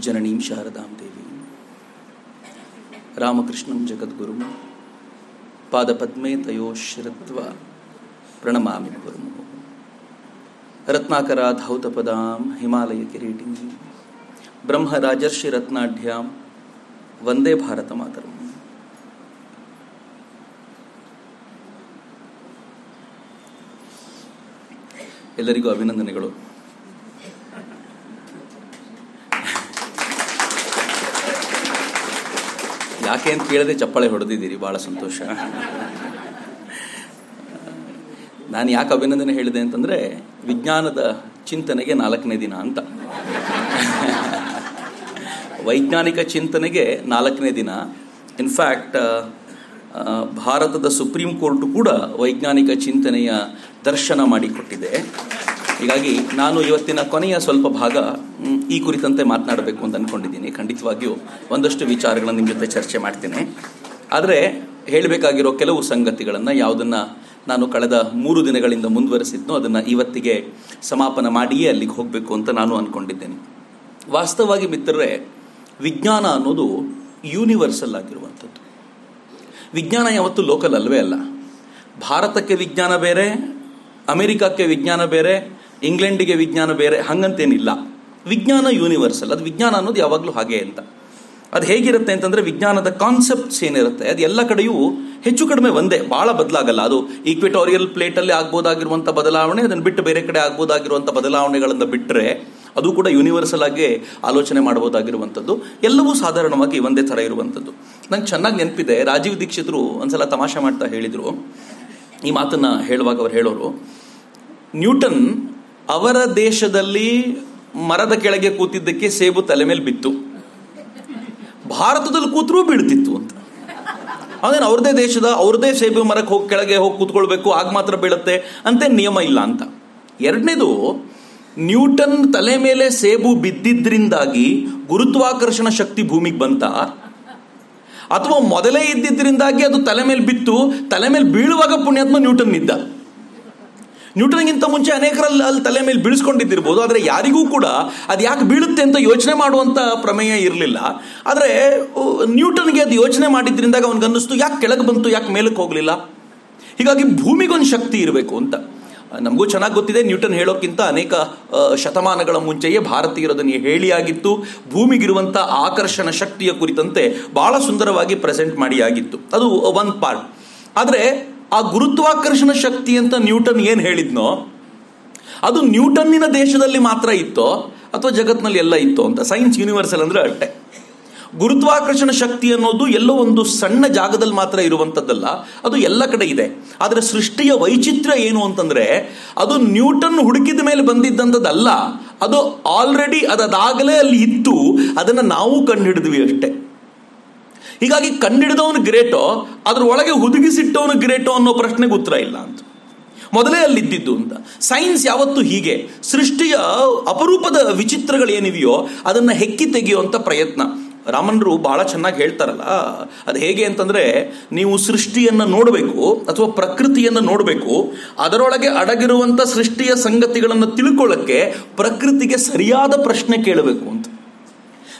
ಜನನೀಂ ಶಾರದಾಂ ದೇವಿ ರಾಮಕೃಷ್ಣಂ ಜಗದ್ಗುರುಂ ಪಾದಪದ್ಮೇ ತಯೋಶ್ರತ್ವ ಪ್ರಣಮಾಮಿ ಗುರುಮು ರತ್ನಾಕರಾಧೌತಪದಾಂ ಹಿಮಾಲಯ ಕಿರೀಟಿಂ ಬ್ರಹ್ಮರಾಜರ್ಷಿ ರತ್ನಾಢ್ಯಾಂ ವಂದೇ ಭಾರತ ಮಾತರಂ ಎಲ್ಲರಿಗೂ ಅಭಿನಂದನೆಗಳು ಯಾಕೆ ಅಂತ ಕೇಳದೆ ಚಪ್ಪಾಳೆ ಹೊಡೆದಿದ್ದೀರಿ? ಭಾಳ ಸಂತೋಷ. ನಾನು ಯಾಕೆ ಅಭಿನಂದನೆ ಹೇಳಿದೆ ಅಂತಂದರೆ, ವಿಜ್ಞಾನದ ಚಿಂತನೆಗೆ ನಾಲ್ಕನೇ ದಿನ ಅಂತ. ವೈಜ್ಞಾನಿಕ ಚಿಂತನೆಗೆ ನಾಲ್ಕನೇ ದಿನ. ಇನ್ಫ್ಯಾಕ್ಟ್ ಭಾರತದ ಸುಪ್ರೀಂ ಕೋರ್ಟು ಕೂಡ ವೈಜ್ಞಾನಿಕ ಚಿಂತನೆಯ ದರ್ಶನ ಮಾಡಿಕೊಟ್ಟಿದೆ. ಹೀಗಾಗಿ ನಾನು ಇವತ್ತಿನ ಕೊನೆಯ ಸ್ವಲ್ಪ ಭಾಗ ಈ ಕುರಿತಂತೆ ಮಾತನಾಡಬೇಕು ಅಂತ ಅನ್ಕೊಂಡಿದ್ದೀನಿ. ಖಂಡಿತವಾಗಿಯೂ ಒಂದಷ್ಟು ವಿಚಾರಗಳನ್ನು ನಿಮ್ಮ ಜೊತೆ ಚರ್ಚೆ ಮಾಡ್ತೇನೆ. ಆದರೆ ಹೇಳಬೇಕಾಗಿರೋ ಕೆಲವು ಸಂಗತಿಗಳನ್ನು ಯಾವುದನ್ನು ನಾನು ಕಳೆದ ಮೂರು ದಿನಗಳಿಂದ ಮುಂದುವರೆಸಿದ್ನೋ ಅದನ್ನು ಇವತ್ತಿಗೆ ಸಮಾಪನ ಮಾಡಿಯೇ ಅಲ್ಲಿಗೆ ಹೋಗಬೇಕು ಅಂತ ನಾನು ಅಂದ್ಕೊಂಡಿದ್ದೇನೆ ವಾಸ್ತವವಾಗಿ ಮಿತ್ರರೇ, ವಿಜ್ಞಾನ ಅನ್ನೋದು ಯೂನಿವರ್ಸಲ್ ಆಗಿರುವಂಥದ್ದು. ವಿಜ್ಞಾನ ಯಾವತ್ತೂ ಲೋಕಲ್ ಅಲ್ವೇ ಅಲ್ಲ. ಭಾರತಕ್ಕೆ ವಿಜ್ಞಾನ ಬೇರೆ, ಅಮೆರಿಕಕ್ಕೆ ವಿಜ್ಞಾನ ಬೇರೆ ಇಂಗ್ಲೆಂಡಿಗೆ ವಿಜ್ಞಾನ ಬೇರೆ, ಹಂಗಂತೇನಿಲ್ಲ. ವಿಜ್ಞಾನ ಯೂನಿವರ್ಸಲ್ ಅದು ವಿಜ್ಞಾನ ಅನ್ನೋದು ಯಾವಾಗಲೂ ಹಾಗೆ ಅಂತ. ಅದು ಹೇಗಿರುತ್ತೆ ಅಂತಂದರೆ ವಿಜ್ಞಾನದ ಕಾನ್ಸೆಪ್ಟ್ಸ್ ಏನಿರುತ್ತೆ, ಅದು ಎಲ್ಲ ಕಡೆಯೂ ಹೆಚ್ಚು ಕಡಿಮೆ ಒಂದೇ ಭಾಳ ಬದಲಾಗಲ್ಲ. ಅದು ಈಕ್ವಿಟೋರಿಯಲ್ ಪ್ಲೇಟಲ್ಲಿ ಆಗ್ಬೋದಾಗಿರುವಂಥ ಬದಲಾವಣೆ, ಅದನ್ನು ಬಿಟ್ಟು ಬೇರೆ ಕಡೆ ಆಗ್ಬೋದಾಗಿರುವಂಥ ಬದಲಾವಣೆಗಳನ್ನು ಬಿಟ್ಟರೆ ಅದು ಕೂಡ ಯೂನಿವರ್ಸಲ್ ಆಗಿ ಆಲೋಚನೆ ಮಾಡಬಹುದಾಗಿರುವಂಥದ್ದು ಎಲ್ಲವೂ ಸಾಧಾರಣವಾಗಿ ಒಂದೇ ಥರ ಇರುವಂಥದ್ದು. ನಂಗೆ ಚೆನ್ನಾಗಿ ನೆನಪಿದೆ, ರಾಜೀವ್ ದೀಕ್ಷಿತರು ಒಂದ್ಸಲ ತಮಾಷೆ ಮಾಡ್ತಾ ಹೇಳಿದರು. ಈ ಮಾತನ್ನು ಹೇಳುವಾಗ ಅವ್ರು ಹೇಳೋರು, ನ್ಯೂಟನ್ ಅವರ ದೇಶದಲ್ಲಿ ಮರದ ಕೆಳಗೆ ಕೂತಿದ್ದಕ್ಕೆ ಸೇಬು ತಲೆ ಮೇಲೆ ಬಿತ್ತು. ಭಾರತದಲ್ಲಿ ಕೂತರೂ ಬೀಳ್ತಿತ್ತು ಅಂತ. ಅದೇನು ಅವ್ರದೇ ದೇಶದ ಅವ್ರದೇ ಸೇಬು ಮರಕ್ಕೆ ಹೋಗಿ ಕೆಳಗೆ ಹೋಗಿ ಕೂತ್ಕೊಳ್ಬೇಕು, ಆಗ ಮಾತ್ರ ಬೀಳುತ್ತೆ ಅಂತ ನಿಯಮ ಇಲ್ಲ ಅಂತ. ಎರಡನೇದು, ನ್ಯೂಟನ್ ತಲೆ ಮೇಲೆ ಸೇಬು ಬಿದ್ದಿದ್ರಿಂದಾಗಿ ಗುರುತ್ವಾಕರ್ಷಣ ಶಕ್ತಿ ಭೂಮಿಗೆ ಬಂತ. ಅಥವಾ ಮೊದಲೇ ಇದ್ದಿದ್ದರಿಂದಾಗಿ ಅದು ತಲೆ ಮೇಲೆ ಬಿತ್ತು, ತಲೆ ಮೇಲೆ ಬೀಳುವಾಗ ಪುಣ್ಯಾತ್ಮ ನ್ಯೂಟನ್ ಇದ್ದ. ನ್ಯೂಟನ್ಗಿಂತ ಮುಂಚೆ ಅನೇಕರಲ್ಲಿ ಅಲ್ಲಿ ತಲೆ ಮೇಲೆ ಬೀಳಿಸ್ಕೊಂಡಿದ್ದಿರ್ಬೋದು. ಆದರೆ ಯಾರಿಗೂ ಕೂಡ ಅದು ಯಾಕೆ ಬೀಳುತ್ತೆ ಅಂತ ಯೋಚನೆ ಮಾಡುವಂಥ ಪ್ರಮೇಯ ಇರಲಿಲ್ಲ. ಆದರೆ ನ್ಯೂಟನ್ಗೆ ಅದು ಯೋಚನೆ ಮಾಡಿದ್ರಿಂದಾಗ ಅವನಿಗನ್ನಿಸ್ತು, ಯಾಕೆ ಕೆಳಗೆ ಬಂತು, ಯಾಕೆ ಮೇಲಕ್ಕೆ ಹೋಗಲಿಲ್ಲ? ಹೀಗಾಗಿ ಭೂಮಿಗೊಂದು ಶಕ್ತಿ ಇರಬೇಕು ಅಂತ. ನಮಗೂ ಚೆನ್ನಾಗಿ ಗೊತ್ತಿದೆ, ನ್ಯೂಟನ್ ಹೇಳೋಕ್ಕಿಂತ ಅನೇಕ ಶತಮಾನಗಳ ಮುಂಚೆಯೇ ಭಾರತೀಯರದನ್ನು ಹೇಳಿಯಾಗಿತ್ತು. ಭೂಮಿಗಿರುವಂಥ ಆಕರ್ಷಣ ಶಕ್ತಿಯ ಕುರಿತಂತೆ ಬಹಳ ಸುಂದರವಾಗಿ ಪ್ರೆಸೆಂಟ್ ಮಾಡಿ ಆಗಿತ್ತು ಅದು ಒಂದು ಪಾರ್ಟ್. ಆದರೆ ಆ ಗುರುತ್ವಾಕರ್ಷಣ ಶಕ್ತಿ ಅಂತ ನ್ಯೂಟನ್ ಏನು ಹೇಳಿದ್ನೋ, ಅದು ನ್ಯೂಟನ್ನಿನ ದೇಶದಲ್ಲಿ ಮಾತ್ರ ಇತ್ತೋ ಅಥವಾ ಜಗತ್ನಲ್ಲಿ ಎಲ್ಲ ಇತ್ತೋ ಅಂತ? ಸೈನ್ಸ್ ಯೂನಿವರ್ಸಲ್ ಅಂದ್ರೆ ಅಷ್ಟೇ ಗುರುತ್ವಾಕರ್ಷಣ ಶಕ್ತಿ ಅನ್ನೋದು ಎಲ್ಲೋ ಒಂದು ಸಣ್ಣ ಜಾಗದಲ್ಲಿ ಮಾತ್ರ ಇರುವಂಥದ್ದಲ್ಲ ಅದು ಎಲ್ಲ ಕಡೆ ಇದೆ. ಆದರೆ ಸೃಷ್ಟಿಯ ವೈಚಿತ್ರ್ಯ ಏನು ಅಂತಂದ್ರೆ, ಅದು ನ್ಯೂಟನ್ ಹುಡುಕಿದ ಮೇಲೆ ಬಂದಿದ್ದಂಥದ್ದಲ್ಲ, ಅದು ಆಲ್ರೆಡಿ ಅದಾಗಲೇ ಅಲ್ಲಿ ಇತ್ತು, ಅದನ್ನು ನಾವು ಕಂಡುಹಿಡಿದ್ವಿ ಅಷ್ಟೇ. ಹೀಗಾಗಿ ಕಂಡಿಡಿದವನು ಗ್ರೇಟೋ ಅದ್ರ ಒಳಗೆ ಹುದುಗಿಸಿಟ್ಟವನು ಗ್ರೇಟೋ ಅನ್ನೋ ಪ್ರಶ್ನೆಗೆ ಉತ್ತರ ಇಲ್ಲ ಅಂತ. ಮೊದಲೇ ಅಲ್ಲಿದ್ದಿದ್ದು ಅಂತ. ಸೈನ್ಸ್ ಯಾವತ್ತು ಹೀಗೆ. ಸೃಷ್ಟಿಯ ಅಪರೂಪದ ವಿಚಿತ್ರಗಳೇನಿವೆಯೋ, ಅದನ್ನು ಹೆಕ್ಕಿ ತೆಗೆಯುವಂಥ ಪ್ರಯತ್ನ. ರಾಮನ್ರು ಬಹಳ ಚೆನ್ನಾಗಿ ಹೇಳ್ತಾರಲ್ಲ, ಅದು ಹೇಗೆ ಅಂತಂದ್ರೆ, ನೀವು ಸೃಷ್ಟಿಯನ್ನು ನೋಡಬೇಕು ಅಥವಾ ಪ್ರಕೃತಿಯನ್ನು ನೋಡಬೇಕು, ಅದರೊಳಗೆ ಅಡಗಿರುವಂಥ ಸೃಷ್ಟಿಯ ಸಂಗತಿಗಳನ್ನು ತಿಳ್ಕೊಳ್ಳಕ್ಕೆ ಪ್ರಕೃತಿಗೆ ಸರಿಯಾದ ಪ್ರಶ್ನೆ ಕೇಳಬೇಕು ಅಂತ.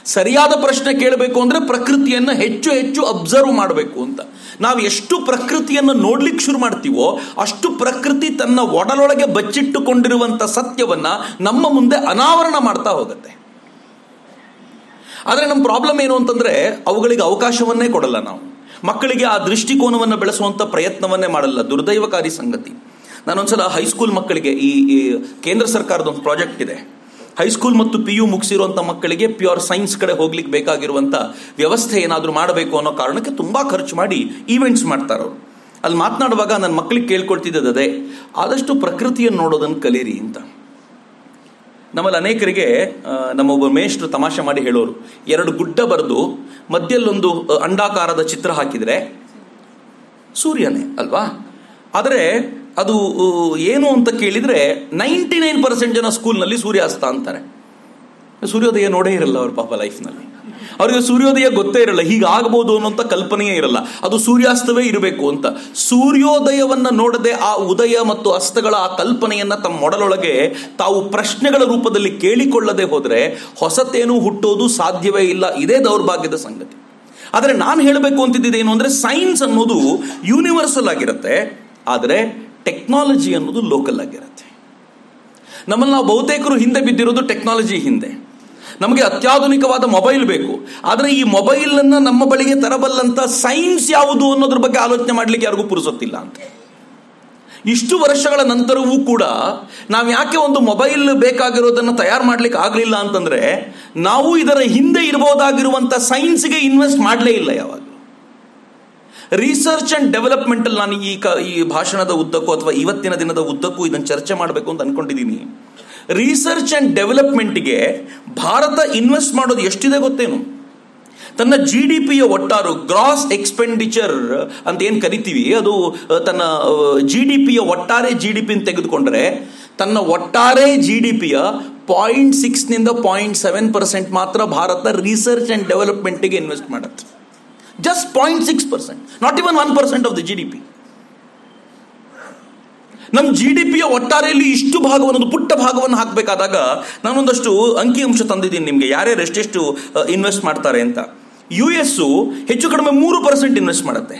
ಸರಿಯಾದ ಪ್ರಶ್ನೆ ಕೇಳಬೇಕು ಅಂದ್ರೆ ಪ್ರಕೃತಿಯನ್ನು ಹೆಚ್ಚು ಹೆಚ್ಚು ಅಬ್ಸರ್ವ್ ಮಾಡಬೇಕು ಅಂತ. ನಾವು ಎಷ್ಟು ಪ್ರಕೃತಿಯನ್ನು ನೋಡ್ಲಿಕ್ಕೆ ಶುರು ಮಾಡ್ತೀವೋ ಅಷ್ಟು ಪ್ರಕೃತಿ ತನ್ನ ಒಡಲೊಳಗೆ ಬಚ್ಚಿಟ್ಟುಕೊಂಡಿರುವಂಥ ಸತ್ಯವನ್ನ ನಮ್ಮ ಮುಂದೆ ಅನಾವರಣ ಮಾಡ್ತಾ ಹೋಗುತ್ತೆ. ಆದರೆ ನಮ್ಮ ಪ್ರಾಬ್ಲಮ್ ಏನು ಅಂತಂದ್ರೆ ಅವುಗಳಿಗೆ ಅವಕಾಶವನ್ನೇ ಕೊಡಲ್ಲ ನಾವು. ಮಕ್ಕಳಿಗೆ ಆ ದೃಷ್ಟಿಕೋನವನ್ನು ಬೆಳೆಸುವಂಥ ಪ್ರಯತ್ನವನ್ನೇ ಮಾಡಲ್ಲ. ದುರ್ದೈವಕಾರಿ ಸಂಗತಿ. ನಾನೊಂದ್ಸಲ ಹೈಸ್ಕೂಲ್ ಮಕ್ಕಳಿಗೆ ಈ ಕೇಂದ್ರ ಸರ್ಕಾರದ ಒಂದು ಪ್ರಾಜೆಕ್ಟ್ ಇದೆ. ಹೈಸ್ಕೂಲ್ ಮತ್ತು ಪಿ ಯು ಮುಗಿಸಿರುವಂಥ ಮಕ್ಕಳಿಗೆ ಪ್ಯೂರ್ ಸೈನ್ಸ್ ಕಡೆ ಹೋಗ್ಲಿಕ್ಕೆ ಬೇಕಾಗಿರುವಂಥ ವ್ಯವಸ್ಥೆ ಏನಾದರೂ ಮಾಡಬೇಕು ಅನ್ನೋ ಕಾರಣಕ್ಕೆ ತುಂಬ ಖರ್ಚು ಮಾಡಿ ಈವೆಂಟ್ಸ್ ಮಾಡ್ತಾರೆ ಅವರು. ಅಲ್ಲಿ ಮಾತನಾಡುವಾಗ ನನ್ನ ಮಕ್ಕಳಿಗೆ ಕೇಳ್ಕೊಳ್ತಿದ್ದದ್ದು ಅದೇ. ಆದಷ್ಟು ಪ್ರಕೃತಿಯನ್ನು ನೋಡೋದನ್ನು ಕಲೀರಿ ಅಂತ. ನಮ್ಮಲ್ಲಿ ಅನೇಕರಿಗೆ ನಮ್ಮ ಒಬ್ಬ ಮೇಷ್ಟ್ರು ತಮಾಷೆ ಮಾಡಿ ಹೇಳೋರು. ಎರಡು ಗುಡ್ಡ ಬರೆದು ಮಧ್ಯಲ್ಲೊಂದು ಅಂಡಾಕಾರದ ಚಿತ್ರ ಹಾಕಿದರೆ ಸೂರ್ಯನೇ ಅಲ್ವಾ? ಆದರೆ ಅದು ಏನು ಅಂತ ಕೇಳಿದರೆ ನೈಂಟಿ ನೈನ್ ಪರ್ಸೆಂಟ್ ಜನ ಸ್ಕೂಲ್ನಲ್ಲಿ ಸೂರ್ಯಾಸ್ತ ಅಂತಾರೆ. ಸೂರ್ಯೋದಯ ನೋಡೇ ಇರಲ್ಲ ಅವ್ರ ಪಾಪ ಲೈಫ್ನಲ್ಲಿ ಅವರಿಗೆ ಸೂರ್ಯೋದಯ ಗೊತ್ತೇ ಇರಲ್ಲ ಹೀಗಾಗಬಹುದು ಅನ್ನೋಂಥ ಕಲ್ಪನೆಯೇ ಇರಲ್ಲ. ಅದು ಸೂರ್ಯಾಸ್ತವೇ ಇರಬೇಕು ಅಂತ. ಸೂರ್ಯೋದಯವನ್ನು ನೋಡದೆ ಆ ಉದಯ ಮತ್ತು ಅಸ್ತಗಳ ಆ ಕಲ್ಪನೆಯನ್ನು ತಮ್ಮ ಮೊಡಲೊಳಗೆ ತಾವು ಪ್ರಶ್ನೆಗಳ ರೂಪದಲ್ಲಿ ಕೇಳಿಕೊಳ್ಳದೆ ಹೋದರೆ ಹೊಸತೇನು ಹುಟ್ಟೋದು ಸಾಧ್ಯವೇ ಇಲ್ಲ. ಇದೇ ದೌರ್ಭಾಗ್ಯದ ಸಂಗತಿ. ಆದರೆ ನಾನು ಹೇಳಬೇಕು ಅಂತಿದ್ದೇನು ಅಂದರೆ ಸೈನ್ಸ್ ಅನ್ನೋದು ಯೂನಿವರ್ಸಲ್ ಆಗಿರುತ್ತೆ. ಆದರೆ ಟೆಕ್ನಾಲಜಿ ಅನ್ನೋದು ಲೋಕಲ್ ಆಗಿರುತ್ತೆ. ನಮ್ಮಲ್ಲಿ ನಾವು ಬಹುತೇಕರು ಹಿಂದೆ ಬಿದ್ದಿರೋದು ಟೆಕ್ನಾಲಜಿ ಹಿಂದೆ. ನಮಗೆ ಅತ್ಯಾಧುನಿಕವಾದ ಮೊಬೈಲ್ ಬೇಕು. ಆದರೆ ಈ ಮೊಬೈಲನ್ನು ನಮ್ಮ ಬಳಿಗೆ ತರಬಲ್ಲಂಥ ಸೈನ್ಸ್ ಯಾವುದು ಅನ್ನೋದ್ರ ಬಗ್ಗೆ ಆಲೋಚನೆ ಮಾಡಲಿಕ್ಕೆ ಯಾರಿಗೂ ಪುರುಸೊತ್ತಿಲ್ಲ ಅಂತ. ಇಷ್ಟು ವರ್ಷಗಳ ನಂತರವೂ ಕೂಡ ನಾವು ಯಾಕೆ ಒಂದು ಮೊಬೈಲ್ ಬೇಕಾಗಿರೋದನ್ನು ತಯಾರು ಮಾಡ್ಲಿಕ್ಕೆ ಆಗಲಿಲ್ಲ ಅಂತಂದರೆ, ನಾವು ಇದರ ಹಿಂದೆ ಇರಬಹುದಾಗಿರುವಂಥ ಸೈನ್ಸ್ಗೆ ಇನ್ವೆಸ್ಟ್ ಮಾಡಲೇ ಇಲ್ಲ ಯಾವಾಗ. ರಿಸರ್ಚ್ ಅಂಡ್ ಡೆವಲಪ್ಮೆಂಟ್ ಅಲ್ಲಿ ನಾನು ಈ ಈ ಭಾಷಣದ ಉದ್ದಕ್ಕೂ ಅಥವಾ ಇವತ್ತಿನ ದಿನದ ಉದ್ದಕ್ಕೂ ಇದನ್ನು ಚರ್ಚೆ ಮಾಡಬೇಕು ಅಂತ ಅನ್ಕೊಂಡಿದ್ದೀನಿ ರಿಸರ್ಚ್ ಅಂಡ್ ಡೆವಲಪ್ಮೆಂಟ್ಗೆ ಭಾರತ ಇನ್ವೆಸ್ಟ್ ಮಾಡೋದು ಎಷ್ಟಿದೆ ಗೊತ್ತೇನು? ತನ್ನ ಜಿ ಡಿ ಪಿಯ ಒಟ್ಟಾರು ಗ್ರಾಸ್ ಎಕ್ಸ್ಪೆಂಡಿಚರ್ ಅಂತ ಏನು ಕರಿತೀವಿ? ಅದು ತನ್ನ ಜಿ ಡಿ ಪಿಯ ಒಟ್ಟಾರೆ ಜಿ ಡಿ ಪಿ ತೆಗೆದುಕೊಂಡ್ರೆ ತನ್ನ ಒಟ್ಟಾರೆ ಜಿ ಡಿ ಪಿಯ ಪಾಯಿಂಟ್ ಸಿಕ್ಸ್ನಿಂದ ಪಾಯಿಂಟ್ ಸೆವೆನ್ ಪರ್ಸೆಂಟ್ ಮಾತ್ರ ಭಾರತ ರಿಸರ್ಚ್ ಅಂಡ್ ಡೆವಲಪ್ಮೆಂಟ್ಗೆ ಇನ್ವೆಸ್ಟ್ ಮಾಡುತ್ತೆ. Even one percent of the G D P ನಮ್ಮ ಜಿ ಡಿ ಪಿಯ ಒಟ್ಟಾರೆಯಲ್ಲಿ ಇಷ್ಟು ಭಾಗವನ್ನು ಪುಟ್ಟ ಭಾಗವನ್ನು ಹಾಕಬೇಕಾದಾಗ ನಾನೊಂದಷ್ಟು ಅಂಕಿಅಂಶ ತಂದಿದ್ದೀನಿ ನಿಮಗೆ. ಯಾರ್ಯಾರು ಎಷ್ಟೆಷ್ಟು ಇನ್ವೆಸ್ಟ್ ಮಾಡ್ತಾರೆ ಅಂತ. ಯು ಎಸ್ ಹೆಚ್ಚು ಕಡಿಮೆ ಮೂರು ಪರ್ಸೆಂಟ್ ಇನ್ವೆಸ್ಟ್ ಮಾಡುತ್ತೆ.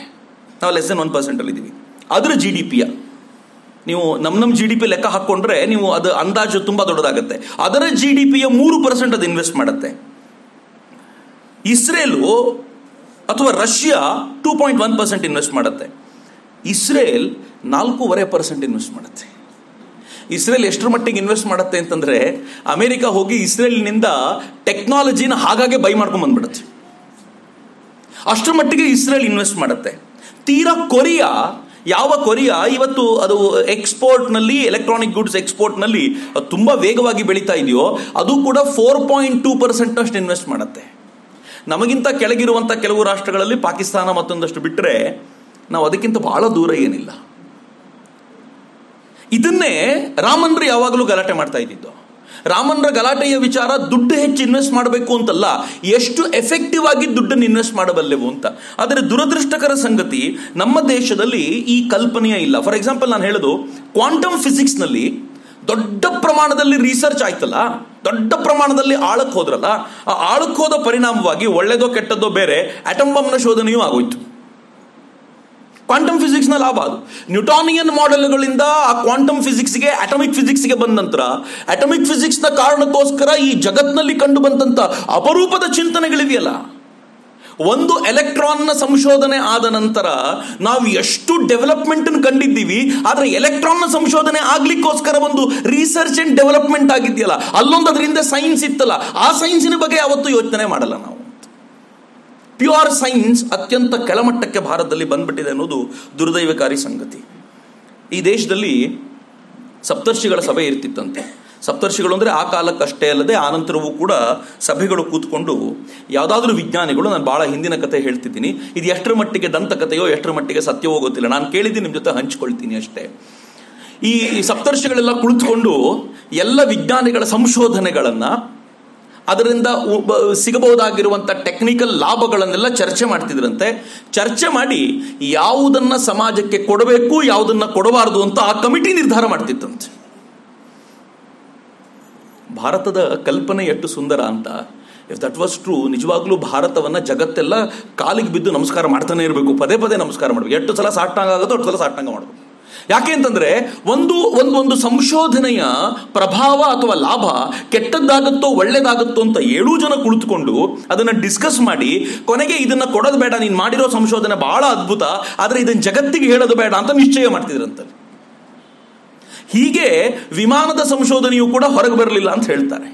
ನಾವು ಲೆಸ್ ದೆನ್ ಒನ್ ಪರ್ಸೆಂಟಲ್ಲಿ ಇದ್ದೀವಿ ಅದರ ಜಿ ಡಿ ಪಿಯ ನೀವು ನಮ್ಮ ನಮ್ಮ ಜಿ ಡಿ ಪಿ ಲೆಕ್ಕ ಹಾಕ್ಕೊಂಡ್ರೆ ನೀವು ಅದು ಅಂದಾಜು ತುಂಬ ದೊಡ್ಡದಾಗುತ್ತೆ. ಅದರ ಜಿ ಡಿ ಪಿಯ ಮೂರು ಪರ್ಸೆಂಟ್ ಅದು ಇನ್ವೆಸ್ಟ್ ಮಾಡುತ್ತೆ. ಇಸ್ರೇಲು ಅಥವಾ Russia two point one percent invest ಮಾಡುತ್ತೆ. ಇಸ್ರೇಲ್ ನಾಲ್ಕೂವರೆ ಪರ್ಸೆಂಟ್ ಇನ್ವೆಸ್ಟ್ ಮಾಡುತ್ತೆ. ಇಸ್ರೇಲ್ ಎಷ್ಟರ ಮಟ್ಟಿಗೆ ಇನ್ವೆಸ್ಟ್ ಮಾಡುತ್ತೆ ಅಂತಂದ್ರೆ ಅಮೆರಿಕ ಹೋಗಿ ಇಸ್ರೇಲ್ನಿಂದ ಟೆಕ್ನಾಲಜಿನ ಹಾಗಾಗೆ ಬೈ ಮಾಡ್ಕೊಂಡ್ ಬಂದ್ಬಿಡುತ್ತೆ. ಅಷ್ಟರ ಮಟ್ಟಿಗೆ ಇಸ್ರೇಲ್ ಇನ್ವೆಸ್ಟ್ ಮಾಡುತ್ತೆ. ತೀರಾ ಕೊರಿಯಾ, ಯಾವ ಕೊರಿಯಾ, ಇವತ್ತು ಅದು ಎಕ್ಸ್ಪೋರ್ಟ್ನಲ್ಲಿ ಎಲೆಕ್ಟ್ರಾನಿಕ್ ಗುಡ್ಸ್ ಎಕ್ಸ್ಪೋರ್ಟ್ನಲ್ಲಿ ತುಂಬ ವೇಗವಾಗಿ ಬೆಳೀತಾ ಇದೆಯೋ, ಅದು ಕೂಡ ಫೋರ್ ಪಾಯಿಂಟ್ ಟೂ ಪರ್ಸೆಂಟ್ನಷ್ಟು ಇನ್ವೆಸ್ಟ್ ಮಾಡುತ್ತೆ. ನಮಗಿಂತ ಕೆಳಗಿರುವಂಥ ಕೆಲವು ರಾಷ್ಟ್ರಗಳಲ್ಲಿ ಪಾಕಿಸ್ತಾನ ಮತ್ತೊಂದಷ್ಟು ಬಿಟ್ಟರೆ ನಾವು ಅದಕ್ಕಿಂತ ಬಹಳ ದೂರ ಏನಿಲ್ಲ. ಇದನ್ನೇ ರಾಮನ್ರು ಯಾವಾಗಲೂ ಗಲಾಟೆ ಮಾಡ್ತಾ ಇದ್ದಿದ್ದು. ರಾಮನ್ರ ಗಲಾಟೆಯ ವಿಚಾರ ದುಡ್ಡು ಹೆಚ್ಚು ಇನ್ವೆಸ್ಟ್ ಮಾಡಬೇಕು ಅಂತಲ್ಲ, ಎಷ್ಟು ಎಫೆಕ್ಟಿವ್ ಆಗಿ ದುಡ್ಡನ್ನು ಇನ್ವೆಸ್ಟ್ ಮಾಡಬಲ್ಲೆವು ಅಂತ. ಆದರೆ ದುರದೃಷ್ಟಕರ ಸಂಗತಿ, ನಮ್ಮ ದೇಶದಲ್ಲಿ ಈ ಕಲ್ಪನೆಯ ಇಲ್ಲ. ಫಾರ್ ಎಕ್ಸಾಂಪಲ್ ನಾನು ಹೇಳೋದು ಕ್ವಾಂಟಮ್ ಫಿಸಿಕ್ಸ್ನಲ್ಲಿ ದೊಡ್ಡ ಪ್ರಮಾಣದಲ್ಲಿ ರಿಸರ್ಚ್ ಆಯ್ತಲ್ಲ ದೊಡ್ಡ ಪ್ರಮಾಣದಲ್ಲಿ ಆಳಕ್ಕೆ ಹೋದ್ರಲ್ಲ, ಆ ಆಳಕ್ಕೆ ಹೋದ ಪರಿಣಾಮವಾಗಿ ಒಳ್ಳೆಯದೋ ಕೆಟ್ಟದ್ದೋ ಬೇರೆ ಅಟಮ್ ಬಾಂಬ್ನ ಶೋಧನೆಯೂ ಆಗೋಯ್ತು. ಕ್ವಾಂಟಮ್ ಫಿಸಿಕ್ಸ್ನ ಲಾಭ ಅದು. ನ್ಯೂಟಾನಿಯನ್ ಮಾಡೆಲ್ಗಳಿಂದ ಆ ಕ್ವಾಂಟಮ್ ಫಿಸಿಕ್ಸ್ಗೆ ಅಟಮಿಕ್ ಫಿಸಿಕ್ಸ್ಗೆ ಬಂದ ನಂತರ ಅಟಮಿಕ್ ಫಿಸಿಕ್ಸ್ನ ಕಾರಣಕ್ಕೋಸ್ಕರ ಈ ಜಗತ್ನಲ್ಲಿ ಕಂಡು ಬಂದಂತ ಅಪರೂಪದ ಚಿಂತನೆಗಳಿವೆಯಲ್ಲ. ಒಂದು ಎಲೆಕ್ಟ್ರಾನ್ನ ಸಂಶೋಧನೆ ಆದ ನಂತರ ನಾವು ಎಷ್ಟು ಡೆವಲಪ್ಮೆಂಟ್ ಕಂಡಿದ್ದೀವಿ, ಆದರೆ ಎಲೆಕ್ಟ್ರಾನ್ನ ಸಂಶೋಧನೆ ಆಗ್ಲಿಕ್ಕೋಸ್ಕರ ಒಂದು ರಿಸರ್ಚ್ ಅಂಡ್ ಡೆವಲಪ್ಮೆಂಟ್ ಆಗಿದೆಯಲ್ಲ, ಅಲ್ಲೊಂದು ಅದರಿಂದ ಸೈನ್ಸ್ ಇತ್ತಲ್ಲ, ಆ ಸೈನ್ಸಿನ ಬಗ್ಗೆ ಯಾವತ್ತೂ ಯೋಚನೆ ಮಾಡಲ್ಲ ನಾವು. ಪ್ಯೂರ್ ಸೈನ್ಸ್ ಅತ್ಯಂತ ಕೆಳಮಟ್ಟಕ್ಕೆ ಭಾರತದಲ್ಲಿ ಬಂದ್ಬಿಟ್ಟಿದೆ ಅನ್ನೋದು ದುರ್ದೈವಕಾರಿ ಸಂಗತಿ. ಈ ದೇಶದಲ್ಲಿ ಸಪ್ತರ್ಷಿಗಳ ಸಭೆ ಇರ್ತಿತ್ತಂತೆ. ಸಪ್ತರ್ಷಿಗಳು ಅಂದರೆ ಆ ಕಾಲಕ್ಕಷ್ಟೇ ಅಲ್ಲದೆ ಆನಂತರವೂ ಕೂಡ ಸಭೆಗಳು ಕೂತ್ಕೊಂಡು ಯಾವುದಾದ್ರೂ ವಿಜ್ಞಾನಿಗಳು, ನಾನು ಭಾಳ ಹಿಂದಿನ ಕತೆ ಹೇಳ್ತಿದ್ದೀನಿ. ಇದು ಎಷ್ಟರ ಮಟ್ಟಿಗೆ ದಂತಕಥೆಯೋ ಎಷ್ಟರ ಮಟ್ಟಿಗೆ ಸತ್ಯವೋ ಗೊತ್ತಿಲ್ಲ. ನಾನು ಕೇಳಿದ್ದೀನಿ ನಿಮ್ಮ ಜೊತೆ ಹಂಚ್ಕೊಳ್ತೀನಿ ಅಷ್ಟೇ. ಈ ಸಪ್ತರ್ಷಿಗಳೆಲ್ಲ ಕುಳಿತುಕೊಂಡು ಎಲ್ಲ ವಿಜ್ಞಾನಿಗಳ ಸಂಶೋಧನೆಗಳನ್ನು, ಅದರಿಂದ ಸಿಗಬಹುದಾಗಿರುವಂಥ ಟೆಕ್ನಿಕಲ್ ಲಾಭಗಳನ್ನೆಲ್ಲ ಚರ್ಚೆ ಮಾಡ್ತಿದ್ರಂತೆ. ಚರ್ಚೆ ಮಾಡಿ ಯಾವುದನ್ನು ಸಮಾಜಕ್ಕೆ ಕೊಡಬೇಕು, ಯಾವುದನ್ನು ಕೊಡಬಾರದು ಅಂತ ಆ ಕಮಿಟಿ ನಿರ್ಧಾರ ಮಾಡ್ತಿತ್ತಂತೆ. ಭಾರತದ ಕಲ್ಪನೆ ಎಷ್ಟು ಸುಂದರ ಅಂತ. ಇಫ್ ದಟ್ ವಾಸ್ ಟ್ರೂ ನಿಜವಾಗ್ಲೂ ಭಾರತವನ್ನ ಜಗತ್ತೆಲ್ಲ ಕಾಲಿಗೆ ಬಿದ್ದು ನಮಸ್ಕಾರ ಮಾಡ್ತಾನೆ ಇರಬೇಕು. ಪದೇ ಪದೇ ನಮಸ್ಕಾರ ಮಾಡಬೇಕು. ಎಷ್ಟು ಸಲ ಸಾಷ್ಟಾಂಗ ಆಗೋದು ಅಷ್ಟು ಸಲ ಸಾಷ್ಟಾಂಗ ಮಾಡಬೇಕು. ಯಾಕೆ ಅಂತಂದ್ರೆ ಒಂದು ಒಂದೊಂದು ಒಂದು ಸಂಶೋಧನೆಯ ಪ್ರಭಾವ ಅಥವಾ ಲಾಭ ಕೆಟ್ಟದ್ದಾಗುತ್ತೋ ಒಳ್ಳೇದಾಗುತ್ತೋ ಅಂತ ಏಳು ಜನ ಕುಳಿತುಕೊಂಡು ಅದನ್ನ ಡಿಸ್ಕಸ್ ಮಾಡಿ, ಕೊನೆಗೆ ಇದನ್ನ ಕೊಡೋದು ಬೇಡ, ನೀನು ಮಾಡಿರೋ ಸಂಶೋಧನೆ ಬಹಳ ಅದ್ಭುತ, ಆದರೆ ಇದನ್ನ ಜಗತ್ತಿಗೆ ಹೇಳೋದು ಬೇಡ ಅಂತ ನಿಶ್ಚಯ ಮಾಡ್ತಿದ್ರಂತ ಹೀಗೆ ವಿಮಾನದ ಸಂಶೋಧನೆಯು ಕೂಡ ಹೊರಗೆ ಬರಲಿಲ್ಲ ಅಂತ ಹೇಳ್ತಾರೆ.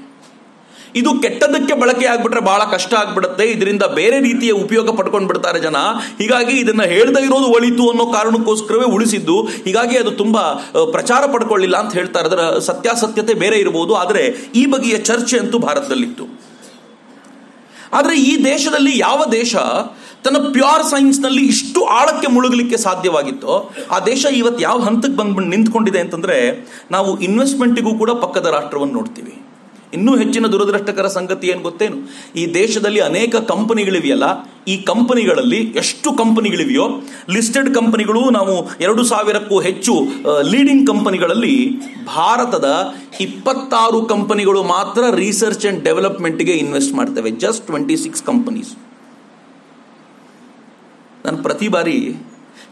ಇದು ಕೆಟ್ಟದಕ್ಕೆ ಬಳಕೆ ಆಗ್ಬಿಟ್ರೆ ಬಹಳ ಕಷ್ಟ ಆಗ್ಬಿಡುತ್ತೆ. ಇದರಿಂದ ಬೇರೆ ರೀತಿಯ ಉಪಯೋಗ ಪಡ್ಕೊಂಡು ಬಿಡ್ತಾರೆ ಜನ. ಹೀಗಾಗಿ ಇದನ್ನ ಹೇಳ್ದೇ ಇರೋದು ಒಳಿತು ಅನ್ನೋ ಕಾರಣಕ್ಕೋಸ್ಕರವೇ ಉಳಿಸಿದ್ದು. ಹೀಗಾಗಿ ಅದು ತುಂಬಾ ಪ್ರಚಾರ ಪಡ್ಕೊಳ್ಳಿಲ್ಲ ಅಂತ ಹೇಳ್ತಾರೆ. ಅದರ ಸತ್ಯಾಸತ್ಯತೆ ಬೇರೆ ಇರಬಹುದು ಆದರೆ ಈ ಬಗೆಯ ಚರ್ಚೆ ಅಂತೂ ಭಾರತದಲ್ಲಿತ್ತು. ಆದರೆ ಈ ದೇಶದಲ್ಲಿ ಯಾವ ದೇಶ ತನ್ನ ಪ್ಯೂರ್ ಸೈನ್ಸ್ನಲ್ಲಿ ಇಷ್ಟು ಆಳಕ್ಕೆ ಮುಳುಗಲಿಕ್ಕೆ ಸಾಧ್ಯವಾಗಿತ್ತೋ, ಆ ದೇಶ ಇವತ್ತು ಯಾವ ಹಂತಕ್ಕೆ ಬಂದ್ಬಿಟ್ಟು ನಿಂತ್ಕೊಂಡಿದೆ ಅಂತಂದ್ರೆ, ನಾವು ಇನ್ವೆಸ್ಟ್ಮೆಂಟಿಗೂ ಕೂಡ ಪಕ್ಕದ ರಾಷ್ಟ್ರವನ್ನು ನೋಡ್ತೀವಿ. ಇನ್ನೂ ಹೆಚ್ಚಿನ ದುರದೃಷ್ಟಕರ ಸಂಗತಿ ಏನು ಗೊತ್ತೇನು? ಈ ದೇಶದಲ್ಲಿ ಅನೇಕ ಕಂಪನಿಗಳಿವೆಯಲ್ಲ, ಈ ಕಂಪನಿಗಳಲ್ಲಿ ಎಷ್ಟು ಕಂಪನಿಗಳಿವೆಯೋ ಲಿಸ್ಟೆಡ್ ಕಂಪನಿಗಳು ನಾವು ಎರಡು ಸಾವಿರಕ್ಕೂ ಹೆಚ್ಚು ಲೀಡಿಂಗ್ ಕಂಪನಿಗಳಲ್ಲಿ ಭಾರತದ ಇಪ್ಪತ್ತಾರು ಕಂಪನಿಗಳು ಮಾತ್ರ ರಿಸರ್ಚ್ ಅಂಡ್ ಡೆವಲಪ್ಮೆಂಟ್ಗೆ ಇನ್ವೆಸ್ಟ್ ಮಾಡ್ತವೆ ಜಸ್ಟ್ ಟ್ವೆಂಟಿ ಸಿಕ್ಸ್ ಕಂಪನೀಸ್ ನಾನು ಪ್ರತಿ ಬಾರಿ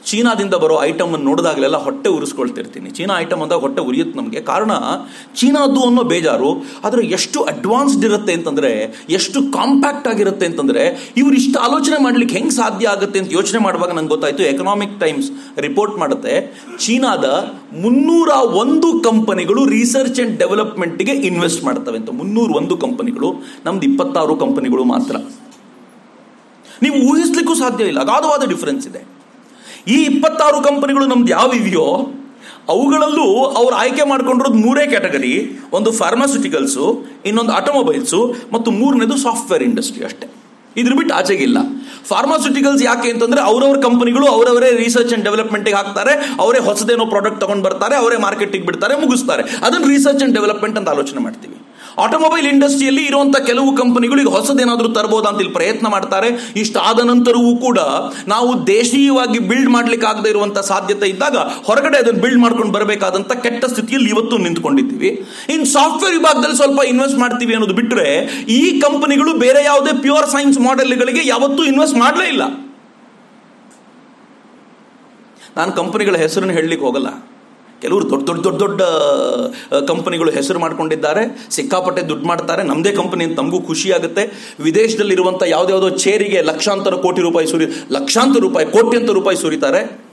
ಚೀನಾದಿಂದ ಬರೋ ಐಟಮ್ ಅನ್ನು ನೋಡಿದಾಗಲೆಲ್ಲ ಹೊಟ್ಟೆ ಉರಿಸ್ಕೊಳ್ತಿರ್ತೀನಿ. ಚೀನಾ ಐಟಮ್ ಅಂದಾಗ ಹೊಟ್ಟೆ ಉರಿಯುತ್ತೆ ನಮಗೆ. ಕಾರಣ, ಚೀನಾದ್ದು ಅನ್ನೋ ಬೇಜಾರು, ಆದರೆ ಎಷ್ಟು ಅಡ್ವಾನ್ಸ್ಡ್ ಇರುತ್ತೆ ಅಂತಂದ್ರೆ, ಎಷ್ಟು ಕಾಂಪ್ಯಾಕ್ಟ್ ಆಗಿರುತ್ತೆ ಅಂತಂದ್ರೆ, ಇವ್ರು ಇಷ್ಟು ಆಲೋಚನೆ ಮಾಡ್ಲಿಕ್ಕೆ ಹೆಂಗೆ ಸಾಧ್ಯ ಆಗುತ್ತೆ ಅಂತ ಯೋಚನೆ ಮಾಡುವಾಗ ನಂಗೆ ಗೊತ್ತಾಯಿತು ಎಕನಾಮಿಕ್ ಟೈಮ್ಸ್ ರಿಪೋರ್ಟ್ ಮಾಡುತ್ತೆ, ಚೀನಾದ ಮುನ್ನೂರ ಒಂದು ಕಂಪನಿಗಳು ರಿಸರ್ಚ್ ಅಂಡ್ ಡೆವಲಪ್ಮೆಂಟ್ಗೆ ಇನ್ವೆಸ್ಟ್ ಮಾಡ್ತವೆ ಅಂತ. ಮುನ್ನೂರ ಒಂದು ಕಂಪನಿಗಳು, ನಮ್ದು ಇಪ್ಪತ್ತಾರು ಕಂಪನಿಗಳು ಮಾತ್ರ. ನೀವು ಊಹಿಸ್ಲಿಕ್ಕೂ ಸಾಧ್ಯ ಇಲ್ಲ. ಅಗಾಧವಾದ ಡಿಫರೆನ್ಸ್ ಇದೆ. ಈ ಇಪ್ಪತ್ತಾರು ಕಂಪನಿಗಳು ನಮ್ದು ಯಾವಿವೆಯೋ ಅವುಗಳಲ್ಲೂ ಅವರು ಆಯ್ಕೆ ಮಾಡ್ಕೊಂಡಿರೋದು ಮೂರೇ ಕ್ಯಾಟಗರಿ ಒಂದು ಫಾರ್ಮಾಸ್ಯೂಟಿಕಲ್ಸು ಇನ್ನೊಂದು ಆಟೋಮೊಬೈಲ್ಸು ಮತ್ತು ಮೂರನೇದು ಸಾಫ್ಟ್ವೇರ್ ಇಂಡಸ್ಟ್ರಿ ಅಷ್ಟೇ. ಇದ್ರ ಬಿಟ್ಟು ಆಚೆಗಿಲ್ಲ. ಫಾರ್ಮಾಸ್ಯೂಟಿಕಲ್ಸ್ ಯಾಕೆ ಅಂತಂದ್ರೆ ಅವರವ್ರ ಕಂಪನಿಗಳು ಅವರವರೇ ರಿಸರ್ಚ್ ಅಂಡ್ ಡೆವಲಪ್ಮೆಂಟ್ಗೆ ಹಾಕ್ತಾರೆ, ಅವರೇ ಹೊಸದೇನೋ ಪ್ರಾಡಕ್ಟ್ ತಗೊಂಡು ಬರ್ತಾರೆ, ಅವರೇ ಮಾರ್ಕೆಟಿಗೆ ಬಿಡ್ತಾರೆ, ಮುಗಿಸ್ತಾರೆ. ಅದನ್ನು ರಿಸರ್ಚ್ ಅಂಡ್ ಡೆವಲಪ್ಮೆಂಟ್ ಅಂತ ಆಲೋಚನೆ ಮಾಡ್ತೀವಿ. ಆಟೋಮೊಬೈಲ್ ಇಂಡಸ್ಟ್ರಿಯಲ್ಲಿ ಇರುವಂತ ಕೆಲವು ಕಂಪನಿಗಳು ಹೊಸದೇನಾದರೂ ತರಬಹುದಾ ಅಂತ ಇಲ್ಲಿ ಪ್ರಯತ್ನ ಮಾಡ್ತಾರೆ. ಇಷ್ಟಾದ ನಂತರವೂ ಕೂಡ ನಾವು ದೇಶೀಯವಾಗಿ ಬಿಲ್ಡ್ ಮಾಡ್ಲಿಕ್ಕೆ ಆಗದೆ ಇರುವಂತ ಸಾಧ್ಯತೆ ಇದ್ದಾಗ ಹೊರಗಡೆ ಅದನ್ನು ಬಿಲ್ಡ್ ಮಾಡ್ಕೊಂಡು ಬರಬೇಕಾದಂತ ಕೆಟ್ಟ ಸ್ಥಿತಿಯಲ್ಲಿ ಇವತ್ತು ನಿಂತ್ಕೊಂಡಿದ್ದೀವಿ. ಇನ್ ಸಾಫ್ಟ್ವೇರ್ ವಿಭಾಗದಲ್ಲಿ ಸ್ವಲ್ಪ ಇನ್ವೆಸ್ಟ್ ಮಾಡ್ತೀವಿ ಅನ್ನೋದು ಬಿಟ್ಟರೆ ಈ ಕಂಪನಿಗಳು ಬೇರೆ ಯಾವುದೇ ಪ್ಯೂರ್ ಸೈನ್ಸ್ ಮಾಡೆಲ್ಗಳಿಗೆ ಯಾವತ್ತೂ ಇನ್ವೆಸ್ಟ್ ಮಾಡಲೇ ಇಲ್ಲ. ನಾನು ಕಂಪನಿಗಳ ಹೆಸರನ್ನು ಹೇಳಲಿಕ್ಕೆ ಹೋಗಲ್ಲ. ಕೆಲವರು ದೊಡ್ಡ ದೊಡ್ಡ ದೊಡ್ಡ ದೊಡ್ಡ ಕಂಪನಿಗಳು ಹೆಸರು ಮಾಡ್ಕೊಂಡಿದ್ದಾರೆ. ಸಿಕ್ಕಾಪಟ್ಟೆ ದುಡ್ಡು ಮಾಡ್ತಾರೆ. ನಮ್ಮದೇ ಕಂಪನಿ ಅಂತ ನಮಗೂ ಖುಷಿಯಾಗುತ್ತೆ ವಿದೇಶದಲ್ಲಿರುವಂಥ ಯಾವುದ್ಯಾವುದೋ ಚೇರಿಗೆ ಲಕ್ಷಾಂತರ ಕೋಟಿ ರೂಪಾಯಿ ಸುರಿ, ಲಕ್ಷಾಂತರ ರೂಪಾಯಿ, ಕೋಟ್ಯಂತರ ರೂಪಾಯಿ ಸುರಿತಾರೆ.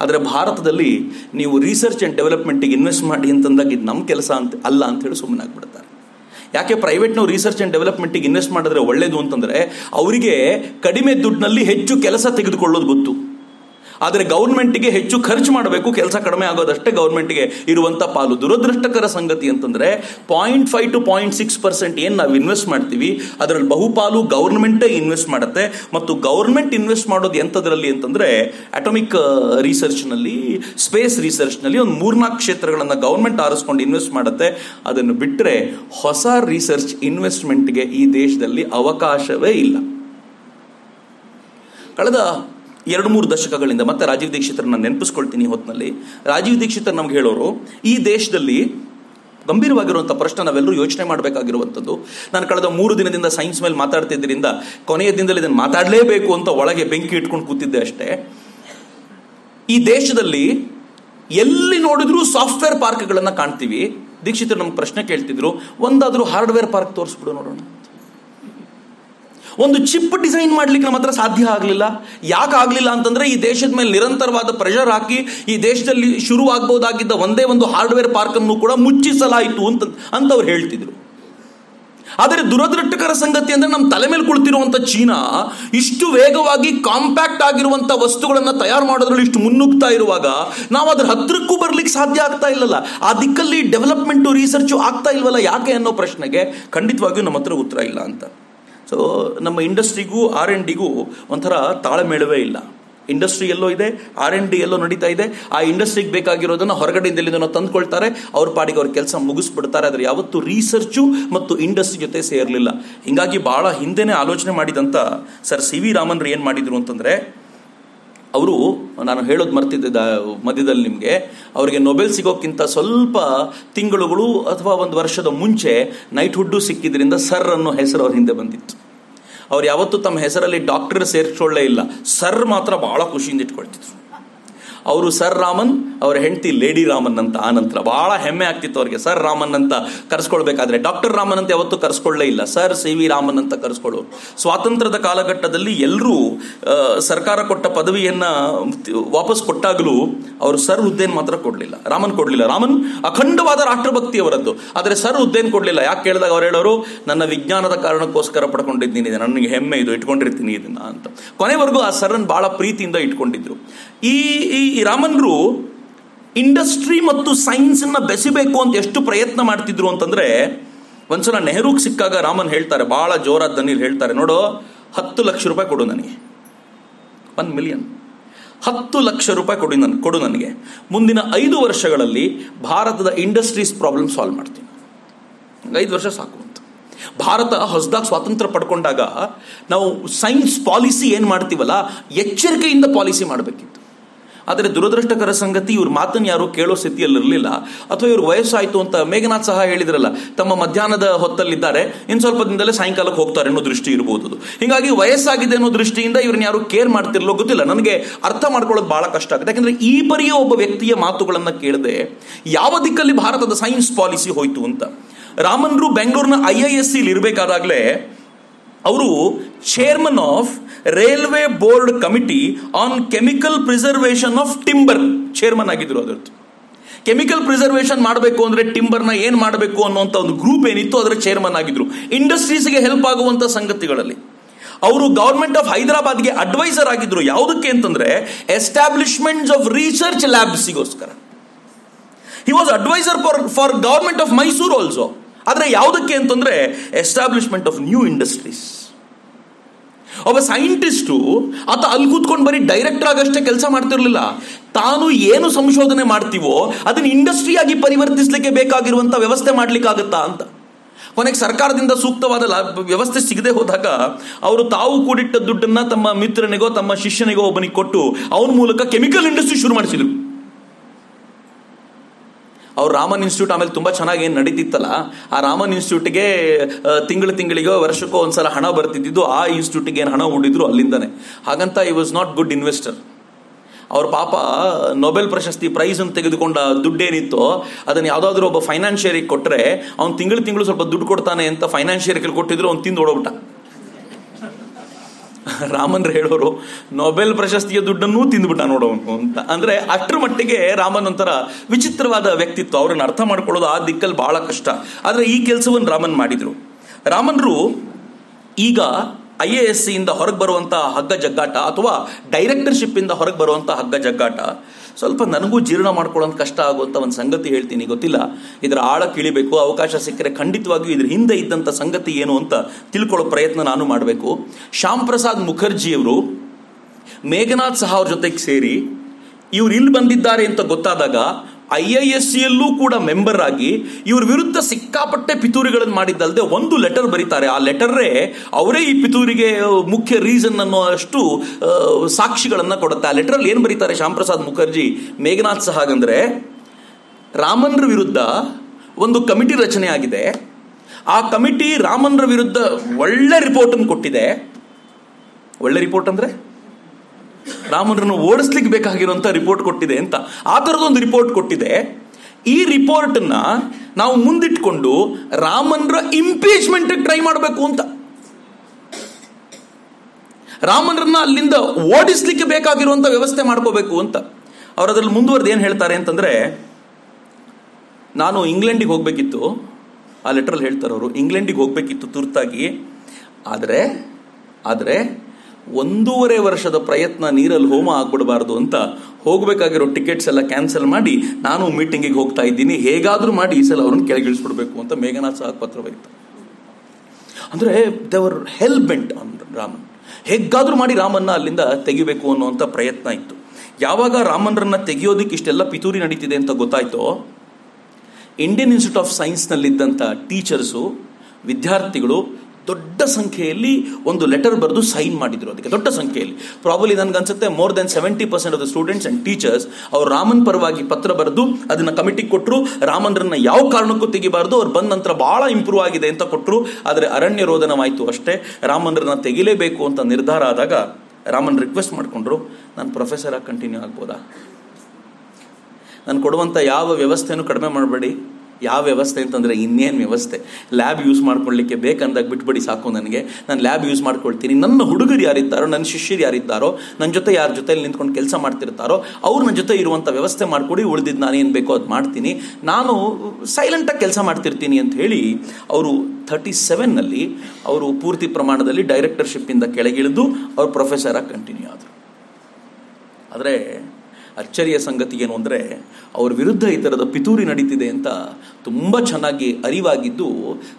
ಆದರೆ ಭಾರತದಲ್ಲಿ ನೀವು ರಿಸರ್ಚ್ ಆ್ಯಂಡ್ ಡೆವಲಪ್ಮೆಂಟಿಗೆ ಇನ್ವೆಸ್ಟ್ ಮಾಡಿ ಅಂತಂದಾಗ ಇದು ನಮ್ಮ ಕೆಲಸ ಅಂತ, ಅಲ್ಲ ಅಂತ ಹೇಳಿ ಸುಮ್ಮನೆ ಆಗ್ಬಿಡ್ತಾರೆ. ಯಾಕೆ ಪ್ರೈವೇಟ್ನವ್ರು ರಿಸರ್ಚ್ ಆ್ಯಂಡ್ ಡೆವಲಪ್ಮೆಂಟಿಗೆ ಇನ್ವೆಸ್ಟ್ ಮಾಡಿದ್ರೆ ಒಳ್ಳೇದು ಅಂತಂದರೆ, ಅವರಿಗೆ ಕಡಿಮೆ ದುಡ್ಡಿನಲ್ಲಿ ಹೆಚ್ಚು ಕೆಲಸ ತೆಗೆದುಕೊಳ್ಳೋದು ಗೊತ್ತು. ಆದರೆ ಗೌರ್ಮೆಂಟಿಗೆ ಹೆಚ್ಚು ಖರ್ಚು ಮಾಡಬೇಕು, ಕೆಲಸ ಕಡಿಮೆ ಆಗೋದಷ್ಟೇ ಗೌರ್ಮೆಂಟ್ಗೆ ಇರುವಂಥ ಪಾಲು. ದುರದೃಷ್ಟಕರ ಸಂಗತಿ ಅಂತಂದರೆ point five two point six percent ಏನು ನಾವು ಇನ್ವೆಸ್ಟ್ ಮಾಡ್ತೀವಿ, ಅದರಲ್ಲಿ ಬಹುಪಾಲು ಗೌರ್ಮೆಂಟೇ ಇನ್ವೆಸ್ಟ್ ಮಾಡುತ್ತೆ. ಮತ್ತು ಗೌರ್ಮೆಂಟ್ ಇನ್ವೆಸ್ಟ್ ಮಾಡೋದು ಎಂಥದ್ರಲ್ಲಿ ಅಂತಂದರೆ ಅಟೋಮಿಕ್ ರಿಸರ್ಚ್ನಲ್ಲಿ ಸ್ಪೇಸ್ ರಿಸರ್ಚ್ನಲ್ಲಿ ಒಂದು ಮೂರ್ನಾಲ್ಕು ಕ್ಷೇತ್ರಗಳನ್ನು ಗೌರ್ಮೆಂಟ್ ಆರಿಸ್ಕೊಂಡು ಇನ್ವೆಸ್ಟ್ ಮಾಡುತ್ತೆ. ಅದನ್ನು ಬಿಟ್ಟರೆ ಹೊಸ ರಿಸರ್ಚ್ ಇನ್ವೆಸ್ಟ್ಮೆಂಟ್ಗೆ ಈ ದೇಶದಲ್ಲಿ ಅವಕಾಶವೇ ಇಲ್ಲ. ಕಳೆದ ಎರಡು ಮೂರು ದಶಕಗಳಿಂದ ಮತ್ತೆ ರಾಜೀವ್ ದೀಕ್ಷಿತರನ್ನ ನೆನಪಿಸ್ಕೊಳ್ತೀನಿ ಹೊತ್ತಿನಲ್ಲಿ ರಾಜೀವ್ ದೀಕ್ಷಿತರ್ ನಮ್ಗೆ ಹೇಳೋರು, ಈ ದೇಶದಲ್ಲಿ ಗಂಭೀರವಾಗಿರುವಂಥ ಪ್ರಶ್ನೆ ನಾವೆಲ್ಲರೂ ಯೋಚನೆ ಮಾಡಬೇಕಾಗಿರುವಂಥದ್ದು. ನಾನು ಕಳೆದ ಮೂರು ದಿನದಿಂದ ಸೈನ್ಸ್ ಮೇಲೆ ಮಾತಾಡ್ತಿದ್ದರಿಂದ ಕೊನೆಯ ದಿನದಲ್ಲಿ ಇದನ್ನು ಮಾತಾಡಲೇಬೇಕು ಅಂತ ಒಳಗೆ ಬೆಂಕಿ ಇಟ್ಕೊಂಡು ಕೂತಿದ್ದೆ ಅಷ್ಟೇ. ಈ ದೇಶದಲ್ಲಿ ಎಲ್ಲಿ ನೋಡಿದ್ರೂ ಸಾಫ್ಟ್ವೇರ್ ಪಾರ್ಕ್ಗಳನ್ನು ಕಾಣ್ತೀವಿ. ದೀಕ್ಷಿತರು ನಮ್ಗೆ ಪ್ರಶ್ನೆ ಕೇಳ್ತಿದ್ರು, ಒಂದಾದರೂ ಹಾರ್ಡ್ವೇರ್ ಪಾರ್ಕ್ ತೋರಿಸ್ಬಿಡು ನೋಡೋಣ. ಒಂದು ಚಿಪ್ ಡಿಸೈನ್ ಮಾಡ್ಲಿಕ್ಕೆ ನಮ್ಮ ಹತ್ರ ಸಾಧ್ಯ ಆಗಲಿಲ್ಲ. ಯಾಕೆ ಆಗಲಿಲ್ಲ ಅಂತಂದ್ರೆ ಈ ದೇಶದ ಮೇಲೆ ನಿರಂತರವಾದ ಪ್ರೆಷರ್ ಹಾಕಿ ಈ ದೇಶದಲ್ಲಿ ಶುರುವಾಗಬಹುದಾಗಿದ್ದ ಒಂದೇ ಒಂದು ಹಾರ್ಡ್ವೇರ್ ಪಾರ್ಕ್ ಅನ್ನು ಕೂಡ ಮುಚ್ಚಿಸಲಾಯಿತು ಅಂತ ಅಂತ ಅವ್ರು ಹೇಳ್ತಿದ್ರು. ಆದರೆ ದುರದೃಷ್ಟಕರ ಸಂಗತಿ ಅಂದ್ರೆ ನಮ್ಮ ತಲೆ ಮೇಲೆ ಕುಳಿತಿರುವಂತ ಚೀನಾ ಇಷ್ಟು ವೇಗವಾಗಿ ಕಾಂಪ್ಯಾಕ್ಟ್ ಆಗಿರುವಂತ ವಸ್ತುಗಳನ್ನು ತಯಾರು ಮಾಡೋದ್ರಲ್ಲಿ ಇಷ್ಟು ಮುನ್ನುಗ್ತಾ ಇರುವಾಗ ನಾವು ಅದ್ರ ಹತ್ತಿರಕ್ಕೂ ಬರ್ಲಿಕ್ಕೆ ಸಾಧ್ಯ ಆಗ್ತಾ ಇಲ್ಲಲ್ಲ. ಆ ದಿಕ್ಕಲ್ಲಿ ಡೆವಲಪ್ಮೆಂಟು ರಿಸರ್ಚು ಆಗ್ತಾ ಇಲ್ವಲ್ಲ ಯಾಕೆ ಅನ್ನೋ ಪ್ರಶ್ನೆಗೆ ಖಂಡಿತವಾಗಿಯೂ ನಮ್ಮ ಹತ್ರ ಉತ್ತರ ಇಲ್ಲ ಅಂತ. ಸೊ ನಮ್ಮ ಇಂಡಸ್ಟ್ರಿಗೂ ಆರ್ ಎನ್ ಡಿಗೂ ಒಂಥರ ತಾಳಮೇಳವೇ ಇಲ್ಲ. ಇಂಡಸ್ಟ್ರಿ ಎಲ್ಲೋ ಇದೆ ಆರ್ ಎನ್ ಡಿ ಎಲ್ಲೋ ನಡೀತಾ ಇದೆ. ಆ ಇಂಡಸ್ಟ್ರಿಗೆ ಬೇಕಾಗಿರೋದನ್ನು ಹೊರಗಡೆಯಿಂದೆಲ್ಲಿಂದನೋ ತಂದುಕೊಳ್ತಾರೆ. ಅವ್ರ ಪಾಡಿಗೆ ಅವ್ರ ಕೆಲಸ ಮುಗಿಸ್ಬಿಡ್ತಾರೆ. ಆದರೆ ಯಾವತ್ತೂ ರೀಸರ್ಚು ಮತ್ತು ಇಂಡಸ್ಟ್ರಿ ಜೊತೆ ಸೇರಲಿಲ್ಲ. ಹಿಂಗಾಗಿ ಭಾಳ ಹಿಂದೆನೇ ಆಲೋಚನೆ ಮಾಡಿದಂತ ಸರ್ ಸಿ ವಿ ರಾಮನ್ರು ಏನು ಮಾಡಿದ್ರು ಅಂತಂದರೆ ಅವರು, ನಾನು ಹೇಳೋದು ಮರ್ತಿದ್ದೆ ಮಧ್ಯದಲ್ಲಿ ನಿಮಗೆ, ಅವರಿಗೆ ನೊಬೆಲ್ ಸಿಗೋಕ್ಕಿಂತ ಸ್ವಲ್ಪ ತಿಂಗಳುಗಳು ಅಥವಾ ಒಂದು ವರ್ಷದ ಮುಂಚೆ ನೈಟ್ ಹುಡ್ಡು ಸಿಕ್ಕಿದ್ರಿಂದ ಸರ್ ಅನ್ನೋ ಹೆಸರು ಅವ್ರ ಹಿಂದೆ ಬಂದಿತ್ತು. ಅವ್ರು ಯಾವತ್ತೂ ತಮ್ಮ ಹೆಸರಲ್ಲಿ ಡಾಕ್ಟರ್ ಸೇರಿಸ್ಕೊಳ್ಳೇ ಇಲ್ಲ. ಸರ್ ಮಾತ್ರ ಬಹಳ ಖುಷಿಯಿಂದ ಇಟ್ಕೊಳ್ತಿದ್ರು. ಅವರು ಸರ್ ರಾಮನ್, ಅವರ ಹೆಂಡತಿ ಲೇಡಿ ರಾಮನ್ ಅಂತ ಆನಂತರ ನಂತರ. ಬಹಳ ಹೆಮ್ಮೆ ಆಗ್ತಿತ್ತು ಅವರಿಗೆ. ಸರ್ ರಾಮನ್ ಅಂತ ಕರೆಸ್ಕೊಳ್ಬೇಕಾದ್ರೆ. ಡಾಕ್ಟರ್ ರಾಮನ್ ಅಂತ ಯಾವತ್ತೂ ಕರೆಸ್ಕೊಳ್ಳೇ ಇಲ್ಲ. ಸರ್ ಸಿ ವಿ ರಾಮನ್ ಅಂತ ಕರೆಸ್ಕೊಳ್ಳೋರು. ಸ್ವಾತಂತ್ರ್ಯದ ಕಾಲಘಟ್ಟದಲ್ಲಿ ಎಲ್ಲರೂ ಸರ್ಕಾರ ಕೊಟ್ಟ ಪದವಿಯನ್ನ ವಾಪಸ್ ಕೊಟ್ಟಾಗಲೂ ಅವರು ಸರ್ ಹುದ್ದೇನ್ ಮಾತ್ರ ಕೊಡಲಿಲ್ಲ. ರಾಮನ್ ಕೊಡಲಿಲ್ಲ. ರಾಮನ್ ಅಖಂಡವಾದ ರಾಷ್ಟ್ರಭಕ್ತಿ ಅವರದ್ದು ಆದರೆ ಸರ್ ಹುದ್ದೇನ್ ಕೊಡಲಿಲ್ಲ. ಯಾಕೆ ಕೇಳಿದಾಗ ಅವ್ರು ಹೇಳೋರು, ನನ್ನ ವಿಜ್ಞಾನದ ಕಾರಣಕ್ಕೋಸ್ಕರ ಪಡ್ಕೊಂಡಿದ್ದೀನಿ. ನನಗೆ ಹೆಮ್ಮೆ. ಇದು ಇಟ್ಕೊಂಡಿರ್ತೀನಿ ಇದನ್ನ ಅಂತ. ಕೊನೆವರೆಗೂ ಆ ಸರ್ ಬಹಳ ಪ್ರೀತಿಯಿಂದ ಇಟ್ಕೊಂಡಿದ್ರು. ಈ ಈ ರಾಮನ್ರು ಇಂಡಸ್ಟ್ರಿ ಮತ್ತು ಸೈನ್ಸನ್ನು ಬೆಸಿಬೇಕು ಅಂತ ಎಷ್ಟು ಪ್ರಯತ್ನ ಮಾಡ್ತಿದ್ರು ಅಂತಂದ್ರೆ ಒಂದ್ಸಲ ನೆಹರೂಗೆ ಸಿಕ್ಕಾಗ ರಾಮನ್ ಹೇಳ್ತಾರೆ ಬಹಳ ಜೋರಾದ ದನಿಲ್ ಹೇಳ್ತಾರೆ, ನೋಡು, ಹತ್ತು ಲಕ್ಷ ರೂಪಾಯಿ ಕೊಡು ನನಗೆ. ಒನ್ ಮಿಲಿಯನ್ ಹತ್ತು ಲಕ್ಷ ರೂಪಾಯಿ ಕೊಡಿ ನನ್, ಕೊಡು ನನಗೆ. ಮುಂದಿನ ಐದು ವರ್ಷಗಳಲ್ಲಿ ಭಾರತದ ಇಂಡಸ್ಟ್ರೀಸ್ ಪ್ರಾಬ್ಲಮ್ ಸಾಲ್ವ್ ಮಾಡ್ತೀನಿ. ಐದು ವರ್ಷ ಸಾಕು ಅಂತ. ಭಾರತ ಹೊಸದಾಗಿ ಸ್ವಾತಂತ್ರ್ಯ ಪಡ್ಕೊಂಡಾಗ ನಾವು ಸೈನ್ಸ್ ಪಾಲಿಸಿ ಏನು ಮಾಡ್ತೀವಲ್ಲ, ಎಚ್ಚರಿಕೆಯಿಂದ ಪಾಲಿಸಿ ಮಾಡಬೇಕಿತ್ತು. ಆದರೆ ದುರದೃಷ್ಟಕರ ಸಂಗತಿ ಇವ್ರ ಮಾತನ್ನು ಯಾರು ಕೇಳೋ ಸ್ಥಿತಿಯಲ್ಲಿರಲಿಲ್ಲ. ಅಥವಾ ಇವ್ರ ವಯಸ್ಸಾಯಿತು ಅಂತ ಮೇಘನಾಥ್ ಸಹ ಹೇಳಿದ್ರಲ್ಲ, ತಮ್ಮ ಮಧ್ಯಾಹ್ನದ ಹೊತ್ತಲ್ಲಿದ್ದಾರೆ ಇನ್ನು ಸ್ವಲ್ಪ ದಿನದಲ್ಲೇ ಸಾಯಂಕಾಲಕ್ಕೆ ಹೋಗ್ತಾರೆ ಅನ್ನೋ ದೃಷ್ಟಿ ಇರಬಹುದು. ಹೀಗಾಗಿ ವಯಸ್ಸಾಗಿದೆ ಅನ್ನೋ ದೃಷ್ಟಿಯಿಂದ ಇವ್ರನ್ನ ಯಾರು ಕೇರ್ ಮಾಡ್ತಿರ್ಲೋ ಗೊತ್ತಿಲ್ಲ. ನನಗೆ ಅರ್ಥ ಮಾಡ್ಕೊಳ್ಳೋದು ಬಹಳ ಕಷ್ಟ ಆಗುತ್ತೆ. ಯಾಕಂದ್ರೆ ಈ ಪರಿಯ ಒಬ್ಬ ವ್ಯಕ್ತಿಯ ಮಾತುಗಳನ್ನು ಕೇಳದೆ, ಯಾವ ದಿಕ್ಕಲ್ಲಿ ಭಾರತದ ಸೈನ್ಸ್ ಪಾಲಿಸಿ ಹೋಯ್ತು ಅಂತ. ರಾಮನ್ರು ಬೆಂಗಳೂರಿನ ಐ ಐ ಎಸ್ ಸಿಲಿ ಇರಬೇಕಾದಾಗಲೇ ಅವರು chairman of railway board committee on chemical preservation of timber chairman ಆಗಿದ್ರು ಅದರದ್ದು. ಕೆಮಿಕಲ್ ಪ್ರಿಸರ್ವೇಷನ್ ಮಾಡಬೇಕು ಅಂದ್ರೆ ಟಿಂಬರ್ನ ಏನ್ ಮಾಡಬೇಕು ಅನ್ನುವಂಥ ಒಂದು ಗ್ರೂಪ್ ಏನಿತ್ತು, ಅದರ ಚೇರ್ಮನ್ ಆಗಿದ್ರು. ಇಂಡಸ್ಟ್ರೀಸ್ಗೆ ಹೆಲ್ಪ್ ಆಗುವಂತ ಸಂಗತಿಗಳಲ್ಲಿ. ಅವರು ಗವರ್ಮೆಂಟ್ ಆಫ್ ಹೈದರಾಬಾದ್ಗೆ ಅಡ್ವೈಸರ್ ಆಗಿದ್ರು. ಯಾವುದಕ್ಕೆ ಅಂತಂದ್ರೆ establishments of research ಲ್ಯಾಬ್ಸ್ಗೋಸ್ಕರ he was adviser for for government of Mysore also ಆದರೆ ಯಾವುದಕ್ಕೆ ಅಂತಂದ್ರೆ ಎಸ್ಟಾಬ್ಲಿಷ್ಮೆಂಟ್ ಆಫ್ ನ್ಯೂ ಇಂಡಸ್ಟ್ರೀಸ್. ಒಬ್ಬ ಸೈಂಟಿಸ್ಟು ಆತ ಅಲ್ಲಿ ಕೂತ್ಕೊಂಡು ಬರೀ ಡೈರೆಕ್ಟರ್ ಆಗಷ್ಟೇ ಕೆಲಸ ಮಾಡ್ತಿರ್ಲಿಲ್ಲ. ತಾನು ಏನು ಸಂಶೋಧನೆ ಮಾಡ್ತೀವೋ ಅದನ್ನು ಇಂಡಸ್ಟ್ರಿಯಾಗಿ ಪರಿವರ್ತಿಸಲಿಕ್ಕೆ ಬೇಕಾಗಿರುವಂಥ ವ್ಯವಸ್ಥೆ ಮಾಡ್ಲಿಕ್ಕಾಗತ್ತಾ ಅಂತ. ಕೊನೆಗೆ ಸರ್ಕಾರದಿಂದ ಸೂಕ್ತವಾದ ವ್ಯವಸ್ಥೆ ಸಿಗದೆ ಹೋದಾಗ ಅವರು ತಾವು ಕೂಡಿಟ್ಟ ದುಡ್ಡನ್ನ ತಮ್ಮ ಮಿತ್ರನಿಗೋ ತಮ್ಮ ಶಿಷ್ಯನಿಗೋ ಒಬ್ಬನಿಗೆ ಕೊಟ್ಟು ಅವನ ಮೂಲಕ ಕೆಮಿಕಲ್ ಇಂಡಸ್ಟ್ರಿ ಶುರು ಮಾಡಿಸಿದ್ರು. ಅವ್ರು ರಾಮನ್ ಇನ್ಸ್ಟಿಟ್ಯೂಟ್ ಆಮೇಲೆ ತುಂಬ ಚೆನ್ನಾಗಿ ಏನು ನಡೀತಿತ್ತಲ್ಲ, ಆ ರಾಮನ್ ಇನ್ಸ್ಟಿಟ್ಯೂಟ್ಗೆ ತಿಂಗಳು ತಿಂಗಳಿಗೋ ವರ್ಷಕ್ಕೋ ಒಂದ್ಸಲ ಹಣ ಬರ್ತಿದ್ದು ಆ ಇನ್ಸ್ಟಿಟ್ಯೂಟ್ಗೆ ಏನು ಹಣ ಹೂಡಿದ್ರು ಅಲ್ಲಿಂದಾನೆ. ಹಾಗಂತ ಈ ವಾಸ್ ನಾಟ್ ಗುಡ್ ಇನ್ವೆಸ್ಟರ್ ಅವ್ರ ಪಾಪ ನೊಬೆಲ್ ಪ್ರಶಸ್ತಿ ಪ್ರೈಸ್ ಅಂತ ತೆಗೆದುಕೊಂಡ ದುಡ್ಡೇನಿತ್ತೋ ಅದನ್ನು ಯಾವುದಾದ್ರೂ ಒಬ್ಬ ಫೈನಾನ್ಷಿಯರಿಗೆ ಕೊಟ್ಟರೆ ಅವ್ನು ತಿಂಗಳು ತಿಂಗಳು ಸ್ವಲ್ಪ ದುಡ್ಡು ಕೊಡ್ತಾನೆ ಅಂತ ಫೈನಾನ್ಷಿಯರಿಗೆ ಕೊಟ್ಟಿದ್ರು, ಅವ್ನು ತಿಂದು ಓಡೋಗ್ಬಿಟ್ಟ. ರಾಮನ್ರು ಹೇಳೋರು, ನೊಬೆಲ್ ಪ್ರಶಸ್ತಿಯ ದುಡ್ಡನ್ನೂ ತಿಂದ್ಬಿಟ್ಟ ನೋಡೋನು ಅಂತ. ಅಂದ್ರೆ ಅಷ್ಟರ ಮಟ್ಟಿಗೆ ರಾಮನ್ ಒಂಥರ ವಿಚಿತ್ರವಾದ ವ್ಯಕ್ತಿತ್ವ. ಅವ್ರನ್ನ ಅರ್ಥ ಮಾಡ್ಕೊಳ್ಳೋದು ಆ ದಿಕ್ಕಲ್ಲಿ ಬಹಳ ಕಷ್ಟ. ಆದ್ರೆ ಈ ಕೆಲಸವನ್ನು ರಾಮನ್ ಮಾಡಿದ್ರು. ರಾಮನ್ರು ಈಗ ಐ ಎ ಎಸ್ ಇಂದ ಹೊರಗೆ ಬರುವಂತಹ ಹಗ್ಗ ಜಗ್ಗಾಟ ಅಥವಾ ಡೈರೆಕ್ಟರ್ಶಿಪ್ ಇಂದ ಹೊರಗೆ ಬರುವಂಥ ಹಗ್ಗ ಜಗ್ಗಾಟ ಸ್ವಲ್ಪ ನನಗೂ ಜೀರ್ಣ ಮಾಡ್ಕೊಳ್ಳೋ ಕಷ್ಟ ಆಗುವಂಥ ಒಂದು ಸಂಗತಿ ಹೇಳ್ತೀನಿ, ಗೊತ್ತಿಲ್ಲ? ಇದರ ಆಳ ಇಳಿಬೇಕು ಅವಕಾಶ ಸಿಕ್ಕರೆ ಖಂಡಿತವಾಗಿಯೂ ಇದ್ರ ಹಿಂದೆ ಇದ್ದಂಥ ಸಂಗತಿ ಏನು ಅಂತ ತಿಳ್ಕೊಳ್ಳೋ ಪ್ರಯತ್ನ ನಾನು ಮಾಡಬೇಕು. ಶ್ಯಾಮ್ ಪ್ರಸಾದ್ ಮುಖರ್ಜಿಯವರು, ಮೇಘನಾಥ್ ಸಹ ಅವ್ರ ಜೊತೆಗೆ ಸೇರಿ, ಇವ್ರು ಇಲ್ಲಿ ಬಂದಿದ್ದಾರೆ ಅಂತ ಗೊತ್ತಾದಾಗ ಐ ಐ ಎಸ್ ಸಿಯಲ್ಲೂ ಕೂಡ ಮೆಂಬರ್ ಆಗಿ ಇವ್ರ ವಿರುದ್ಧ ಸಿಕ್ಕಾಪಟ್ಟೆ ಪಿತೂರಿಗಳನ್ನು ಮಾಡಿದ್ದಲ್ಲದೆ ಒಂದು ಲೆಟರ್ ಬರೀತಾರೆ. ಆ ಲೆಟರ್ರೇ ಅವರೇ ಈ ಪಿತೂರಿಗೆ ಮುಖ್ಯ ರೀಸನ್ ಅನ್ನೋ ಅಷ್ಟು ಸಾಕ್ಷಿಗಳನ್ನು ಕೊಡುತ್ತೆ. ಆ ಲೆಟರಲ್ಲಿ ಏನು ಬರೀತಾರೆ ಶ್ಯಾಮ್ ಪ್ರಸಾದ್ ಮುಖರ್ಜಿ, ಮೇಘನಾಥ್ ಸಹಾಗ್ ಹಾಗಂದ್ರೆ, ರಾಮನ್ರ ವಿರುದ್ಧ ಒಂದು ಕಮಿಟಿ ರಚನೆ ಆಗಿದೆ. ಆ ಕಮಿಟಿ ರಾಮನ್ರ ವಿರುದ್ಧ ಒಳ್ಳೆ ರಿಪೋರ್ಟ್ ಅನ್ನು ಕೊಟ್ಟಿದೆ. ಒಳ್ಳೆ ರಿಪೋರ್ಟ್ ಅಂದ್ರೆ? ರಾಮನರನ್ನು ಓಡಿಸ್ಲಿಕ್ಕೆ ಬೇಕಾಗಿರುವಂತ ರಿಪೋರ್ಟ್ ಕೊಟ್ಟಿದೆ ಅಂತ. ಆ ಥರದೊಂದು ರಿಪೋರ್ಟ್ ಕೊಟ್ಟಿದೆ. ಈ ರಿಪೋರ್ಟ್ನ ನಾವು ಮುಂದಿಟ್ಕೊಂಡು ರಾಮನ್ರ ಇಂಪೀಚ್ಮೆಂಟ್ ಟ್ರೈ ಮಾಡಬೇಕು ಅಂತ. ರಾಮನರನ್ನ ಅಲ್ಲಿಂದ ಓಡಿಸ್ಲಿಕ್ಕೆ ಬೇಕಾಗಿರುವಂತ ವ್ಯವಸ್ಥೆ ಮಾಡ್ಕೋಬೇಕು ಅಂತ. ಅವ್ರು ಅದ್ರಲ್ಲಿ ಮುಂದುವರೆದು ಏನು ಹೇಳ್ತಾರೆ ಅಂತಂದ್ರೆ, ನಾನು ಇಂಗ್ಲೆಂಡಿಗೆ ಹೋಗ್ಬೇಕಿತ್ತು. ಆ ಲೆಟ್ರಲ್ಲಿ ಹೇಳ್ತಾರೆ ಅವರು. ಇಂಗ್ಲೆಂಡಿಗೆ ಹೋಗ್ಬೇಕಿತ್ತು ತುರ್ತಾಗಿ. ಆದರೆ ಆದರೆ ಒಂದೂವರೆ ವರ್ಷದ ಪ್ರಯತ್ನ ನೀರಲ್ಲಿ ಹೋಮ ಆಗ್ಬಿಡಬಾರ್ದು ಅಂತ ಹೋಗಬೇಕಾಗಿರೋ ಟಿಕೆಟ್ಸ್ ಎಲ್ಲ ಕ್ಯಾನ್ಸಲ್ ಮಾಡಿ ನಾನು ಮೀಟಿಂಗಿಗೆ ಹೋಗ್ತಾ ಇದ್ದೀನಿ. ಹೇಗಾದರೂ ಮಾಡಿ ಈ ಸಲ ಅವ್ರನ್ನ ಕೆಳಗಿಳಿಸ್ಬಿಡ್ಬೇಕು ಅಂತ ಮೇಘನಾಥ್ ಸಹ ಪತ್ರ ಬರೀತಾರೆ ಅಂದರೆ ದೇವರ್ ಹೆಲ್ ಬೆಂಟ್ ಆನ್ ರಾಮನ್ ಹೇಗಾದರೂ ಮಾಡಿ ರಾಮನ್ನ ಅಲ್ಲಿಂದ ತೆಗಿಬೇಕು ಅನ್ನುವಂಥ ಪ್ರಯತ್ನ ಇತ್ತು. ಯಾವಾಗ ರಾಮನ್ರನ್ನ ತೆಗೆಯೋದಕ್ಕೆ ಇಷ್ಟೆಲ್ಲ ಪಿತೂರಿ ನಡೀತಿದೆ ಅಂತ ಗೊತ್ತಾಯ್ತೋ? ಇಂಡಿಯನ್ ಇನ್ಸ್ಟಿಟ್ಯೂಟ್ ಆಫ್ ಸೈನ್ಸ್ನಲ್ಲಿದ್ದಂಥ ಟೀಚರ್ಸು ವಿದ್ಯಾರ್ಥಿಗಳು ದೊಡ್ಡ ಸಂಖ್ಯೆಯಲ್ಲಿ ಒಂದು ಲೆಟರ್ ಬರೆದು ಸೈನ್ ಮಾಡಿದ್ರು ಅದಕ್ಕೆ, ದೊಡ್ಡ ಸಂಖ್ಯೆಯಲ್ಲಿ. ಪ್ರಾಬಲಿ ನನಗನ್ಸುತ್ತೆ more than seventy percent of the students and teachers ಅವ್ರು ರಾಮನ್ ಪರವಾಗಿ ಪತ್ರ ಬರೆದು ಅದನ್ನ ಕಮಿಟಿಗೆ ಕೊಟ್ಟರು ರಾಮನ್ರನ್ನ ಯಾವ ಕಾರಣಕ್ಕೂ ತೆಗಿಬಾರ್ದು, ಅವ್ರು ಬಂದ ನಂತರ ಬಹಳ ಇಂಪ್ರೂವ್ ಆಗಿದೆ ಅಂತ ಕೊಟ್ಟರು ಆದರೆ ಅರಣ್ಯ ರೋದನವಾಯಿತು ಅಷ್ಟೇ. ರಾಮನ್ರನ್ನ ತೆಗಿಲೇಬೇಕು ಅಂತ ನಿರ್ಧಾರ ಆದಾಗ ರಾಮನ್ ರಿಕ್ವೆಸ್ಟ್ ಮಾಡಿಕೊಂಡ್ರು, ನಾನು ಪ್ರೊಫೆಸರಾಗಿ ಕಂಟಿನ್ಯೂ ಆಗ್ಬೋದಾ? ನಾನು ಕೊಡುವಂಥ ಯಾವ ವ್ಯವಸ್ಥೆನೂ ಕಡಿಮೆ ಮಾಡಬೇಡಿ. ಯಾವ ವ್ಯವಸ್ಥೆ ಅಂತಂದರೆ ಇನ್ನೇನು ವ್ಯವಸ್ಥೆ? ಲ್ಯಾಬ್ ಯೂಸ್ ಮಾಡ್ಕೊಳ್ಳಿಕ್ಕೆ ಬೇಕಂದಾಗ ಬಿಟ್ಬಿಡಿ ಸಾಕು ನನಗೆ. ನಾನು ಲ್ಯಾಬ್ ಯೂಸ್ ಮಾಡ್ಕೊಳ್ತೀನಿ. ನನ್ನ ಹುಡುಗರು ಯಾರಿದ್ದಾರೋ, ನನ್ನ ಶಿಷ್ಯರು ಯಾರಿದ್ದಾರೋ ನನ್ನ ಜೊತೆ ಯಾರ ಜೊತೆಯಲ್ಲಿ ನಿಂತ್ಕೊಂಡು ಕೆಲಸ ಮಾಡ್ತಿರ್ತಾರೋ, ಅವ್ರು ನನ್ನ ಜೊತೆ ಇರುವಂಥ ವ್ಯವಸ್ಥೆ ಮಾಡಿಕೊಡಿ ಉಳಿದಿದ್ದು ನಾನೇನು ಬೇಕೋ ಅದು ಮಾಡ್ತೀನಿ. ನಾನು ಸೈಲೆಂಟಾಗಿ ಕೆಲಸ ಮಾಡ್ತಿರ್ತೀನಿ ಅಂತ ಹೇಳಿ ಅವರು ಥರ್ಟಿ ಸೆವೆನ್ನಲ್ಲಿ ಅವರು ಪೂರ್ತಿ ಪ್ರಮಾಣದಲ್ಲಿ ಡೈರೆಕ್ಟರ್ಶಿಪ್ಪಿಂದ ಕೆಳಗಿಳಿದು ಅವರು ಪ್ರೊಫೆಸರಾಗಿ ಕಂಟಿನ್ಯೂ ಆದರು. ಆದರೆ ಅಚ್ಚರಿಯ ಸಂಗತಿ ಏನು ಅಂದರೆ, ಅವ್ರ ವಿರುದ್ಧ ಈ ಥರದ ಪಿತೂರಿ ನಡೀತಿದೆ ಅಂತ ತುಂಬ ಚೆನ್ನಾಗಿ ಅರಿವಾಗಿದ್ದು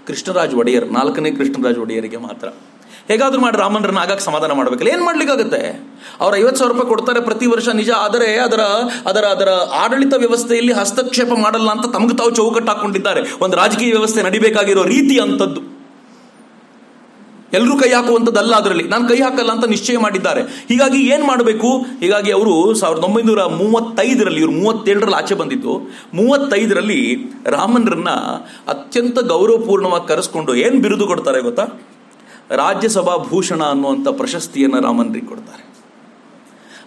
ಕೃಷ್ಣರಾಜ್ ಒಡೆಯರ್, ನಾಲ್ಕನೇ ಕೃಷ್ಣರಾಜ್ ಒಡೆಯರಿಗೆ ಮಾತ್ರ. ಹೇಗಾದರೂ ಮಾಡಿ ರಾಮನರನ್ನ ಆಗಾಗ ಸಮಾಧಾನ ಮಾಡಬೇಕಲ್ಲ, ಏನು ಮಾಡಲಿಕ್ಕಾಗತ್ತೆ? ಅವ್ರು ಐವತ್ತು ಸಾವಿರ ರೂಪಾಯಿ ಕೊಡ್ತಾರೆ ಪ್ರತಿ ವರ್ಷ ನಿಜ, ಆದರೆ ಅದರ ಅದರ ಅದರ ಆಡಳಿತ ವ್ಯವಸ್ಥೆಯಲ್ಲಿ ಹಸ್ತಕ್ಷೇಪ ಮಾಡಲ್ಲ ಅಂತ ತಮಗೆ ತಾವು ಚೌಕಟ್ಟು ಹಾಕೊಂಡಿದ್ದಾರೆ ಒಂದು ರಾಜಕೀಯ ವ್ಯವಸ್ಥೆ ನಡಿಬೇಕಾಗಿರೋ ರೀತಿ ಅಂಥದ್ದು ಎಲ್ಲರೂ ಕೈ ಹಾಕುವಂಥದ್ದಲ್ಲ ಅದರಲ್ಲಿ. ನಾನು ಕೈ ಹಾಕಲ್ಲ ಅಂತ ನಿಶ್ಚಯ ಮಾಡಿದ್ದಾರೆ. ಹೀಗಾಗಿ ಏನು ಮಾಡಬೇಕು? ಹೀಗಾಗಿ ಅವರು ಸಾವಿರದ ಒಂಬೈನೂರ ಮೂವತ್ತೈದರಲ್ಲಿ, ಇವರು ಮೂವತ್ತೇಳರಲ್ಲಿ ಆಚೆ ಬಂದಿದ್ದು. ಮೂವತ್ತೈದರಲ್ಲಿ ರಾಮನ್ರನ್ನ ಅತ್ಯಂತ ಗೌರವಪೂರ್ಣವಾಗಿ ಕರೆಸ್ಕೊಂಡು ಏನು ಬಿರುದು ಕೊಡ್ತಾರೆ ಗೊತ್ತಾ? ರಾಜ್ಯಸಭಾ ಭೂಷಣ ಅನ್ನುವಂಥ ಪ್ರಶಸ್ತಿಯನ್ನು ರಾಮನ್ರಿಗೆ ಕೊಡ್ತಾರೆ.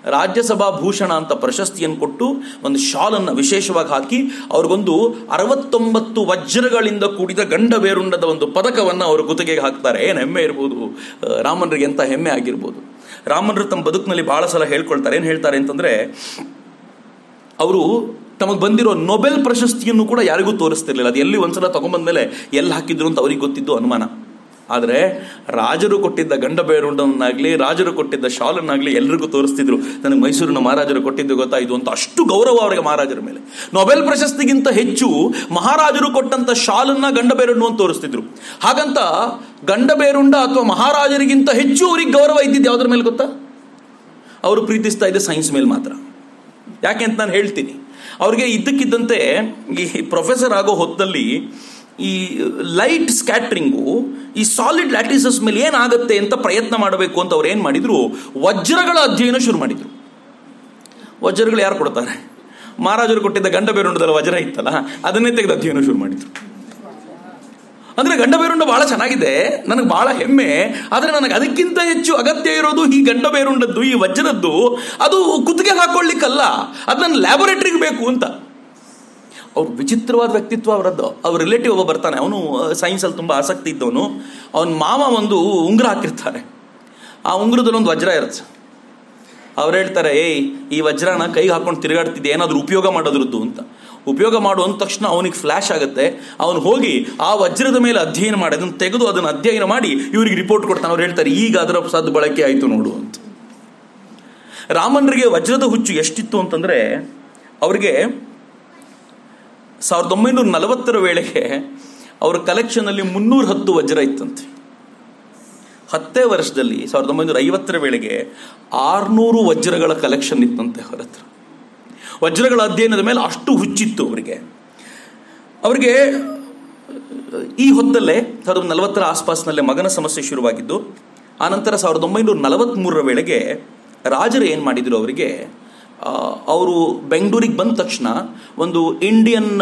ರಾಜ್ಯಸಭಾ ಭೂಷಣ ಅಂತ ಪ್ರಶಸ್ತಿಯನ್ನು ಕೊಟ್ಟು ಒಂದು ಶಾಲನ್ನು ವಿಶೇಷವಾಗಿ ಹಾಕಿ ಅವ್ರಿಗೊಂದು ಅರವತ್ತೊಂಬತ್ತು ವಜ್ರಗಳಿಂದ ಕೂಡಿದ ಗಂಡ ಬೇರುಂಡದ ಒಂದು ಪದಕವನ್ನು ಅವರು ಗುತ್ತಿಗೆಗೆ ಹಾಕ್ತಾರೆ. ಏನು ಹೆಮ್ಮೆ ಇರ್ಬೋದು. ರಾಮನರಿಗೆ ಎಂಥ ಹೆಮ್ಮೆ ಆಗಿರ್ಬೋದು. ರಾಮನರು ತಮ್ಮ ಬದುಕಿನಲ್ಲಿ ಬಹಳ ಸಲ ಹೇಳ್ಕೊಳ್ತಾರೆ. ಏನು ಹೇಳ್ತಾರೆ ಅಂತಂದರೆ, ಅವರು ತಮಗೆ ಬಂದಿರೋ ನೊಬೆಲ್ ಪ್ರಶಸ್ತಿಯನ್ನು ಕೂಡ ಯಾರಿಗೂ ತೋರಿಸ್ತಿರ್ಲಿಲ್ಲ. ಅದು ಎಲ್ಲಿ ಒಂದ್ಸಲ ತಗೊಂಬಂದ್ಮೇಲೆ ಎಲ್ಲಿ ಹಾಕಿದ್ರು ಅಂತ ಅವ್ರಿಗೆ ಗೊತ್ತಿದ್ದು ಅನುಮಾನ. ಆದರೆ ರಾಜರು ಕೊಟ್ಟಿದ್ದ ಗಂಡ ಬೇರುಂಡವನ್ನಾಗಲಿ ರಾಜರು ಕೊಟ್ಟಿದ್ದ ಶಾಲನ್ನಾಗಲಿ ಎಲ್ರಿಗೂ ತೋರಿಸ್ತಿದ್ರು. ನನಗೆ ಮೈಸೂರಿನ ಮಹಾರಾಜರು ಕೊಟ್ಟಿದ್ದು ಗೊತ್ತಾಯಿತು ಅಂತ ಅಷ್ಟು ಗೌರವ ಅವರಿಗೆ ಮಹಾರಾಜರ ಮೇಲೆ. ನೊಬೆಲ್ ಪ್ರಶಸ್ತಿಗಿಂತ ಹೆಚ್ಚು ಮಹಾರಾಜರು ಕೊಟ್ಟಂತ ಶಾಲನ್ನ ಗಂಡ ಬೇರುಂಡು ಅಂತ ತೋರಿಸ್ತಿದ್ರು. ಹಾಗಂತ ಗಂಡ ಬೇರುಂಡ ಅಥವಾ ಮಹಾರಾಜರಿಗಿಂತ ಹೆಚ್ಚು ಅವ್ರಿಗೆ ಗೌರವ ಇದ್ದಿದ್ದು ಯಾವುದ್ರ ಮೇಲೆ ಗೊತ್ತಾ? ಅವರು ಪ್ರೀತಿಸ್ತಾ ಇದ್ದ ಸೈನ್ಸ್ ಮೇಲೆ ಮಾತ್ರ. ಯಾಕೆ ಅಂತ ನಾನು ಹೇಳ್ತೀನಿ. ಅವ್ರಿಗೆ ಇದ್ದಕ್ಕಿದ್ದಂತೆ ಈ ಪ್ರೊಫೆಸರ್ ಆಗೋ ಹೊತ್ತಲ್ಲಿ ಈ ಲೈಟ್ ಸ್ಕ್ಯಾಟ್ರಿಂಗು ಈ ಸಾಲಿಡ್ ಲ್ಯಾಟಿಸಸ್ ಮೇಲೆ ಏನಾಗುತ್ತೆ ಅಂತ ಪ್ರಯತ್ನ ಮಾಡಬೇಕು ಅಂತ ಅವ್ರು ಏನು ಮಾಡಿದರು? ವಜ್ರಗಳ ಅಧ್ಯಯನ ಶುರು ಮಾಡಿದರು. ವಜ್ರಗಳು ಯಾರು ಕೊಡ್ತಾರೆ? ಮಹಾರಾಜರು ಕೊಟ್ಟಿದ್ದ ಗಂಡ ಬೇರುಂಡದಲ್ಲಿ ವಜ್ರ ಇತ್ತಲ್ಲ, ಅದನ್ನೇ ತೆಗೆದು ಅಧ್ಯಯನ ಶುರು ಮಾಡಿದರು. ಅಂದರೆ ಗಂಡ ಬೇರುಂಡ ಭಾಳ ಚೆನ್ನಾಗಿದೆ, ನನಗೆ ಭಾಳ ಹೆಮ್ಮೆ, ಆದರೆ ನನಗೆ ಅದಕ್ಕಿಂತ ಹೆಚ್ಚು ಅಗತ್ಯ ಇರೋದು ಈ ಗಂಡ ಬೇರುಂಡದ್ದು ಈ ವಜ್ರದ್ದು, ಅದು ಕುತ್ತಿಗೆ ಹಾಕೊಳ್ಳಿಕ್ಕಲ್ಲ, ಅದು ನನ್ನ ಲ್ಯಾಬೊರೇಟರಿಗೆ ಬೇಕು ಅಂತ. ಅವ್ರು ವಿಚಿತ್ರವಾದ ವ್ಯಕ್ತಿತ್ವ ಅವರದ್ದು. ಅವ್ರ ರಿಲೇಟಿವ್ ಒಬ್ಬ ಬರ್ತಾನೆ. ಅವನು ಸೈನ್ಸಲ್ಲಿ ತುಂಬ ಆಸಕ್ತಿ ಇದ್ದವನು. ಅವನ ಮಾಮ ಒಂದು ಉಂಗುರ ಹಾಕಿರ್ತಾರೆ. ಆ ಉಂಗುರದಲ್ಲಿ ಒಂದು ವಜ್ರ ಇರುತ್ತೆ. ಅವ್ರು ಹೇಳ್ತಾರೆ, ಏಯ್, ಈ ವಜ್ರನ ಕೈಗೆ ಹಾಕೊಂಡು ತಿರುಗಾಡ್ತಿದ್ದೆ ಏನಾದರೂ ಉಪಯೋಗ ಮಾಡೋದ್ರದ್ದು ಅಂತ. ಉಪಯೋಗ ಮಾಡು ಅಂದ ತಕ್ಷಣ ಅವನಿಗೆ ಫ್ಲ್ಯಾಶ್ ಆಗುತ್ತೆ. ಅವನು ಹೋಗಿ ಆ ವಜ್ರದ ಮೇಲೆ ಅಧ್ಯಯನ ಮಾಡಿ, ಅದನ್ನು ತೆಗೆದು ಅದನ್ನು ಅಧ್ಯಯನ ಮಾಡಿ ಇವರಿಗೆ ರಿಪೋರ್ಟ್ ಕೊಡ್ತಾನೆ. ಅವ್ರು ಹೇಳ್ತಾರೆ, ಈಗ ಅದರ ಸದ್ ಬಳಕೆ ಆಯಿತು ನೋಡು ಅಂತ. ರಾಮನ್ರಿಗೆ ವಜ್ರದ ಹುಚ್ಚು ಎಷ್ಟಿತ್ತು ಅಂತಂದ್ರೆ, ಅವರಿಗೆ ಸಾವಿರದ ಒಂಬೈನೂರ ನಲವತ್ತರ ವೇಳೆಗೆ ಅವರ ಕಲೆಕ್ಷನಲ್ಲಿ ಮುನ್ನೂರ ಹತ್ತು ವಜ್ರ ಇತ್ತಂತೆ. ಹತ್ತೇ ವರ್ಷದಲ್ಲಿ ಸಾವಿರದ ಒಂಬೈನೂರ ಐವತ್ತರ ವೇಳೆಗೆ ಆರುನೂರು ವಜ್ರಗಳ ಕಲೆಕ್ಷನ್ ಇತ್ತಂತೆ ಅವರ ಹತ್ರ. ವಜ್ರಗಳ ಅಧ್ಯಯನದ ಮೇಲೆ ಅಷ್ಟು ಹುಚ್ಚಿತ್ತು ಅವರಿಗೆ. ಅವರಿಗೆ, ಈ ಹೊತ್ತಲ್ಲೇ ಸಾವಿರದ ನಲವತ್ತರ ಆಸ್ಪಾಸ್ನಲ್ಲೇ ಮಗನ ಸಮಸ್ಯೆ ಶುರುವಾಗಿದ್ದು ಆನಂತರ ಸಾವಿರದ ಒಂಬೈನೂರ ನಲವತ್ತ್ಮೂರರ ವೇಳೆಗೆ ರಾಜರು ಏನು ಮಾಡಿದರು ಅವರಿಗೆ ಅವರು ಬೆಂಗಳೂರಿಗೆ ಬಂದ ತಕ್ಷಣ ಒಂದು ಇಂಡಿಯನ್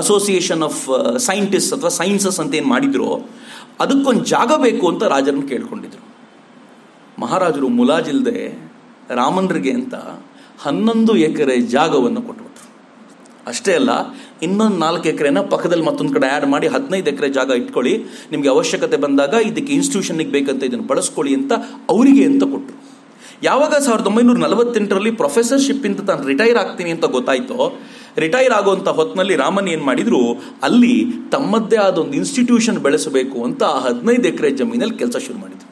ಅಸೋಸಿಯೇಷನ್ ಆಫ್ ಸೈಂಟಿಸ್ಟ್ ಅಥವಾ ಸೈನ್ಸಸ್ ಅಂತ ಏನು ಮಾಡಿದ್ರು, ಅದಕ್ಕೊಂದು ಜಾಗ ಬೇಕು ಅಂತ ರಾಜರನ್ನು ಕೇಳ್ಕೊಂಡಿದ್ರು. ಮಹಾರಾಜರು ಮುಲಾಜಿಲ್ದೆ ರಾಮನ್ರಿಗೆ ಅಂತ ಹನ್ನೊಂದು ಎಕರೆ ಜಾಗವನ್ನು ಕೊಟ್ಬಿಟ್ರು. ಅಷ್ಟೇ ಅಲ್ಲ, ಇನ್ನೊಂದು ನಾಲ್ಕು ಎಕರೆನ ಪಕ್ಕದಲ್ಲಿ ಮತ್ತೊಂದು ಕಡೆ ಆ್ಯಡ್ ಮಾಡಿ ಹದಿನೈದು ಎಕರೆ ಜಾಗ ಇಟ್ಕೊಳ್ಳಿ, ನಿಮಗೆ ಅವಶ್ಯಕತೆ ಬಂದಾಗ ಇದಕ್ಕೆ ಇನ್ಸ್ಟಿಟ್ಯೂಷನ್ಗೆ ಬೇಕಂತ ಇದನ್ನು ಬಳಸ್ಕೊಳ್ಳಿ ಅಂತ ಅವರಿಗೆ ಅಂತ ಕೊಟ್ಟರು ಯಾವಾಗ ಸಾವಿರದ ಒಂಬೈನೂರ ನಲವತ್ತೆಂಟರಲ್ಲಿ ಪ್ರೊಫೆಸರ್ಶಿಪ್ಪಿಂದ ತಾನು ರಿಟೈರ್ ಆಗ್ತೀನಿ ಅಂತ ಗೊತ್ತಾಯ್ತೋ ರಿಟೈರ್ ಆಗುವಂಥ ಹೊತ್ತಿನಲ್ಲಿ ರಾಮನ್ ಏನು ಮಾಡಿದ್ರು, ಅಲ್ಲಿ ತಮ್ಮದ್ದೇ ಆದ ಒಂದು ಇನ್ಸ್ಟಿಟ್ಯೂಷನ್ ಬೆಳೆಸಬೇಕು ಅಂತ ಹದಿನೈದು ಎಕರೆ ಜಮೀನಲ್ಲಿ ಕೆಲಸ ಶುರು ಮಾಡಿದ್ರು.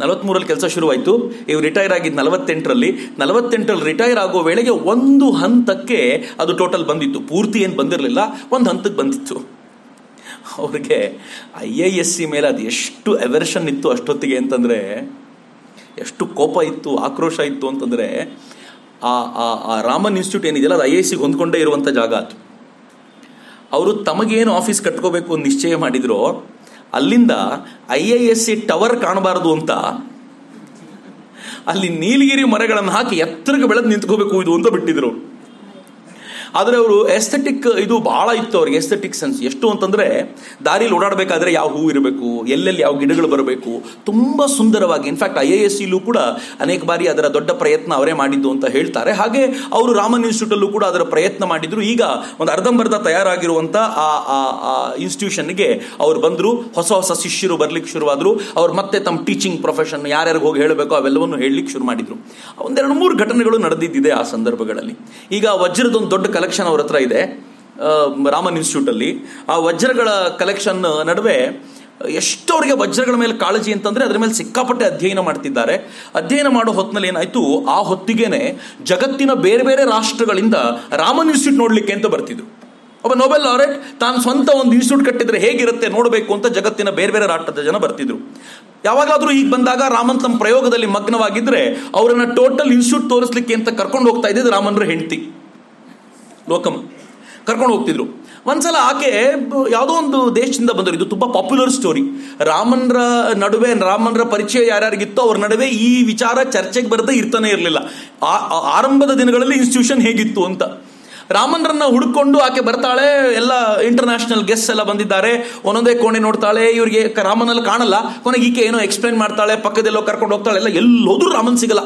ನಲವತ್ಮೂರಲ್ಲಿ ಕೆಲಸ ಶುರುವಾಯಿತು. ಇವು ರಿಟೈರ್ ಆಗಿದ್ದು ನಲವತ್ತೆಂಟರಲ್ಲಿ ನಲವತ್ತೆಂಟರಲ್ಲಿ ರಿಟೈರ್ ಆಗೋ ವೇಳೆಗೆ ಒಂದು ಹಂತಕ್ಕೆ ಅದು ಟೋಟಲ್ ಬಂದಿತ್ತು. ಪೂರ್ತಿ ಏನು ಬಂದಿರಲಿಲ್ಲ, ಒಂದು ಹಂತಕ್ಕೆ ಬಂದಿತ್ತು. ಅವ್ರಿಗೆ ಐ ಎ ಎಸ್ ಸಿ ಮೇಲೆ ಅದು ಎಷ್ಟು ಎವರ್ಷನ್ ಇತ್ತು ಅಷ್ಟೊತ್ತಿಗೆ ಅಂತಂದರೆ ಎಷ್ಟು ಕೋಪ ಇತ್ತು, ಆಕ್ರೋಶ ಇತ್ತು ಅಂತಂದರೆ ಆ ಆ ಆ ರಾಮನ್ ಇನ್ಸ್ಟಿಟ್ಯೂಟ್ ಏನಿದೆಯಲ್ಲ, ಅದು ಐ ಎ ಸಿಗೆ ಹೊಂದ್ಕೊಂಡೇ ಇರುವಂಥ ಜಾಗ ಅದು. ಅವರು ತಮಗೇನು ಆಫೀಸ್ ಕಟ್ಕೋಬೇಕು ಅಂತ ನಿಶ್ಚಯ ಮಾಡಿದ್ರು, ಅಲ್ಲಿಂದ I I S C tower ಕಾಣಬಾರದು ಅಂತ ಅಲ್ಲಿ ನೀಲಗಿರಿ ಮರಗಳನ್ನು ಹಾಕಿ ಎತ್ತರಕ್ಕೆ ಬೆಳೆದು ನಿಂತ್ಕೋಬೇಕು ಇದು ಅಂತ ಬಿಟ್ಟಿದ್ರು. ಆದರೆ ಅವರು ಎಸ್ಥೆಟಿಕ್ ಇದು ಬಹಳ ಇತ್ತು ಅವ್ರಿಗೆ ಎಸ್ಥೆಟಿಕ್ ಸೆನ್ಸ್ ಎಷ್ಟು ಅಂತಂದ್ರೆ ದಾರಿಲಿ ಓಡಾಡಬೇಕಾದ್ರೆ ಯಾವ ಹೂ ಇರಬೇಕು, ಎಲ್ಲೆಲ್ಲಿ ಯಾವ ಗಿಡಗಳು ಬರಬೇಕು, ತುಂಬ ಸುಂದರವಾಗಿ in fact I A S ಸಿಲೂ ಕೂಡ ಅನೇಕ ಬಾರಿ ಅದರ ದೊಡ್ಡ ಪ್ರಯತ್ನ ಅವರೇ ಮಾಡಿದ್ದು ಅಂತ ಹೇಳ್ತಾರೆ. ಹಾಗೆ ಅವರು ರಾಮನ್ ಇನ್ಸ್ಟಿಟ್ಯೂಟಲ್ಲೂ ಕೂಡ ಅದರ ಪ್ರಯತ್ನ ಮಾಡಿದ್ರು. ಈಗ ಒಂದು ಅರ್ಧಂಬರ್ಧ ತಯಾರಾಗಿರುವಂಥ ಆ ಆ ಇನ್ಸ್ಟಿಟ್ಯೂಷನ್ಗೆ ಅವರು ಬಂದರು. ಹೊಸ ಹೊಸ ಶಿಷ್ಯರು ಬರ್ಲಿಕ್ಕೆ ಶುರುವಾದರು. ಅವ್ರು ಮತ್ತೆ ತಮ್ಮ ಟೀಚಿಂಗ್ ಪ್ರೊಫೆಷನ್ ಯಾರ್ಯಾರಿಗೆ ಹೋಗಿ ಹೇಳಬೇಕು ಅವೆಲ್ಲವನ್ನು ಹೇಳಲಿಕ್ಕೆ ಶುರು ಮಾಡಿದ್ರು. ಒಂದೆರಡು ಮೂರು ಘಟನೆಗಳು ನಡೆದಿದ್ದಿದೆ ಆ ಸಂದರ್ಭಗಳಲ್ಲಿ. ಈಗ ವಜ್ರದೊಂದು ದೊಡ್ಡ ಕಲೆಕ್ಷನ್ ಅವ್ರ ಹತ್ರ ಇದೆ ರಾಮನ್ ಇನ್ಸ್ಟಿಟ್ಯೂಟಲ್ಲಿ ಆ ವಜ್ರಗಳ ಕಲೆಕ್ಷನ್ ನಡುವೆ ಎಷ್ಟೋರಿಗೆ ವಜ್ರಗಳ ಮೇಲೆ ಕಾಳಜಿ ಅಂತಂದ್ರೆ ಅದರ ಮೇಲೆ ಸಿಕ್ಕಾಪಟ್ಟೆ ಅಧ್ಯಯನ ಮಾಡ್ತಿದ್ದಾರೆ. ಅಧ್ಯಯನ ಮಾಡೋ ಹೊತ್ತಿನಲ್ಲಿ ಏನಾಯ್ತು, ಆ ಹೊತ್ತಿಗೆನೆ ಜಗತ್ತಿನ ಬೇರೆ ಬೇರೆ ರಾಷ್ಟ್ರಗಳಿಂದ ರಾಮನ್ ಇನ್ಸ್ಟಿಟ್ಯೂಟ್ ನೋಡ್ಲಿಕ್ಕೆ ಅಂತ ಬರ್ತಿದ್ರು. ಒಬ್ಬ ನೊಬೆಲ್ ಲಾರೆಟ್ ತಾನು ಸ್ವಂತ ಒಂದು ಇನ್ಸ್ಟಿಟ್ಯೂಟ್ ಕಟ್ಟಿದ್ರೆ ಹೇಗಿರುತ್ತೆ ನೋಡಬೇಕು ಅಂತ ಜಗತ್ತಿನ ಬೇರೆ ಬೇರೆ ರಾಷ್ಟ್ರದ ಜನ ಬರ್ತಿದ್ರು. ಯಾವಾಗಾದ್ರೂ ಈಗ ಬಂದಾಗ ರಾಮನ್ ತಮ್ಮ ಪ್ರಯೋಗದಲ್ಲಿ ಮಗ್ನವಾಗಿದ್ರೆ ಅವರನ್ನ ಟೋಟಲ್ ಇನ್ಸ್ಟಿಟ್ಯೂಟ್ ತೋರಿಸ್ಲಿಕ್ಕೆ ಅಂತ ಕರ್ಕೊಂಡು ಹೋಗ್ತಾ ಇದ್ದಿದ್ದು ರಾಮನ್ರ ಹೆಂಡತಿ. ಲೋಕಮ್ ಕರ್ಕೊಂಡು ಹೋಗ್ತಿದ್ರು. ಒಂದ್ಸಲ ಆಕೆ ಯಾವುದೋ ಒಂದು ದೇಶದಿಂದ ಬಂದರು ಇದು ತುಂಬಾ ಪಾಪ್ಯುಲರ್ ಸ್ಟೋರಿ ರಾಮನ್ರ ನಡುವೆ, ರಾಮನ್ರ ಪರಿಚಯ ಯಾರ್ಯಾರಿಗಿತ್ತೋ ಅವ್ರ ನಡುವೆ ಈ ವಿಚಾರ ಚರ್ಚೆಗೆ ಬರದೇ ಇರ್ತಾನೆ ಇರಲಿಲ್ಲ. ಆರಂಭದ ದಿನಗಳಲ್ಲಿ ಇನ್ಸ್ಟಿಟ್ಯೂಷನ್ ಹೇಗಿತ್ತು ಅಂತ. ರಾಮನ್ರನ್ನ ಹುಡುಕೊಂಡು ಆಕೆ ಬರ್ತಾಳೆ, ಎಲ್ಲ ಇಂಟರ್ನ್ಯಾಷನಲ್ ಗೆಸ್ಟ್ ಎಲ್ಲ ಬಂದಿದ್ದಾರೆ. ಒಂದೊಂದೇ ಕೋಣೆ ನೋಡ್ತಾಳೆ, ಇವರಿಗೆ ರಾಮನಲ್ಲಿ ಕಾಣಲ್ಲ. ಕೊನೆಗೆ ಈಕೆ ಏನೋ ಎಕ್ಸ್ಪ್ಲೈನ್ ಮಾಡ್ತಾಳೆ, ಪಕ್ಕದೆಲ್ಲೋ ಕರ್ಕೊಂಡು ಹೋಗ್ತಾಳೆ, ಎಲ್ಲ ಎಲ್ಲೋದ್ರೂ ರಾಮನ್ ಸಿಗಲ್ಲ.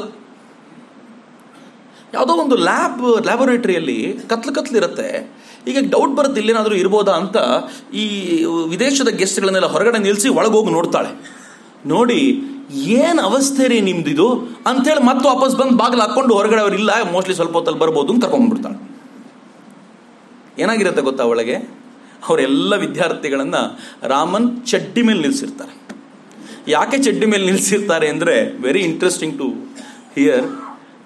ಯಾವುದೋ ಒಂದು ಲ್ಯಾಬ್, ಲ್ಯಾಬೊರೇಟರಿಯಲ್ಲಿ ಕತ್ಲು ಕತ್ಲಿರುತ್ತೆ ಈಗ ಡೌಟ್ ಬರುತ್ತೆ ಇಲ್ಲೇನಾದರೂ ಇರ್ಬೋದಾ ಅಂತ ಈ ವಿದೇಶದ ಗೆಸ್ಟ್ಗಳನ್ನೆಲ್ಲ ಹೊರಗಡೆ ನಿಲ್ಲಿಸಿ ಒಳಗೋಗಿ ನೋಡ್ತಾಳೆ. ನೋಡಿ, ಏನು ಅವಸ್ಥೆ ರೀ ನಿಮ್ದಿದು? ಅಂತೇಳಿ ಮತ್ತೆ ವಾಪಸ್ ಬಂದು ಬಾಗಿಲು ಹಾಕೊಂಡು ಹೊರಗಡೆ ಅವ್ರು ಮೋಸ್ಟ್ಲಿ ಸ್ವಲ್ಪ ಹೊತ್ತಲ್ಲಿ ಬರ್ಬೋದು ಅಂತ ಕರ್ಕೊಂಡ್ಬಿಡ್ತಾಳೆ ಏನಾಗಿರುತ್ತೆ ಗೊತ್ತಾ ಒಳಗೆ ಅವರೆಲ್ಲ ವಿದ್ಯಾರ್ಥಿಗಳನ್ನ ರಾಮನ್ ಚಡ್ಡಿ ಮೇಲೆ ನಿಲ್ಲಿಸಿರ್ತಾರೆ ಯಾಕೆ ಚಡ್ಡಿ ಮೇಲೆ ನಿಲ್ಲಿಸಿರ್ತಾರೆ ಅಂದರೆ ವೆರಿ ಇಂಟ್ರೆಸ್ಟಿಂಗ್ ಟು ಹಿಯರ್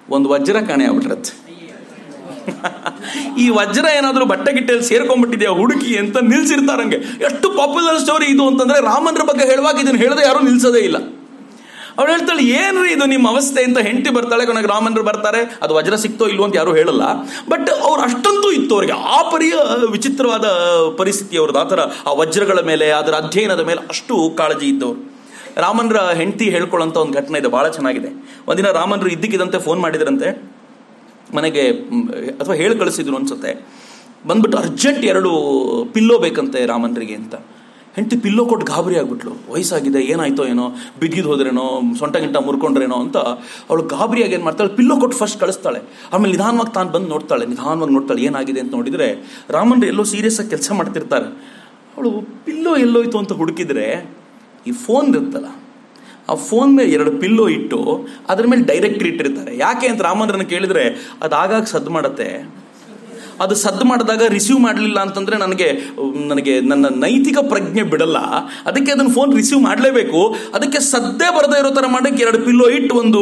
ಒಂದು ವಜ್ರ ಕಾಣೆ ಆಗ್ಬಿಟ್ಟಿರತ್ತೆ. ಈ ವಜ್ರ ಏನಾದರೂ ಬಟ್ಟೆ ಗಿಟ್ಟೆಯಲ್ಲಿ ಸೇರ್ಕೊಂಡ್ಬಿಟ್ಟಿದೆಯಾ ಹುಡುಕಿ ಅಂತ ನಿಲ್ಸಿರ್ತಾರಂಗೆ ಎಷ್ಟು ಪಾಪ್ಯುಲರ್ ಸ್ಟೋರಿ ಇದು ಅಂತಂದ್ರೆ ರಾಮನ್ರ ಬಗ್ಗೆ ಹೇಳುವಾಗ ಇದನ್ನು ಹೇಳಿದ್ರೆ ಯಾರು ನಿಲ್ಸೋದೇ ಇಲ್ಲ. ಅವಳು ಹೇಳ್ತಾಳೆ, ಏನ್ರಿ ಇದು ನಿಮ್ಮ ಅವಸ್ಥೆ? ಅಂತ ಹೆಂಡತಿ ಬರ್ತಾಳೆ, ಕೊನೆಗೆ ರಾಮನ್ರು ಬರ್ತಾರೆ. ಅದು ವಜ್ರ ಸಿಕ್ತೋ ಇಲ್ವೋ ಅಂತ ಯಾರು ಹೇಳಲ್ಲ. ಬಟ್ ಅವ್ರು ಅಷ್ಟಂತೂ ಇತ್ತು ಅವರಿಗೆ. ಆ ಪರಿಯ ವಿಚಿತ್ರವಾದ ಪರಿಸ್ಥಿತಿ ಅವ್ರದ್ದು. ಆ ಥರ ಆ ವಜ್ರಗಳ ಮೇಲೆ, ಅದರ ಅಧ್ಯಯನದ ಮೇಲೆ ಅಷ್ಟು ಕಾಳಜಿ ಇದ್ದವರು. ರಾಮನ್ರ ಹೆಂಡತಿ ಹೇಳ್ಕೊಳ್ಳೋಂಥ ಒಂದು ಘಟನೆ ಇದೆ ಭಾಳ ಚೆನ್ನಾಗಿದೆ. ಒಂದಿನ ರಾಮನ್ರು ಇದ್ದಕ್ಕಿದ್ದಂತೆ ಫೋನ್ ಮಾಡಿದ್ರಂತೆ. ಮನೆಗೆ ಅಥವಾ ಹೇಳಿ ಕಳಿಸಿದ್ರು ಅನ್ಸುತ್ತೆ. ಬಂದ್ಬಿಟ್ಟು ಅರ್ಜೆಂಟ್ ಎರಡು ಪಿಲ್ಲೋ ಬೇಕಂತೆ ರಾಮನ್ರಿಗೆ ಅಂತ. ಹೆಂಡತಿ ಪಿಲ್ಲೋ ಕೊಟ್ಟು ಗಾಬರಿ ಆಗ್ಬಿಟ್ಲು. ವಯಸ್ಸಾಗಿದೆ, ಏನಾಯ್ತೋ ಏನೋ ಬಿದ್ದಿದ್ದು ಹೋದ್ರೇನೋ, ಸೊಂಟ ಗಿಂಟ ಮುರ್ಕೊಂಡ್ರೇನೋ ಅಂತ ಅವಳು ಗಾಬರಿಯಾಗಿ ಏನು ಮಾಡ್ತಾಳೆ ಪಿಲ್ಲೋ ಕೊಟ್ಟು ಫಸ್ಟ್ ಕಳಿಸ್ತಾಳೆ. ಆಮೇಲೆ ನಿಧಾನವಾಗಿ ತಾನು ಬಂದು ನೋಡ್ತಾಳೆ, ನಿಧಾನವಾಗಿ ನೋಡ್ತಾಳೆ, ಏನಾಗಿದೆ ಅಂತ ನೋಡಿದರೆ ರಾಮನ್ರು ಎಲ್ಲೋ ಸೀರಿಯಸ್ ಆಗಿ ಕೆಲಸ ಮಾಡ್ತಿರ್ತಾರೆ. ಅವಳು ಪಿಲ್ಲೋ ಎಲ್ಲೋಯ್ತು ಅಂತ ಹುಡುಕಿದ್ರೆ ಈ ಫೋನ್ ಇರುತ್ತಲ್ಲ, ಆ ಫೋನ್ ಮೇಲೆ ಎರಡು ಪಿಲ್ಲೋ ಇಟ್ಟು ಅದ್ರ ಮೇಲೆ ಡೈರೆಕ್ಟ್ರಿ ಇಟ್ಟಿರ್ತಾರೆ ಯಾಕೆ ಅಂತ ರಾಮಂದ್ರನ ಕೇಳಿದ್ರೆ, ಅದು ಆಗಾಗ ಸದ್ದು ಮಾಡುತ್ತೆ. ಅದು ಸದ್ದು ಮಾಡಿದಾಗ ರಿಸೀವ್ ಮಾಡಲಿಲ್ಲ ಅಂತಂದ್ರೆ ನನಗೆ ನನಗೆ ನನ್ನ ನೈತಿಕ ಪ್ರಜ್ಞೆ ಬಿಡಲ್ಲ. ಅದಕ್ಕೆ ಅದನ್ನು ಫೋನ್ ರಿಸೀವ್ ಮಾಡಲೇಬೇಕು. ಅದಕ್ಕೆ ಸದ್ದೇ ಬರದೇ ಇರೋ ಥರ ಮಾಡೋಕ್ಕೆ ಎರಡು ಪಿಲ್ಲೋ ಇಟ್ಟು ಒಂದು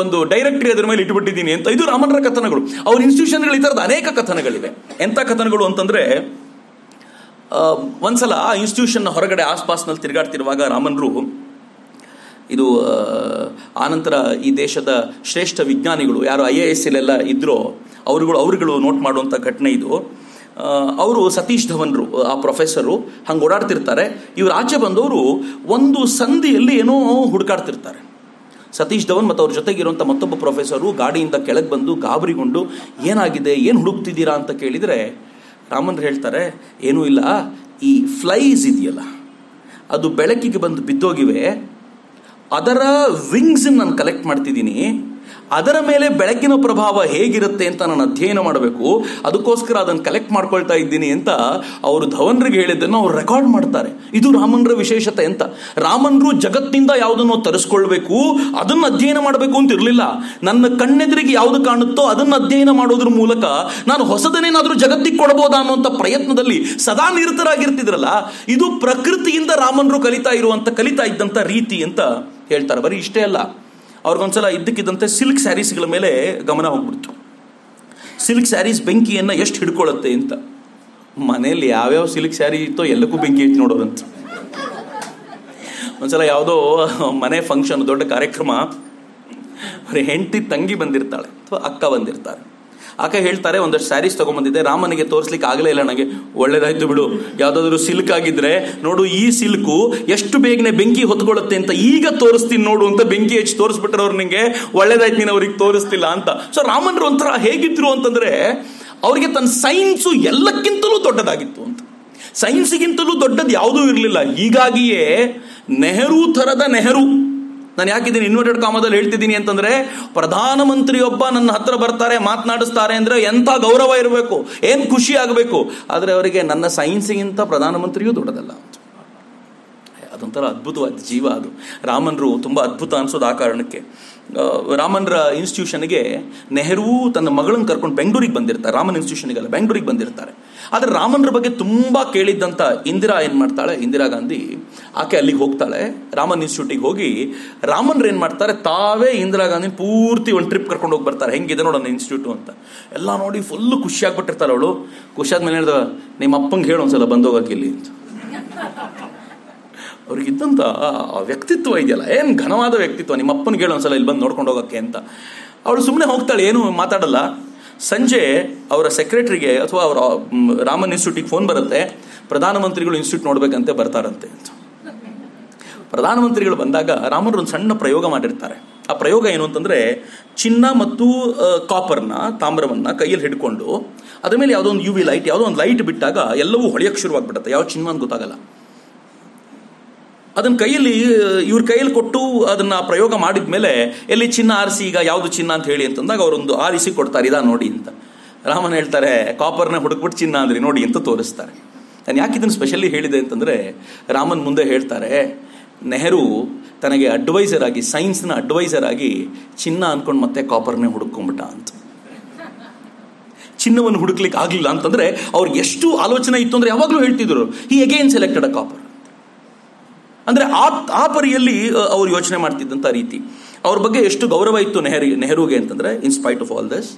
ಒಂದು ಡೈರೆಕ್ಟ್ರಿ ಅದ್ರ ಮೇಲೆ ಇಟ್ಬಿಟ್ಟಿದ್ದೀನಿ ಅಂತ. ಇದು ರಾಮನರ ಕಥನಗಳು. ಅವ್ರ ಇನ್ಸ್ಟಿಟ್ಯೂಷನ್ಗಳು ಈ ಥರದ ಅನೇಕ ಕಥನಗಳಿವೆ. ಎಂಥ ಕಥನಗಳು ಅಂತಂದ್ರೆ ಒಂದ್ಸಲ ಆ ಇನ್ಸ್ಟಿಟ್ಯೂಷನ್ ಹೊರಗಡೆ ಆಸ್ಪಾಸ್ನಲ್ಲಿ ತಿರುಗಾಡ್ತಿರುವಾಗ ರಾಮನ್ರು ಇದು ಆನಂತರ ಈ ದೇಶದ ಶ್ರೇಷ್ಠ ವಿಜ್ಞಾನಿಗಳು ಯಾರು ಐ ಎ ಎಸ್ ಎಲ್ಲ ಇದ್ರೋ ಅವರುಗಳು ಅವರುಗಳು ನೋಟ್ ಮಾಡುವಂಥ ಘಟನೆ ಇದು. ಅವರು ಸತೀಶ್ ಧವನ್ರು, ಆ ಪ್ರೊಫೆಸರು ಹಂಗೆ ಓಡಾಡ್ತಿರ್ತಾರೆ. ಇವ್ರು ಆಚೆ ಬಂದವರು ಒಂದು ಸಂಧಿಯಲ್ಲಿ ಏನೋ ಹುಡುಕಾಡ್ತಿರ್ತಾರೆ. ಸತೀಶ್ ಧವನ್ ಮತ್ತು ಅವ್ರ ಜೊತೆಗಿರುವಂಥ ಮತ್ತೊಬ್ಬ ಪ್ರೊಫೆಸರು ಗಾಡಿಯಿಂದ ಕೆಳಗೆ ಬಂದು ಗಾಬರಿಗೊಂಡು ಏನಾಗಿದೆ, ಏನು ಹುಡುಕ್ತಿದ್ದೀರಾ ಅಂತ ಕೇಳಿದರೆ ರಾಮನ್ ಹೇಳ್ತಾರೆ, ಏನೂ ಇಲ್ಲ. ಈ ಫ್ಲೈಸ್ ಇದೆಯಲ್ಲ. ಅದು ಬೆಳಕಿಗೆ ಬಂದು ಬಿದ್ದೋಗಿವೆ. ಅದರ ವಿಂಗ್ಸ್ ನಾನು ಕಲೆಕ್ಟ್ ಮಾಡ್ತಿದ್ದೀನಿ. ಅದರ ಮೇಲೆ ಬೆಳಕಿನ ಪ್ರಭಾವ ಹೇಗಿರುತ್ತೆ ಅಂತ ನಾನು ಅಧ್ಯಯನ ಮಾಡಬೇಕು. ಅದಕ್ಕೋಸ್ಕರ ಅದನ್ನು ಕಲೆಕ್ಟ್ ಮಾಡ್ಕೊಳ್ತಾ ಇದ್ದೀನಿ ಅಂತ ಅವರು ಧವನ್ರಿಗೆ ಹೇಳಿದ್ದನ್ನು ಅವ್ರು ರೆಕಾರ್ಡ್ ಮಾಡ್ತಾರೆ. ಇದು ರಾಮನ್ರ ವಿಶೇಷತೆ ಅಂತ. ರಾಮನ್ರು ಜಗತ್ತಿನಿಂದ ಯಾವುದನ್ನು ತರಿಸ್ಕೊಳ್ಬೇಕು, ಅದನ್ನು ಅಧ್ಯಯನ ಮಾಡಬೇಕು ಅಂತ ಇರಲಿಲ್ಲ. ನನ್ನ ಕಣ್ಣೆದುರಿಗೆ ಯಾವುದು ಕಾಣುತ್ತೋ ಅದನ್ನು ಅಧ್ಯಯನ ಮಾಡೋದ್ರ ಮೂಲಕ ನಾನು ಹೊಸದನ್ನೇನಾದರೂ ಜಗತ್ತಿಗೆ ಕೊಡಬಹುದಾ ಅನ್ನುವಂಥ ಪ್ರಯತ್ನದಲ್ಲಿ ಸದಾ ನಿರತರಾಗಿರ್ತಿದ್ರಲ್ಲ, ಇದು ಪ್ರಕೃತಿಯಿಂದ ರಾಮನ್ರು ಕಲಿತಾ ಇರುವಂತ ಕಲಿತಾ ಇದ್ದಂಥ ರೀತಿ ಅಂತ ಹೇಳ್ತಾರೆ. ಬರೀ ಇಷ್ಟೇ ಅಲ್ಲ. ಅವ್ರಿಗೊಂದ್ಸಲ ಇದ್ದಕ್ಕಿದ್ದಂತೆ ಸಿಲ್ಕ್ ಸ್ಯಾರೀಸ್ಗಳ ಮೇಲೆ ಗಮನ ಹೋಗ್ಬಿಡ್ತು. ಸಿಲ್ಕ್ ಸ್ಯಾರೀಸ್ ಬೆಂಕಿಯನ್ನು ಎಷ್ಟು ಹಿಡ್ಕೊಳ್ಳುತ್ತೆ ಅಂತ. ಮನೆಯಲ್ಲಿ ಯಾವ್ಯಾವ ಸಿಲ್ಕ್ ಸ್ಯಾರಿ ಇತ್ತೋ ಎಲ್ಲಕ್ಕೂ ಬೆಂಕಿ ಇತ್ತು ನೋಡೋರಂತ. ಒಂದ್ಸಲ ಯಾವುದೋ ಮನೆ ಫಂಕ್ಷನ್ ದೊಡ್ಡ ಕಾರ್ಯಕ್ರಮ. ಅವ್ರ ಹೆಂಡತಿ ತಂಗಿ ಬಂದಿರ್ತಾಳೆ, ಅಥವಾ ಅಕ್ಕ ಬಂದಿರ್ತಾರೆ. ಆಕೆ ಹೇಳ್ತಾರೆ, ಒಂದಷ್ಟು ಸ್ಯಾರೀಸ್ ತಗೊಂಬಂದಿದ್ದೆ. ರಾಮನಿಗೆ ತೋರಿಸ್ಲಿಕ್ಕೆ ಆಗಲೇ ಇಲ್ಲ ನನಗೆ ಒಳ್ಳೇದಾಯ್ತು ಬಿಡು. ಯಾವುದಾದ್ರೂ ಸಿಲ್ಕ್ ಆಗಿದ್ರೆ, ನೋಡು ಈ ಸಿಲ್ಕು ಎಷ್ಟು ಬೇಗನೆ ಬೆಂಕಿ ಹೊತ್ಕೊಳ್ಳುತ್ತೆ ಅಂತ ಈಗ ತೋರಿಸ್ತೀನಿ ನೋಡು ಅಂತ ಬೆಂಕಿ ಹೆಚ್ಚು ತೋರಿಸ್ಬಿಟ್ರೆ ಅವ್ರು ನಿಂಗೆ. ಒಳ್ಳೇದಾಯ್ತು ನೀನು ಅವ್ರಿಗೆ ತೋರಿಸ್ತಿಲ್ಲ ಅಂತ. ಸೊ ರಾಮನ್ರು ಒಂಥರ ಹೇಗಿದ್ರು ಅಂತಂದ್ರೆ, ಅವರಿಗೆ ತನ್ನ ಸೈನ್ಸು ಎಲ್ಲಕ್ಕಿಂತಲೂ ದೊಡ್ಡದಾಗಿತ್ತು ಅಂತ. ಸೈನ್ಸ್ಗಿಂತಲೂ ದೊಡ್ಡದು ಯಾವುದೂ ಇರಲಿಲ್ಲ. ಹೀಗಾಗಿಯೇ ನೆಹರು ಥರದ ನೆಹರು. ನಾನು ಯಾಕಿದ್ದೀನಿ ಇನ್ವರ್ಟೆಡ್ ಕಾಮದಲ್ಲಿ ಹೇಳ್ತಿದ್ದೀನಿ ಅಂತಂದ್ರೆ, ಪ್ರಧಾನಮಂತ್ರಿಯೊಬ್ಬ ನನ್ನ ಹತ್ರ ಬರ್ತಾರೆ, ಮಾತನಾಡಿಸ್ತಾರೆ ಅಂದ್ರೆ ಎಂಥ ಗೌರವ ಇರಬೇಕು, ಏನು ಖುಷಿ ಆಗಬೇಕು. ಆದರೆ ಅವರಿಗೆ ನನ್ನ ಸೈನ್ಸಿಗಿಂತ ಪ್ರಧಾನಮಂತ್ರಿಯೂ ದೊಡ್ಡದಲ್ಲ. ಅದೊಂಥರ ಅದ್ಭುತವಾದ ಜೀವ ಅದು. ರಾಮನ್ರು ತುಂಬ ಅದ್ಭುತ ಅನಿಸೋದು ಆ ಕಾರಣಕ್ಕೆ. ರಾಮನರ ಇನ್ಸ್ಟಿಟ್ಯೂಷನ್ಗೆ ನೆಹರು ತನ್ನ ಮಗಳನ್ನ ಕರ್ಕೊಂಡು ಬೆಂಗಳೂರಿಗೆ ಬಂದಿರ್ತಾರೆ. ರಾಮನ್ ಇನ್ಸ್ಟಿಟ್ಯೂಷನ್ಗೆಲ್ಲ ಬೆಂಗಳೂರಿಗೆ ಬಂದಿರ್ತಾರೆ. ಆದರೆ ರಾಮನ್ರ ಬಗ್ಗೆ ತುಂಬ ಕೇಳಿದ್ದಂಥ ಇಂದಿರಾ ಏನು ಮಾಡ್ತಾಳೆ? ಇಂದಿರಾ ಗಾಂಧಿ ಆಕೆ ಅಲ್ಲಿಗೆ ಹೋಗ್ತಾಳೆ. ರಾಮನ್ ಇನ್ಸ್ಟಿಟ್ಯೂಟಿಗೆ ಹೋಗಿ ರಾಮನ್ರು ಏನು ಮಾಡ್ತಾರೆ? ತಾವೇ ಇಂದಿರಾ ಗಾಂಧಿ ಪೂರ್ತಿ ಒಂದು ಟ್ರಿಪ್ ಕರ್ಕೊಂಡು ಹೋಗಿ ಬರ್ತಾರೆ. ಹೆಂಗಿದೆ ನನ್ನ ಇನ್ಸ್ಟಿಟ್ಯೂಟ್ ಅಂತ. ಎಲ್ಲ ನೋಡಿ ಫುಲ್ಲು ಖುಷಿ ಆಗ್ಬಿಟ್ಟಿರ್ತಾಳೆ ಅವಳು. ಖುಷಿ ಆದ್ಮೇಲೆ ಹೇಳಿದ ನಿಮ್ಮ ಅಪ್ಪಂಗೆ ಹೇಳು ಒಂದ್ಸಲ ಬಂದೋಗಕ್ಕೆ ಇಲ್ಲಿ ಅಂತ. ಅವ್ರಿಗಿದ್ದಂಥ ವ್ಯಕ್ತಿತ್ವ ಇದೆಯಲ್ಲ? ಏನು ಘನವಾದ ವ್ಯಕ್ತಿತ್ವ? ನಿಮ್ಮ ಅಪ್ಪನ ಕೇಳೋ ಒಂದ್ಸಲ ಇಲ್ಲಿ ಬಂದು ನೋಡ್ಕೊಂಡು ಹೋಗೋಕ್ಕೆ ಅಂತ. ಅವಳು ಸುಮ್ಮನೆ ಹೋಗ್ತಾಳೆ, ಏನು ಮಾತಾಡಲ್ಲ. ಸಂಜೆ ಅವರ ಸೆಕ್ರೆಟರಿಗೆ ಅಥವಾ ಅವರ ರಾಮನ್ ಇನ್ಸ್ಟಿಟ್ಯೂಟಿಗೆ ಫೋನ್ ಬರುತ್ತೆ. ಪ್ರಧಾನಮಂತ್ರಿಗಳು ಇನ್ಸ್ಟಿಟ್ಯೂಟ್ ನೋಡ್ಬೇಕಂತೆ, ಬರ್ತಾರಂತೆ ಅಂತ. ಪ್ರಧಾನಮಂತ್ರಿಗಳು ಬಂದಾಗ ರಾಮರು ಒಂದು ಸಣ್ಣ ಪ್ರಯೋಗ ಮಾಡಿರ್ತಾರೆ. ಆ ಪ್ರಯೋಗ ಏನು ಅಂತಂದ್ರೆ, ಚಿನ್ನ ಮತ್ತು ಕಾಪರ್ನ ತಾಮ್ರವನ್ನ ಕೈಯಲ್ಲಿ ಹಿಡ್ಕೊಂಡು, ಅದ್ರ ಮೇಲೆ ಯಾವುದೋ ಒಂದು ಯು ವಿ ಲೈಟ್ ಯಾವುದೋ ಒಂದು ಲೈಟ್ ಬಿಟ್ಟಾಗ ಎಲ್ಲವೂ ಹೊಳೆಯಕ್ಕೆ ಶುರುವಾಗ್ಬಿಡುತ್ತೆ. ಯಾವ ಚಿನ್ನ ಅಂತ ಗೊತ್ತಾಗಲ್ಲ. ಅದನ್ನ ಕೈಯಲ್ಲಿ, ಇವ್ರ ಕೈಯಲ್ಲಿ ಕೊಟ್ಟು ಅದನ್ನ ಪ್ರಯೋಗ ಮಾಡಿದ ಮೇಲೆ ಎಲ್ಲಿ ಚಿನ್ನ ಆರಿಸಿ ಈಗ ಯಾವುದು ಚಿನ್ನ ಅಂತ ಹೇಳಿ ಅಂತಂದಾಗ ಅವರೊಂದು ಆರಿಸಿ ಕೊಡ್ತಾರೆ, ಇದಾ ನೋಡಿ ಅಂತ. ರಾಮನ್ ಹೇಳ್ತಾರೆ, ಕಾಪರ್ನ ಹುಡುಕ್ಬಿಟ್ಟು ಚಿನ್ನ ಅಂದ್ರೆ ನೋಡಿ ಅಂತ ತೋರಿಸ್ತಾರೆ. ನಾನು ಯಾಕೆ ಇದನ್ನು ಸ್ಪೆಷಲಿ ಹೇಳಿದೆ ಅಂತಂದ್ರೆ, ರಾಮನ್ ಮುಂದೆ ಹೇಳ್ತಾರೆ, ನೆಹರು ತನಗೆ ಅಡ್ವೈಸರ್ ಆಗಿ ಸೈನ್ಸ್ನ ಅಡ್ವೈಸರ್ ಆಗಿ ಚಿನ್ನ ಅನ್ಕೊಂಡು ಮತ್ತೆ ಕಾಪರ್ನೇ ಹುಡುಕೊಂಡ್ಬಿಟ್ಟ ಅಂತ. ಚಿನ್ನವನ್ನು ಹುಡುಕ್ಲಿಕ್ಕೆ ಆಗಲಿಲ್ಲ ಅಂತಂದ್ರೆ ಅವ್ರಿಗೆ ಎಷ್ಟು ಆಲೋಚನೆ ಇತ್ತು ಅಂದ್ರೆ ಯಾವಾಗಲೂ ಹೇಳ್ತಿದ್ರು ಈ ಅಗೇನ್ ಸೆಲೆಕ್ಟೆಡ್ ಅ ಕಾಪರ್ ಅಂದ್ರೆ ಆ ಆ ಪರಿಯಲ್ಲಿ ಅವರು ಯೋಚನೆ ಮಾಡ್ತಿದ್ದಂಥ ರೀತಿ. ಅವ್ರ ಬಗ್ಗೆ ಎಷ್ಟು ಗೌರವ ಇತ್ತು ನೆಹರು, ನೆಹರುಗೆ ಅಂತಂದರೆ ಇನ್ಸ್ಪೈಟ್ ಆಫ್ ಆಲ್ ದಿಸ್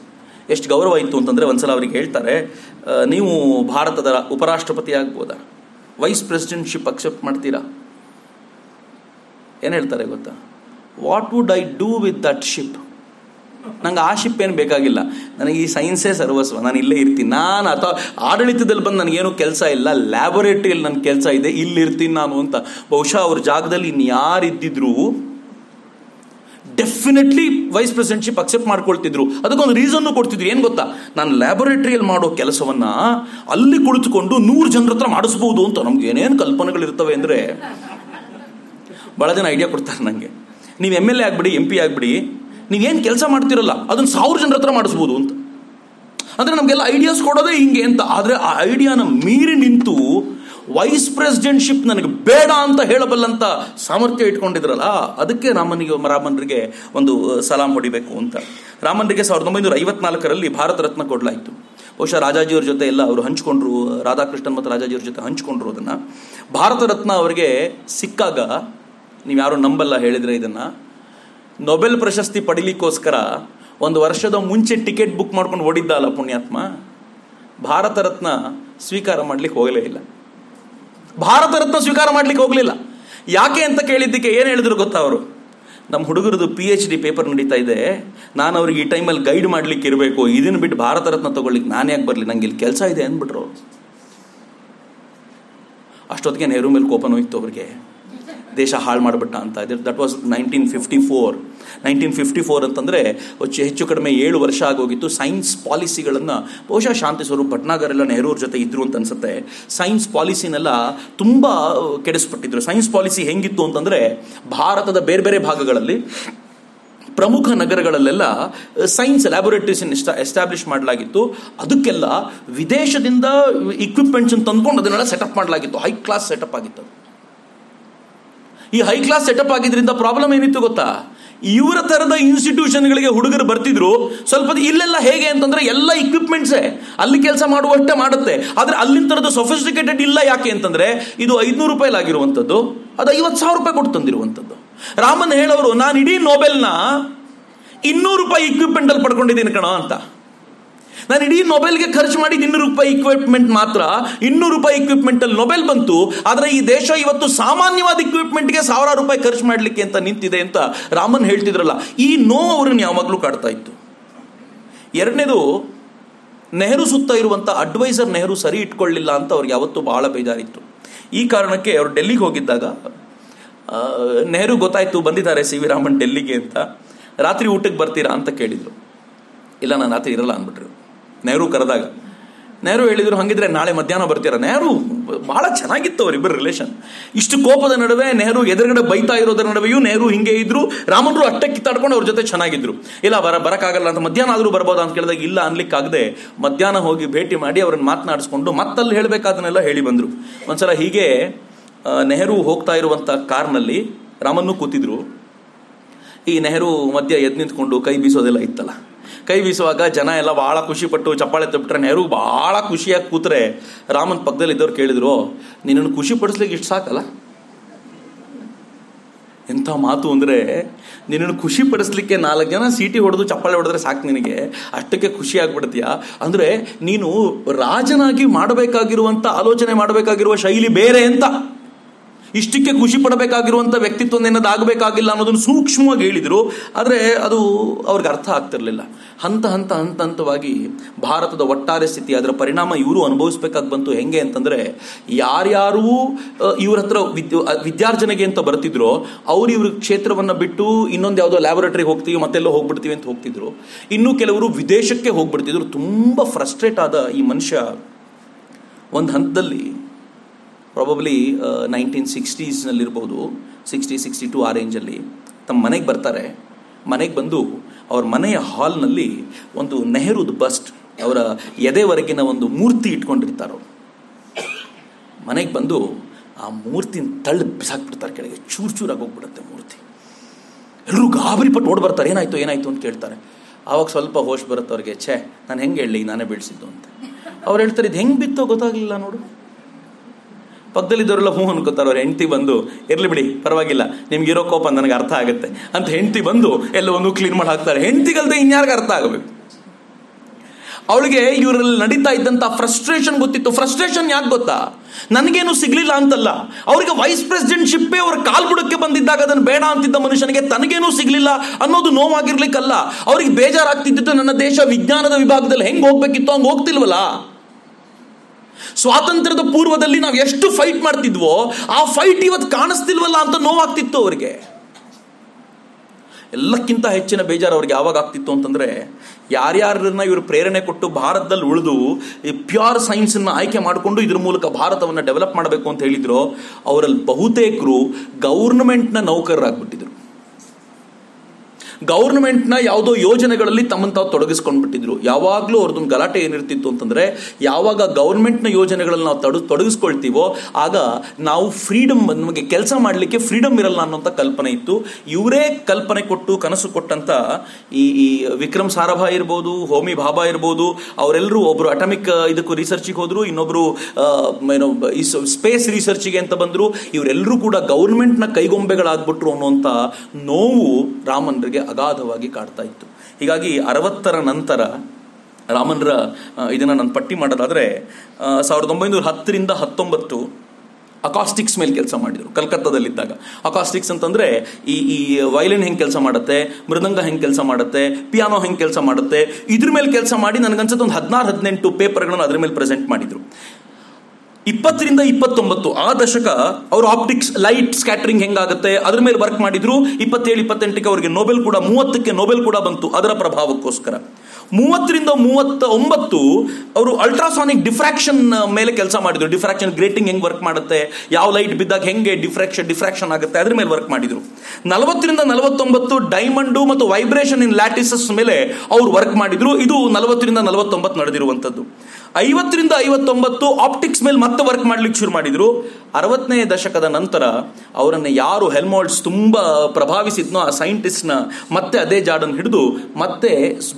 ಎಷ್ಟು ಗೌರವ ಇತ್ತು ಅಂತಂದ್ರೆ ಒಂದ್ಸಲ ಅವ್ರಿಗೆ ಹೇಳ್ತಾರೆ ನೀವು ಭಾರತದ ಉಪರಾಷ್ಟ್ರಪತಿ ಆಗ್ಬೋದಾ? ವೈಸ್ ಪ್ರೆಸಿಡೆಂಟ್ಶಿಪ್ ಅಕ್ಸೆಪ್ಟ್ ಮಾಡ್ತೀರಾ? ಏನು ಹೇಳ್ತಾರೆ ಗೊತ್ತಾ? What would I do with that ship ನಂಗೆ ಆ ಶಿಪ್ ಏನು ಬೇಕಾಗಿಲ್ಲ. ನನಗೆ ಈ ಸೈನ್ಸೇ ಸರ್ವಸ್ವ. ನಾನು ಇಲ್ಲೇ ಇರ್ತೀನಿ. ನಾನು ಅಥವಾ ಆಡಳಿತದಲ್ಲಿ ಬಂದು ನನಗೇನು ಕೆಲಸ ಇಲ್ಲ. ಲ್ಯಾಬೊರೇಟ್ರಿಯಲ್ಲಿ ನನ್ನ ಕೆಲಸ ಇದೆ. ಇಲ್ಲಿ ಇರ್ತೀನಿ ನಾನು ಅಂತ. ಬಹುಶಃ ಅವ್ರ ಜಾಗದಲ್ಲಿ ಇನ್ಯಾರಿದ್ದಿದ್ರು ಡೆಫಿನೆಟ್ಲಿ ವೈಸ್ ಪ್ರೆಸಿಡೆಂಟ್ಶಿಪ್ ಅಕ್ಸೆಪ್ಟ್ ಮಾಡ್ಕೊಳ್ತಿದ್ರು. ಅದಕ್ಕೊಂದು ರೀಸನ್ನು ಕೊಡ್ತಿದ್ರು. ಏನು ಗೊತ್ತಾ? ನಾನು ಲ್ಯಾಬೊರೇಟ್ರಿಯಲ್ಲಿ ಮಾಡೋ ಕೆಲಸವನ್ನ ಅಲ್ಲಿ ಕುಳಿತುಕೊಂಡು ನೂರು ಜನರ ಹತ್ರ ಮಾಡಿಸ್ಬೋದು ಅಂತ. ನಮ್ಗೆ ಏನೇನು ಕಲ್ಪನೆಗಳಿರ್ತವೆ ಅಂದರೆ ಭಾಳ ಜನ ಐಡಿಯಾ ಕೊಡ್ತಾರೆ ನನಗೆ ನೀವು ಎಂ ಎಲ್ ಎ ಆಗ್ಬಿಡಿ ಎಂ ಪಿ ಆಗ್ಬಿಡಿ ನೀವೇನು ಕೆಲಸ ಮಾಡ್ತಿರಲ್ಲ, ಅದನ್ನು ಸಾವಿರ ಜನರ ಹತ್ರ ಮಾಡಿಸ್ಬೋದು ಅಂತ. ಅಂದರೆ ನಮಗೆಲ್ಲ ಐಡಿಯಾಸ್ ಕೊಡೋದೇ ಹಿಂಗೆ ಅಂತ. ಆದರೆ ಆ ಐಡಿಯಾನ ಮೀರಿ ನಿಂತು ವೈಸ್ ಪ್ರೆಸಿಡೆಂಟ್ಶಿಪ್ ನನಗೆ ಬೇಡ ಅಂತ ಹೇಳಬಲ್ಲಂತ ಸಾಮರ್ಥ್ಯ ಇಟ್ಕೊಂಡಿದ್ರಲ್ಲ, ಅದಕ್ಕೆ ರಾಮನಿಗೆ, ರಾಮನ್ರಿಗೆ ಒಂದು ಸಲಾಂ ಹೊಡಿಬೇಕು ಅಂತ. ರಾಮನ್ರಿಗೆ ಸಾವಿರದ ಒಂಬೈನೂರ ಐವತ್ನಾಲ್ಕರಲ್ಲಿ ಭಾರತ ರತ್ನ ಕೊಡಲಾಯಿತು. ಬಹುಶಃ ರಾಜಾಜಿಯವ್ರ ಜೊತೆ ಎಲ್ಲ ಅವರು ಹಂಚ್ಕೊಂಡ್ರು, ರಾಧಾಕೃಷ್ಣನ್ ಮತ್ತು ರಾಜಾಜಿಯವ್ರ ಜೊತೆ ಹಂಚ್ಕೊಂಡ್ರು ಅದನ್ನ. ಭಾರತ ರತ್ನ ಅವರಿಗೆ ಸಿಕ್ಕಾಗ ನೀವು ಯಾರು ನಂಬಲ್ಲ ಹೇಳಿದ್ರೆ ಇದನ್ನ ನೊಬೆಲ್ ಪ್ರಶಸ್ತಿ ಪಡಿಲಿಕ್ಕೋಸ್ಕರ ಒಂದು ವರ್ಷದ ಮುಂಚೆ ಟಿಕೆಟ್ ಬುಕ್ ಮಾಡ್ಕೊಂಡು ಓಡಿದ್ದ ಅಲ್ಲ ಪುಣ್ಯಾತ್ಮ? ಭಾರತ ರತ್ನ ಸ್ವೀಕಾರ ಮಾಡ್ಲಿಕ್ಕೆ ಹೋಗಲೇ ಇಲ್ಲ. ಭಾರತ ರತ್ನ ಸ್ವೀಕಾರ ಮಾಡ್ಲಿಕ್ಕೆ ಹೋಗಲಿಲ್ಲ. ಯಾಕೆ ಅಂತ ಕೇಳಿದ್ದಕ್ಕೆ ಏನು ಹೇಳಿದ್ರು ಗೊತ್ತಾ ಅವರು? ನಮ್ಮ ಹುಡುಗರದು ಪಿ ಎಚ್ ಡಿ ಪೇಪರ್ ನಡೀತಾ ಇದೆ. ನಾನು ಅವ್ರಿಗೆ ಈ ಟೈಮಲ್ಲಿ ಗೈಡ್ ಮಾಡ್ಲಿಕ್ಕೆ ಇರಬೇಕು. ಇದನ್ನು ಬಿಟ್ಟು ಭಾರತ ರತ್ನ ತಗೊಳ್ಳಿಕ್ಕೆ ನಾನು ಯಾಕೆ ಬರಲಿ? ನಂಗೆ ಇಲ್ಲಿ ಕೆಲಸ ಇದೆ ಅಂದ್ಬಿಟ್ರು. ಅಷ್ಟೊತ್ತಿಗೆ ನೆಹರು ಮೇಲೆ ಕೋಪನೋಯ್ತು ಅವ್ರಿಗೆ. ದೇಶ ಹಾಳು ಮಾಡಿಬಿಟ್ಟ ಅಂತ that was nineteen fifty four nineteen fifty four ಅಂತಂದರೆ ಹೆಚ್ಚು ಕಡಿಮೆ ಏಳು ವರ್ಷ ಆಗೋಗಿತ್ತು. ಸೈನ್ಸ್ ಪಾಲಿಸಿಗಳನ್ನು ಬಹುಶಃ ಶಾಂತಿ ಸ್ವರೂಪ್ ಭಟ್ನಾಗರ್ ಎಲ್ಲ ನೆಹರೂರ್ ಜೊತೆ ಇದ್ರು ಅಂತ ಅನ್ಸುತ್ತೆ. ಸೈನ್ಸ್ ಪಾಲಿಸಿನೆಲ್ಲ ತುಂಬ ಕೆಡಿಸ್ಬಿಟ್ಟಿದ್ರು. ಸೈನ್ಸ್ ಪಾಲಿಸಿ ಹೆಂಗಿತ್ತು ಅಂತಂದರೆ ಭಾರತದ ಬೇರೆ ಬೇರೆ ಭಾಗಗಳಲ್ಲಿ ಪ್ರಮುಖ ನಗರಗಳಲ್ಲೆಲ್ಲ ಸೈನ್ಸ್ ಲ್ಯಾಬೊರೇಟರೀಸ್ ಎಸ್ಟಾಬ್ಲಿಷ್ ಮಾಡಲಾಗಿತ್ತು. ಅದಕ್ಕೆಲ್ಲ ವಿದೇಶದಿಂದ ಇಕ್ವಿಪ್ಮೆಂಟ್ಸನ್ನು ತಂದ್ಕೊಂಡು ಅದನ್ನೆಲ್ಲ ಸೆಟಪ್ ಮಾಡಲಾಗಿತ್ತು. ಹೈ ಕ್ಲಾಸ್ ಸೆಟಪ್ ಆಗಿತ್ತು. ಈ ಹೈ ಕ್ಲಾಸ್ ಸೆಟಪ್ ಆಗಿದ್ರಿಂದ ಪ್ರಾಬ್ಲಮ್ ಏನಿತ್ತು ಗೊತ್ತಾ? ಇವರ ತರದ ಇನ್ಸ್ಟಿಟ್ಯೂಷನ್ಗಳಿಗೆ ಹುಡುಗರು ಬರ್ತಿದ್ರು. ಸ್ವಲ್ಪ ಇಲ್ಲೆಲ್ಲ ಹೇಗೆ ಅಂತಂದ್ರೆ ಎಲ್ಲ ಇಕ್ವಿಪ್ಮೆಂಟ್ಸೇ ಅಲ್ಲಿ ಕೆಲಸ ಮಾಡುವಷ್ಟೇ ಮಾಡುತ್ತೆ. ಆದ್ರೆ ಅಲ್ಲಿನ ತರದ ಸೊಫಿಸ್ಟಿಕೇಟೆಡ್ ಇಲ್ಲ ಯಾಕೆ ಅಂತಂದ್ರೆ ಇದು ಐದ್ನೂರು ರೂಪಾಯಿಲಾಗಿರುವಂಥದ್ದು ಅದು ಐವತ್ತು ಸಾವಿರ ರೂಪಾಯಿ ಕೊಟ್ಟು ತಂದಿರುವಂಥದ್ದು ರಾಮನ್ ಹೇಳೋರು, ನಾನು ಇಡೀ ನೋಬೆಲ್ನ ಇನ್ನೂರು ರೂಪಾಯಿ ಇಕ್ವಿಪ್ಮೆಂಟ್ ಅಲ್ಲಿ ಪಡ್ಕೊಂಡಿದ್ದೀನಿ ಕಣ ಅಂತ. ನಾನು ಇಡೀ ನೊಬೆಲ್ಗೆ ಖರ್ಚು ಮಾಡಿದ ಇನ್ನೂರು ರೂಪಾಯಿ ಇಕ್ವಿಪ್ಮೆಂಟ್ ಮಾತ್ರ, ಇನ್ನೂರು ರೂಪಾಯಿ ಇಕ್ವಿಪ್ಮೆಂಟ್ ಅಲ್ಲಿ ನೊಬೆಲ್ ಬಂತು, ಆದರೆ ಈ ದೇಶ ಇವತ್ತು ಸಾಮಾನ್ಯವಾದ ಇಕ್ವಿಪ್ಮೆಂಟ್ಗೆ ಸಾವಿರಾರು ರೂಪಾಯಿ ಖರ್ಚು ಮಾಡಲಿಕ್ಕೆ ಅಂತ ನಿಂತಿದೆ ಅಂತ ರಾಮನ್ ಹೇಳ್ತಿದ್ರಲ್ಲ, ಈ ನೋ ಅವ್ರನ್ನ ಯಾವಾಗಲೂ ಕಾಡ್ತಾ ಇತ್ತು. ಎರಡನೇದು, ನೆಹರು ಸುತ್ತ ಇರುವಂಥ ಅಡ್ವೈಸರ್ ನೆಹರು ಸರಿ ಇಟ್ಕೊಳ್ಳಿಲ್ಲ ಅಂತ ಅವ್ರಿಗೆ ಯಾವತ್ತೂ ಬಹಳ ಬೇಜಾರಿತ್ತು. ಈ ಕಾರಣಕ್ಕೆ ಅವರು ಡೆಲ್ಲಿಗೆ ಹೋಗಿದ್ದಾಗ ನೆಹರು ಗೊತ್ತಾಯ್ತು ಬಂದಿದ್ದಾರೆ ಸಿ ವಿ ರಾಮನ್ ಡೆಲ್ಲಿಗೆ ಅಂತ, ರಾತ್ರಿ ಊಟಕ್ಕೆ ಬರ್ತೀರಾ ಅಂತ ಕೇಳಿದ್ರು. ಇಲ್ಲ, ನಾನು ರಾತ್ರಿ ಇರಲ್ಲ ಅಂದ್ಬಿಟ್ರು. ನೆಹರು ಕರೆದಾಗ. ನೆಹರು ಹೇಳಿದ್ರು ಹಂಗಿದ್ರೆ ನಾಳೆ ಮಧ್ಯಾಹ್ನ ಬರ್ತೀರಾ? ನೆಹರು ಬಹಳ ಚೆನ್ನಾಗಿತ್ತು ಅವರಿಬ್ಬರ ರಿಲೇಷನ್ ಇಷ್ಟು ಕೋಪದ ನಡುವೆ ನೆಹರು ಎದುರುಗಡೆ ಬೈತಾ ಇರೋದ್ರ ನಡುವೆಯೂ ನೆಹರು ಹಿಂಗೆ ಇದ್ರು. ರಾಮನ್ರು ಅಟ್ಟೆ ಕಿತ್ತಾಡ್ಕೊಂಡು ಅವ್ರ ಜೊತೆ ಚೆನ್ನಾಗಿದ್ರು. ಇಲ್ಲ, ಬರ ಬರಕ್ಕಾಗಲ್ಲ ಅಂತ ಮಧ್ಯಾಹ್ನ ಆದರೂ ಬರ್ಬೋದಾ ಅಂತ ಕೇಳಿದಾಗ ಇಲ್ಲ ಅನ್ಲಿಕ್ಕಾಗದೆ ಮಧ್ಯಾಹ್ನ ಹೋಗಿ ಭೇಟಿ ಮಾಡಿ ಅವ್ರನ್ನ ಮಾತನಾಡಿಸ್ಕೊಂಡು ಮತ್ತಲ್ಲಿ ಹೇಳಬೇಕಾದನ್ನೆಲ್ಲ ಹೇಳಿ ಬಂದರು. ಒಂದ್ಸಲ ಹೀಗೆ ನೆಹರು ಹೋಗ್ತಾ ಇರುವಂಥ ಕಾರ್ನಲ್ಲಿ ರಾಮನ್ನು ಕೂತಿದ್ರು. ಈ ನೆಹರು ಮಧ್ಯ ಎದ್ದು ನಿಂತ್ಕೊಂಡು ಕೈ ಬೀಸೋದೆಲ್ಲ ಇತ್ತಲ್ಲ. ಕೈ ಬೀಸುವಾಗ ಜನ ಎಲ್ಲ ಬಹಳ ಖುಷಿ ಪಟ್ಟು ಚಪ್ಪಾಳೆ ತಪ್ಪಿಟ್ರೆ ನೆಹರು ಬಹಳ ಖುಷಿಯಾಗಿ ಕೂತ್ರೆ ರಾಮನ್ ಪಕ್ಕದಲ್ಲಿ ಇದ್ದವ್ರು ಕೇಳಿದ್ರು, ನಿನ್ನನ್ನು ಖುಷಿ ಪಡಿಸ್ಲಿಕ್ಕೆ ಇಷ್ಟು ಸಾಕಲ್ಲ? ಎಂಥ ಮಾತು ಅಂದರೆ ನಿನ್ನನ್ನು ಖುಷಿ ಪಡಿಸ್ಲಿಕ್ಕೆ ನಾಲ್ಕು ಜನ ಸೀಟಿ ಹೊಡೆದು ಚಪ್ಪಾಳೆ ಹೊಡೆದ್ರೆ ಸಾಕು ನಿನಗೆ, ಅಷ್ಟಕ್ಕೆ ಖುಷಿ ಆಗ್ಬಿಡ್ತೀಯಾ ಅಂದರೆ ನೀನು ರಾಜನಾಗಿ ಮಾಡಬೇಕಾಗಿರುವಂಥ ಆಲೋಚನೆ ಮಾಡಬೇಕಾಗಿರುವ ಶೈಲಿ ಬೇರೆ ಅಂತ. ಇಷ್ಟಕ್ಕೆ ಖುಷಿ ಪಡಬೇಕಾಗಿರುವಂಥ ವ್ಯಕ್ತಿತ್ವ ಆಗಬೇಕಾಗಿಲ್ಲ ಅನ್ನೋದನ್ನು ಸೂಕ್ಷ್ಮವಾಗಿ ಹೇಳಿದರು. ಆದರೆ ಅದು ಅವ್ರಿಗೆ ಅರ್ಥ ಆಗ್ತಿರಲಿಲ್ಲ. ಹಂತ ಹಂತ ಹಂತ ಹಂತವಾಗಿ ಭಾರತದ ಒಟ್ಟಾರೆ ಸ್ಥಿತಿ, ಅದರ ಪರಿಣಾಮ ಇವರು ಅನುಭವಿಸ್ಬೇಕಾಗಿ ಬಂತು ಹೆಂಗೆ ಅಂತಂದ್ರೆ, ಯಾರ್ಯಾರೂ ಇವ್ರ ಹತ್ರ ವಿದ್ಯು ವಿದ್ಯಾರ್ಜನೆಗೆ ಅಂತ ಬರ್ತಿದ್ರು, ಅವ್ರು ಇವ್ರ ಕ್ಷೇತ್ರವನ್ನು ಬಿಟ್ಟು ಇನ್ನೊಂದು ಯಾವುದೋ ಲ್ಯಾಬೊರೇಟರಿಗೆ ಹೋಗ್ತೀವಿ, ಮತ್ತೆಲ್ಲೋ ಹೋಗ್ಬಿಡ್ತೀವಿ ಅಂತ ಹೋಗ್ತಿದ್ರು. ಇನ್ನೂ ಕೆಲವರು ವಿದೇಶಕ್ಕೆ ಹೋಗ್ಬಿಡ್ತಿದ್ರು. ತುಂಬ ಫ್ರಸ್ಟ್ರೇಟ್ ಆದ ಈ ಮನುಷ್ಯ ಒಂದು ಹಂತದಲ್ಲಿ ಪ್ರಾಬಬ್ಲಿ ನೈನ್ಟೀನ್ ಸಿಕ್ಸ್ಟೀಸ್ನಲ್ಲಿರ್ಬೋದು ಸಿಕ್ಸ್ಟಿ ಸಿಕ್ಸ್ಟಿ ಟು ಆ ರೇಂಜಲ್ಲಿ ತಮ್ಮ ಮನೆಗೆ ಬರ್ತಾರೆ. ಮನೆಗೆ ಬಂದು ಅವ್ರ ಮನೆಯ ಹಾಲ್ನಲ್ಲಿ ಒಂದು ನೆಹರೂದ್ ಬಸ್ಟ್ ಅವರ ಎದೆವರೆಗಿನ ಒಂದು ಮೂರ್ತಿ ಇಟ್ಕೊಂಡಿರ್ತಾರೋ. ಮನೆಗೆ ಬಂದು ಆ ಮೂರ್ತಿನ ತಳ್ಳಿ ಬಿಸಾಕ್ಬಿಡ್ತಾರೆ ಕೆಳಗೆ. ಚೂರು ಚೂರಾಗಿ ಹೋಗ್ಬಿಡುತ್ತೆ ಮೂರ್ತಿ. ಎಲ್ಲರೂ ಗಾಬರಿ ಪಟ್ಟು ಓಡ್ ಬರ್ತಾರೆ. ಏನಾಯ್ತು ಏನಾಯ್ತು ಅಂತ ಕೇಳ್ತಾರೆ. ಆವಾಗ ಸ್ವಲ್ಪ ಹೋಶ್ ಬರುತ್ತೆ ಅವ್ರಿಗೆ ಛೇ, ನಾನು ಹೆಂಗೆ ಹೇಳಿ ನಾನೇ ಬೆಳೆಸಿದ್ದು ಅಂತ. ಅವ್ರು ಹೇಳ್ತಾರೆ, ಇದು ಹೆಂಗೆ ಬಿತ್ತೋ ಗೊತ್ತಾಗಲಿಲ್ಲ ನೋಡು. ಪಕ್ಕದಲ್ಲಿದ್ದವರೆಲ್ಲ ಹ್ಞೂ ಅನ್ಕೋತಾರೆ, ಅವ್ರ ಹೆಂಡತಿ ಬಂದು, ಇರಲಿ ಬಿಡಿ, ಪರವಾಗಿಲ್ಲ, ನಿಮ್ಗೆ ಇರೋ ಕೋಪ ನನಗೆ ಅರ್ಥ ಆಗುತ್ತೆ. ಅಂತ ಹೆಂಡತಿ ಬಂದು, ಎಲ್ಲ ಒಂದು ಕ್ಲೀನ್ ಮಾಡಿ ಹಾಕ್ತಾರೆ. ಹೆಂಡತಿಗಲ್ದೆ ಇನ್ಯಾರಿಗೆ ಅರ್ಥ ಆಗಬೇಕು? ಅವಳಿಗೆ ಇವರಲ್ಲಿ ನಡೀತಾ ಇದ್ದಂತ ಫ್ರಸ್ಟ್ರೇಷನ್ ಗೊತ್ತಿತ್ತು. ಫ್ರಸ್ಟ್ರೇಷನ್ ಯಾಕೆ ಗೊತ್ತಾ? ನನಗೇನು ಸಿಗ್ಲಿಲ್ಲ ಅಂತಲ್ಲ. ಅವರಿಗೆ ವೈಸ್ ಪ್ರೆಸಿಡೆಂಟ್ಶಿಪ್ಪೇ ಅವ್ರ ಕಾಲ್ಬುಡಕ್ಕೆ ಬಂದಿದ್ದಾಗ ಅದನ್ನು ಬೇಡ ಅಂತಿದ್ದ ಮನುಷ್ಯನಿಗೆ ತನಗೇನು ಸಿಗ್ಲಿಲ್ಲ ಅನ್ನೋದು ನೋವಾಗಿರ್ಲಿಕ್ಕಲ್ಲ. ಅವ್ರಿಗೆ ಬೇಜಾರಾಗ್ತಿದ್ದು ನನ್ನ ದೇಶ ವಿಜ್ಞಾನದ ವಿಭಾಗದಲ್ಲಿ ಹೆಂಗೆ ಹೋಗ್ಬೇಕಿತ್ತು ಹಂಗೆ ಹೋಗ್ತಿಲ್ವಲ್ಲ? ಸ್ವಾತಂತ್ರ್ಯದ ಪೂರ್ವದಲ್ಲಿ ನಾವು ಎಷ್ಟು ಫೈಟ್ ಮಾಡ್ತಿದ್ವೋ, ಆ ಫೈಟ್ ಇವತ್ತು ಕಾಣಿಸ್ತಿಲ್ವಲ್ಲ ಅಂತ ನೋವಾಗ್ತಿತ್ತು ಅವರಿಗೆ. ಎಲ್ಲಕ್ಕಿಂತ ಹೆಚ್ಚಿನ ಬೇಜಾರು ಅವ್ರಿಗೆ ಯಾವಾಗ ಆಗ್ತಿತ್ತು ಅಂತಂದ್ರೆ, ಯಾರ್ಯಾರನ್ನ ಇವರು ಪ್ರೇರಣೆ ಕೊಟ್ಟು ಭಾರತದಲ್ಲಿ ಉಳಿದು ಈ ಪ್ಯೂರ್ ಸೈನ್ಸನ್ನು ಆಯ್ಕೆ ಮಾಡಿಕೊಂಡು ಇದ್ರ ಮೂಲಕ ಭಾರತವನ್ನು ಡೆವಲಪ್ ಮಾಡಬೇಕು ಅಂತ ಹೇಳಿದ್ರು, ಅವರಲ್ಲಿ ಬಹುತೇಕರು ಗೌರ್ನಮೆಂಟ್ನ ನೌಕರರಾಗ್ಬಿಟ್ಟಿದ್ರು. ಗೌರ್ಮೆಂಟ್ನ ಯಾವುದೋ ಯೋಜನೆಗಳಲ್ಲಿ ತಮ್ಮನ್ನು ತಾವು ತೊಡಗಿಸ್ಕೊಂಡ್ಬಿಟ್ಟಿದ್ರು. ಯಾವಾಗಲೂ ಅವ್ರದ್ದೊಂದು ಗಲಾಟೆ ಏನಿರ್ತಿತ್ತು ಅಂತಂದ್ರೆ, ಯಾವಾಗ ಗೌರ್ಮೆಂಟ್ನ ಯೋಜನೆಗಳಲ್ಲಿ ನಾವು ತೊಡ, ತೊಡಗಿಸ್ಕೊಳ್ತೀವೋ, ಆಗ ನಾವು ಫ್ರೀಡಮ್ ನಮಗೆ ಕೆಲಸ ಮಾಡಲಿಕ್ಕೆ ಫ್ರೀಡಮ್ ಇರಲ್ಲ ಅನ್ನೋಂಥ ಕಲ್ಪನೆ ಇತ್ತು. ಇವರೇ ಕಲ್ಪನೆ ಕೊಟ್ಟು, ಕನಸು ಕೊಟ್ಟಂತ ಈ ಈ ವಿಕ್ರಮ್ ಸಾರಾಭಾಯ್ ಇರ್ಬೋದು, ಹೋಮಿ ಭಾಬಾ ಇರ್ಬೋದು, ಅವರೆಲ್ಲರೂ ಒಬ್ಬರು ಅಟಮಿಕ್ ಇದಕ್ಕೂ ರಿಸರ್ಚಿಗೆ ಹೋದರು ಇನ್ನೊಬ್ಬರು ಏನು, ಈ ಸ್ಪೇಸ್ ರಿಸರ್ಚಿಗೆ ಅಂತ ಬಂದ್ರು. ಇವರೆಲ್ಲರೂ ಕೂಡ ಗೌರ್ಮೆಂಟ್ನ ಕೈಗೊಂಬೆಗಳಾಗ್ಬಿಟ್ರು ಅನ್ನುವಂಥ ನೋವು ರಾಮನ್ರಿಗೆ ಅಗಾಧವಾಗಿ ಕಾಡ್ತಾ ಇತ್ತು. ಹೀಗಾಗಿ ಅರವತ್ತರ ನಂತರ ರಾಮನ್ರ ಇದನ್ನು ನಾನು ಪಟ್ಟಿ ಮಾಡೋದಾದರೆ ಸಾವಿರದ ಒಂಬೈನೂರ ಹತ್ತರಿಂದ ಹತ್ತೊಂಬತ್ತು ಅಕಾಸ್ಟಿಕ್ಸ್ ಮೇಲೆ ಕೆಲಸ ಮಾಡಿದರು, ಕಲ್ಕತ್ತಾದಲ್ಲಿದ್ದಾಗ. ಅಕಾಸ್ಟಿಕ್ಸ್ ಅಂತಂದರೆ ಈ ಈ ವೈಲಿನ್ ಹೆಂಗೆ ಕೆಲಸ ಮಾಡುತ್ತೆ, ಮೃದಂಗ ಹೆಂಗೆ ಕೆಲಸ ಮಾಡುತ್ತೆ, ಪಿಯಾನೋ ಹೆಂಗೆ ಕೆಲಸ ಮಾಡುತ್ತೆ, ಇದ್ರ ಮೇಲೆ ಕೆಲಸ ಮಾಡಿ ನನಗನ್ಸುತ್ತೆ ಒಂದು ಹದಿನಾರು, ಹದಿನೆಂಟು ಪೇಪರ್ಗಳನ್ನು ಅದ್ರ ಮೇಲೆ ಪ್ರೆಸೆಂಟ್ ಮಾಡಿದ್ರು. ಇಪ್ಪತ್ತರಿಂದ ಇಪ್ಪತ್ತೊಂಬತ್ತು ಆ ದಶಕ ಅವರು ಆಪ್ಟಿಕ್ಸ್ ಲೈಟ್ ಸ್ಕ್ಯಾಟರಿಂಗ್ ಹೆಂಗಾಗುತ್ತೆ? ಅದ್ರ ಮೇಲೆ ವರ್ಕ್ ಮಾಡಿದ್ರು. ಇಪ್ಪತ್ತೇಳು, ಇಪ್ಪತ್ತೆಂಟಕ್ಕೆ ಅವರಿಗೆ ನೋಬೆಲ್ ಕೂಡ, ಮೂವತ್ತಕ್ಕೆ ನೋಬೆಲ್ ಕೂಡ ಬಂತು ಅದರ ಪ್ರಭಾವಕ್ಕೋಸ್ಕರ. ಮೂವತ್ತರಿಂದ ಮೂವತ್ತ ಒಂಬತ್ತು ಅವರು ಅಲ್ಟ್ರಾಸಾನಿಕ್ ಡಿಫ್ರಾಕ್ಷನ್ ಮೇಲೆ ಕೆಲಸ ಮಾಡಿದ್ರು. ಡಿಫ್ರಾಕ್ಷನ್ ಗ್ರೇಟಿಂಗ್ ಹೆಂಗ್ ವರ್ಕ್ ಮಾಡುತ್ತೆ? ಯಾವ ಲೈಟ್ ಬಿದ್ದಾಗ ಹೆಂಗೆ ಡಿಫ್ರಾಕ್ಷನ್ ಡಿಫ್ರಾಕ್ಷನ್ ಆಗುತ್ತೆ? ಅದ್ರ ಮೇಲೆ ವರ್ಕ್ ಮಾಡಿದ್ರು. ನಲವತ್ತರಿಂದ ನಲವತ್ತೊಂಬತ್ತು ಡೈಮಂಡು ಮತ್ತು ವೈಬ್ರೇಷನ್ ಇನ್ ಲ್ಯಾಟಿಸಸ್ ಮೇಲೆ ಅವರು ವರ್ಕ್ ಮಾಡಿದ್ರು. ಇದು ನಲವತ್ತರಿಂದ ನಲವತ್ತೊಂಬತ್ತು ನಡೆದಿರುವಂಥದ್ದು. ಐವತ್ತರಿಂದ ಐವತ್ತೊಂಬತ್ತು ಆಪ್ಟಿಕ್ಸ್ ಮೇಲೆ ಮತ್ತೆ ವರ್ಕ್ ಮಾಡ್ಲಿಕ್ಕೆ ಶುರು ಮಾಡಿದ್ರು. ಅರವತ್ತನೇ ದಶಕದ ನಂತರ ಅವರನ್ನು ಯಾರು ಹೆಲ್ಮೋಲ್ಡ್ಸ್ ತುಂಬ ಪ್ರಭಾವಿಸಿದ್ನೋ ಆ ಸೈಂಟಿಸ್ಟ್ನ ಮತ್ತೆ ಅದೇ ಜಾಡನ್ನು ಹಿಡಿದು ಮತ್ತೆ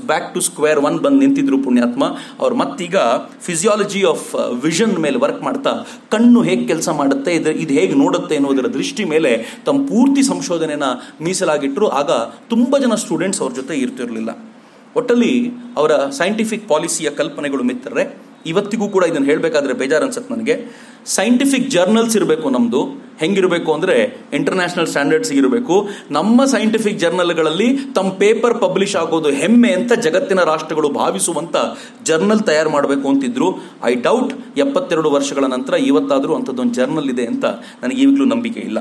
ಬ್ಯಾಕ್ ಟು ಸ್ಕ್ವೇರ್ ಒನ್ ಬಂದು ನಿಂತಿದ್ರು ಪುಣ್ಯಾತ್ಮ. ಅವ್ರು ಮತ್ತೀಗ ಫಿಸಿಯಾಲಜಿ ಆಫ್ ವಿಷನ್ ಮೇಲೆ ವರ್ಕ್ ಮಾಡ್ತಾ ಕಣ್ಣು ಹೇಗೆ ಕೆಲಸ ಮಾಡುತ್ತೆ ಇದು ಇದು ಹೇಗೆ ನೋಡುತ್ತೆ ಅನ್ನೋದರ ದೃಷ್ಟಿ ಮೇಲೆ ತಮ್ಮ ಪೂರ್ತಿ ಸಂಶೋಧನೆನ ಮೀಸಲಾಗಿಟ್ಟರು ಆಗ ತುಂಬ ಜನ ಸ್ಟೂಡೆಂಟ್ಸ್ ಅವ್ರ ಜೊತೆ ಇರ್ತಿರಲಿಲ್ಲ. ಒಟ್ಟಲ್ಲಿ ಅವರ ಸೈಂಟಿಫಿಕ್ ಪಾಲಿಸಿಯ ಕಲ್ಪನೆಗಳು ಮಿತ್ರರೆ ಇವತ್ತಿಗೂ ಕೂಡ ಇದನ್ನು ಹೇಳಬೇಕಾದ್ರೆ ಬೇಜಾರು ಅನ್ಸುತ್ತೆ ನನಗೆ. ಸೈಂಟಿಫಿಕ್ ಜರ್ನಲ್ಸ್ ಇರಬೇಕು ನಮ್ಮದು ಹೆಂಗಿರಬೇಕು ಅಂದರೆ ಇಂಟರ್ನ್ಯಾಷನಲ್ ಸ್ಟ್ಯಾಂಡರ್ಡ್ಸ್ ಇರಬೇಕು. ನಮ್ಮ ಸೈಂಟಿಫಿಕ್ ಜರ್ನಲ್ಗಳಲ್ಲಿ ತಮ್ಮ ಪೇಪರ್ ಪಬ್ಲಿಷ್ ಆಗೋದು ಹೆಮ್ಮೆ ಅಂತ ಜಗತ್ತಿನ ರಾಷ್ಟ್ರಗಳು ಭಾವಿಸುವಂಥ ಜರ್ನಲ್ ತಯಾರು ಮಾಡಬೇಕು ಅಂತಿದ್ರು. ಐ ಡೌಟ್ ಎಪ್ಪತ್ತೆರಡು ವರ್ಷಗಳ ನಂತರ ಇವತ್ತಾದರೂ ಅಂಥದ್ದೊಂದು ಜರ್ನಲ್ ಇದೆ ಅಂತ ನನಗೆ ಈಗಲೂ ನಂಬಿಕೆ ಇಲ್ಲ.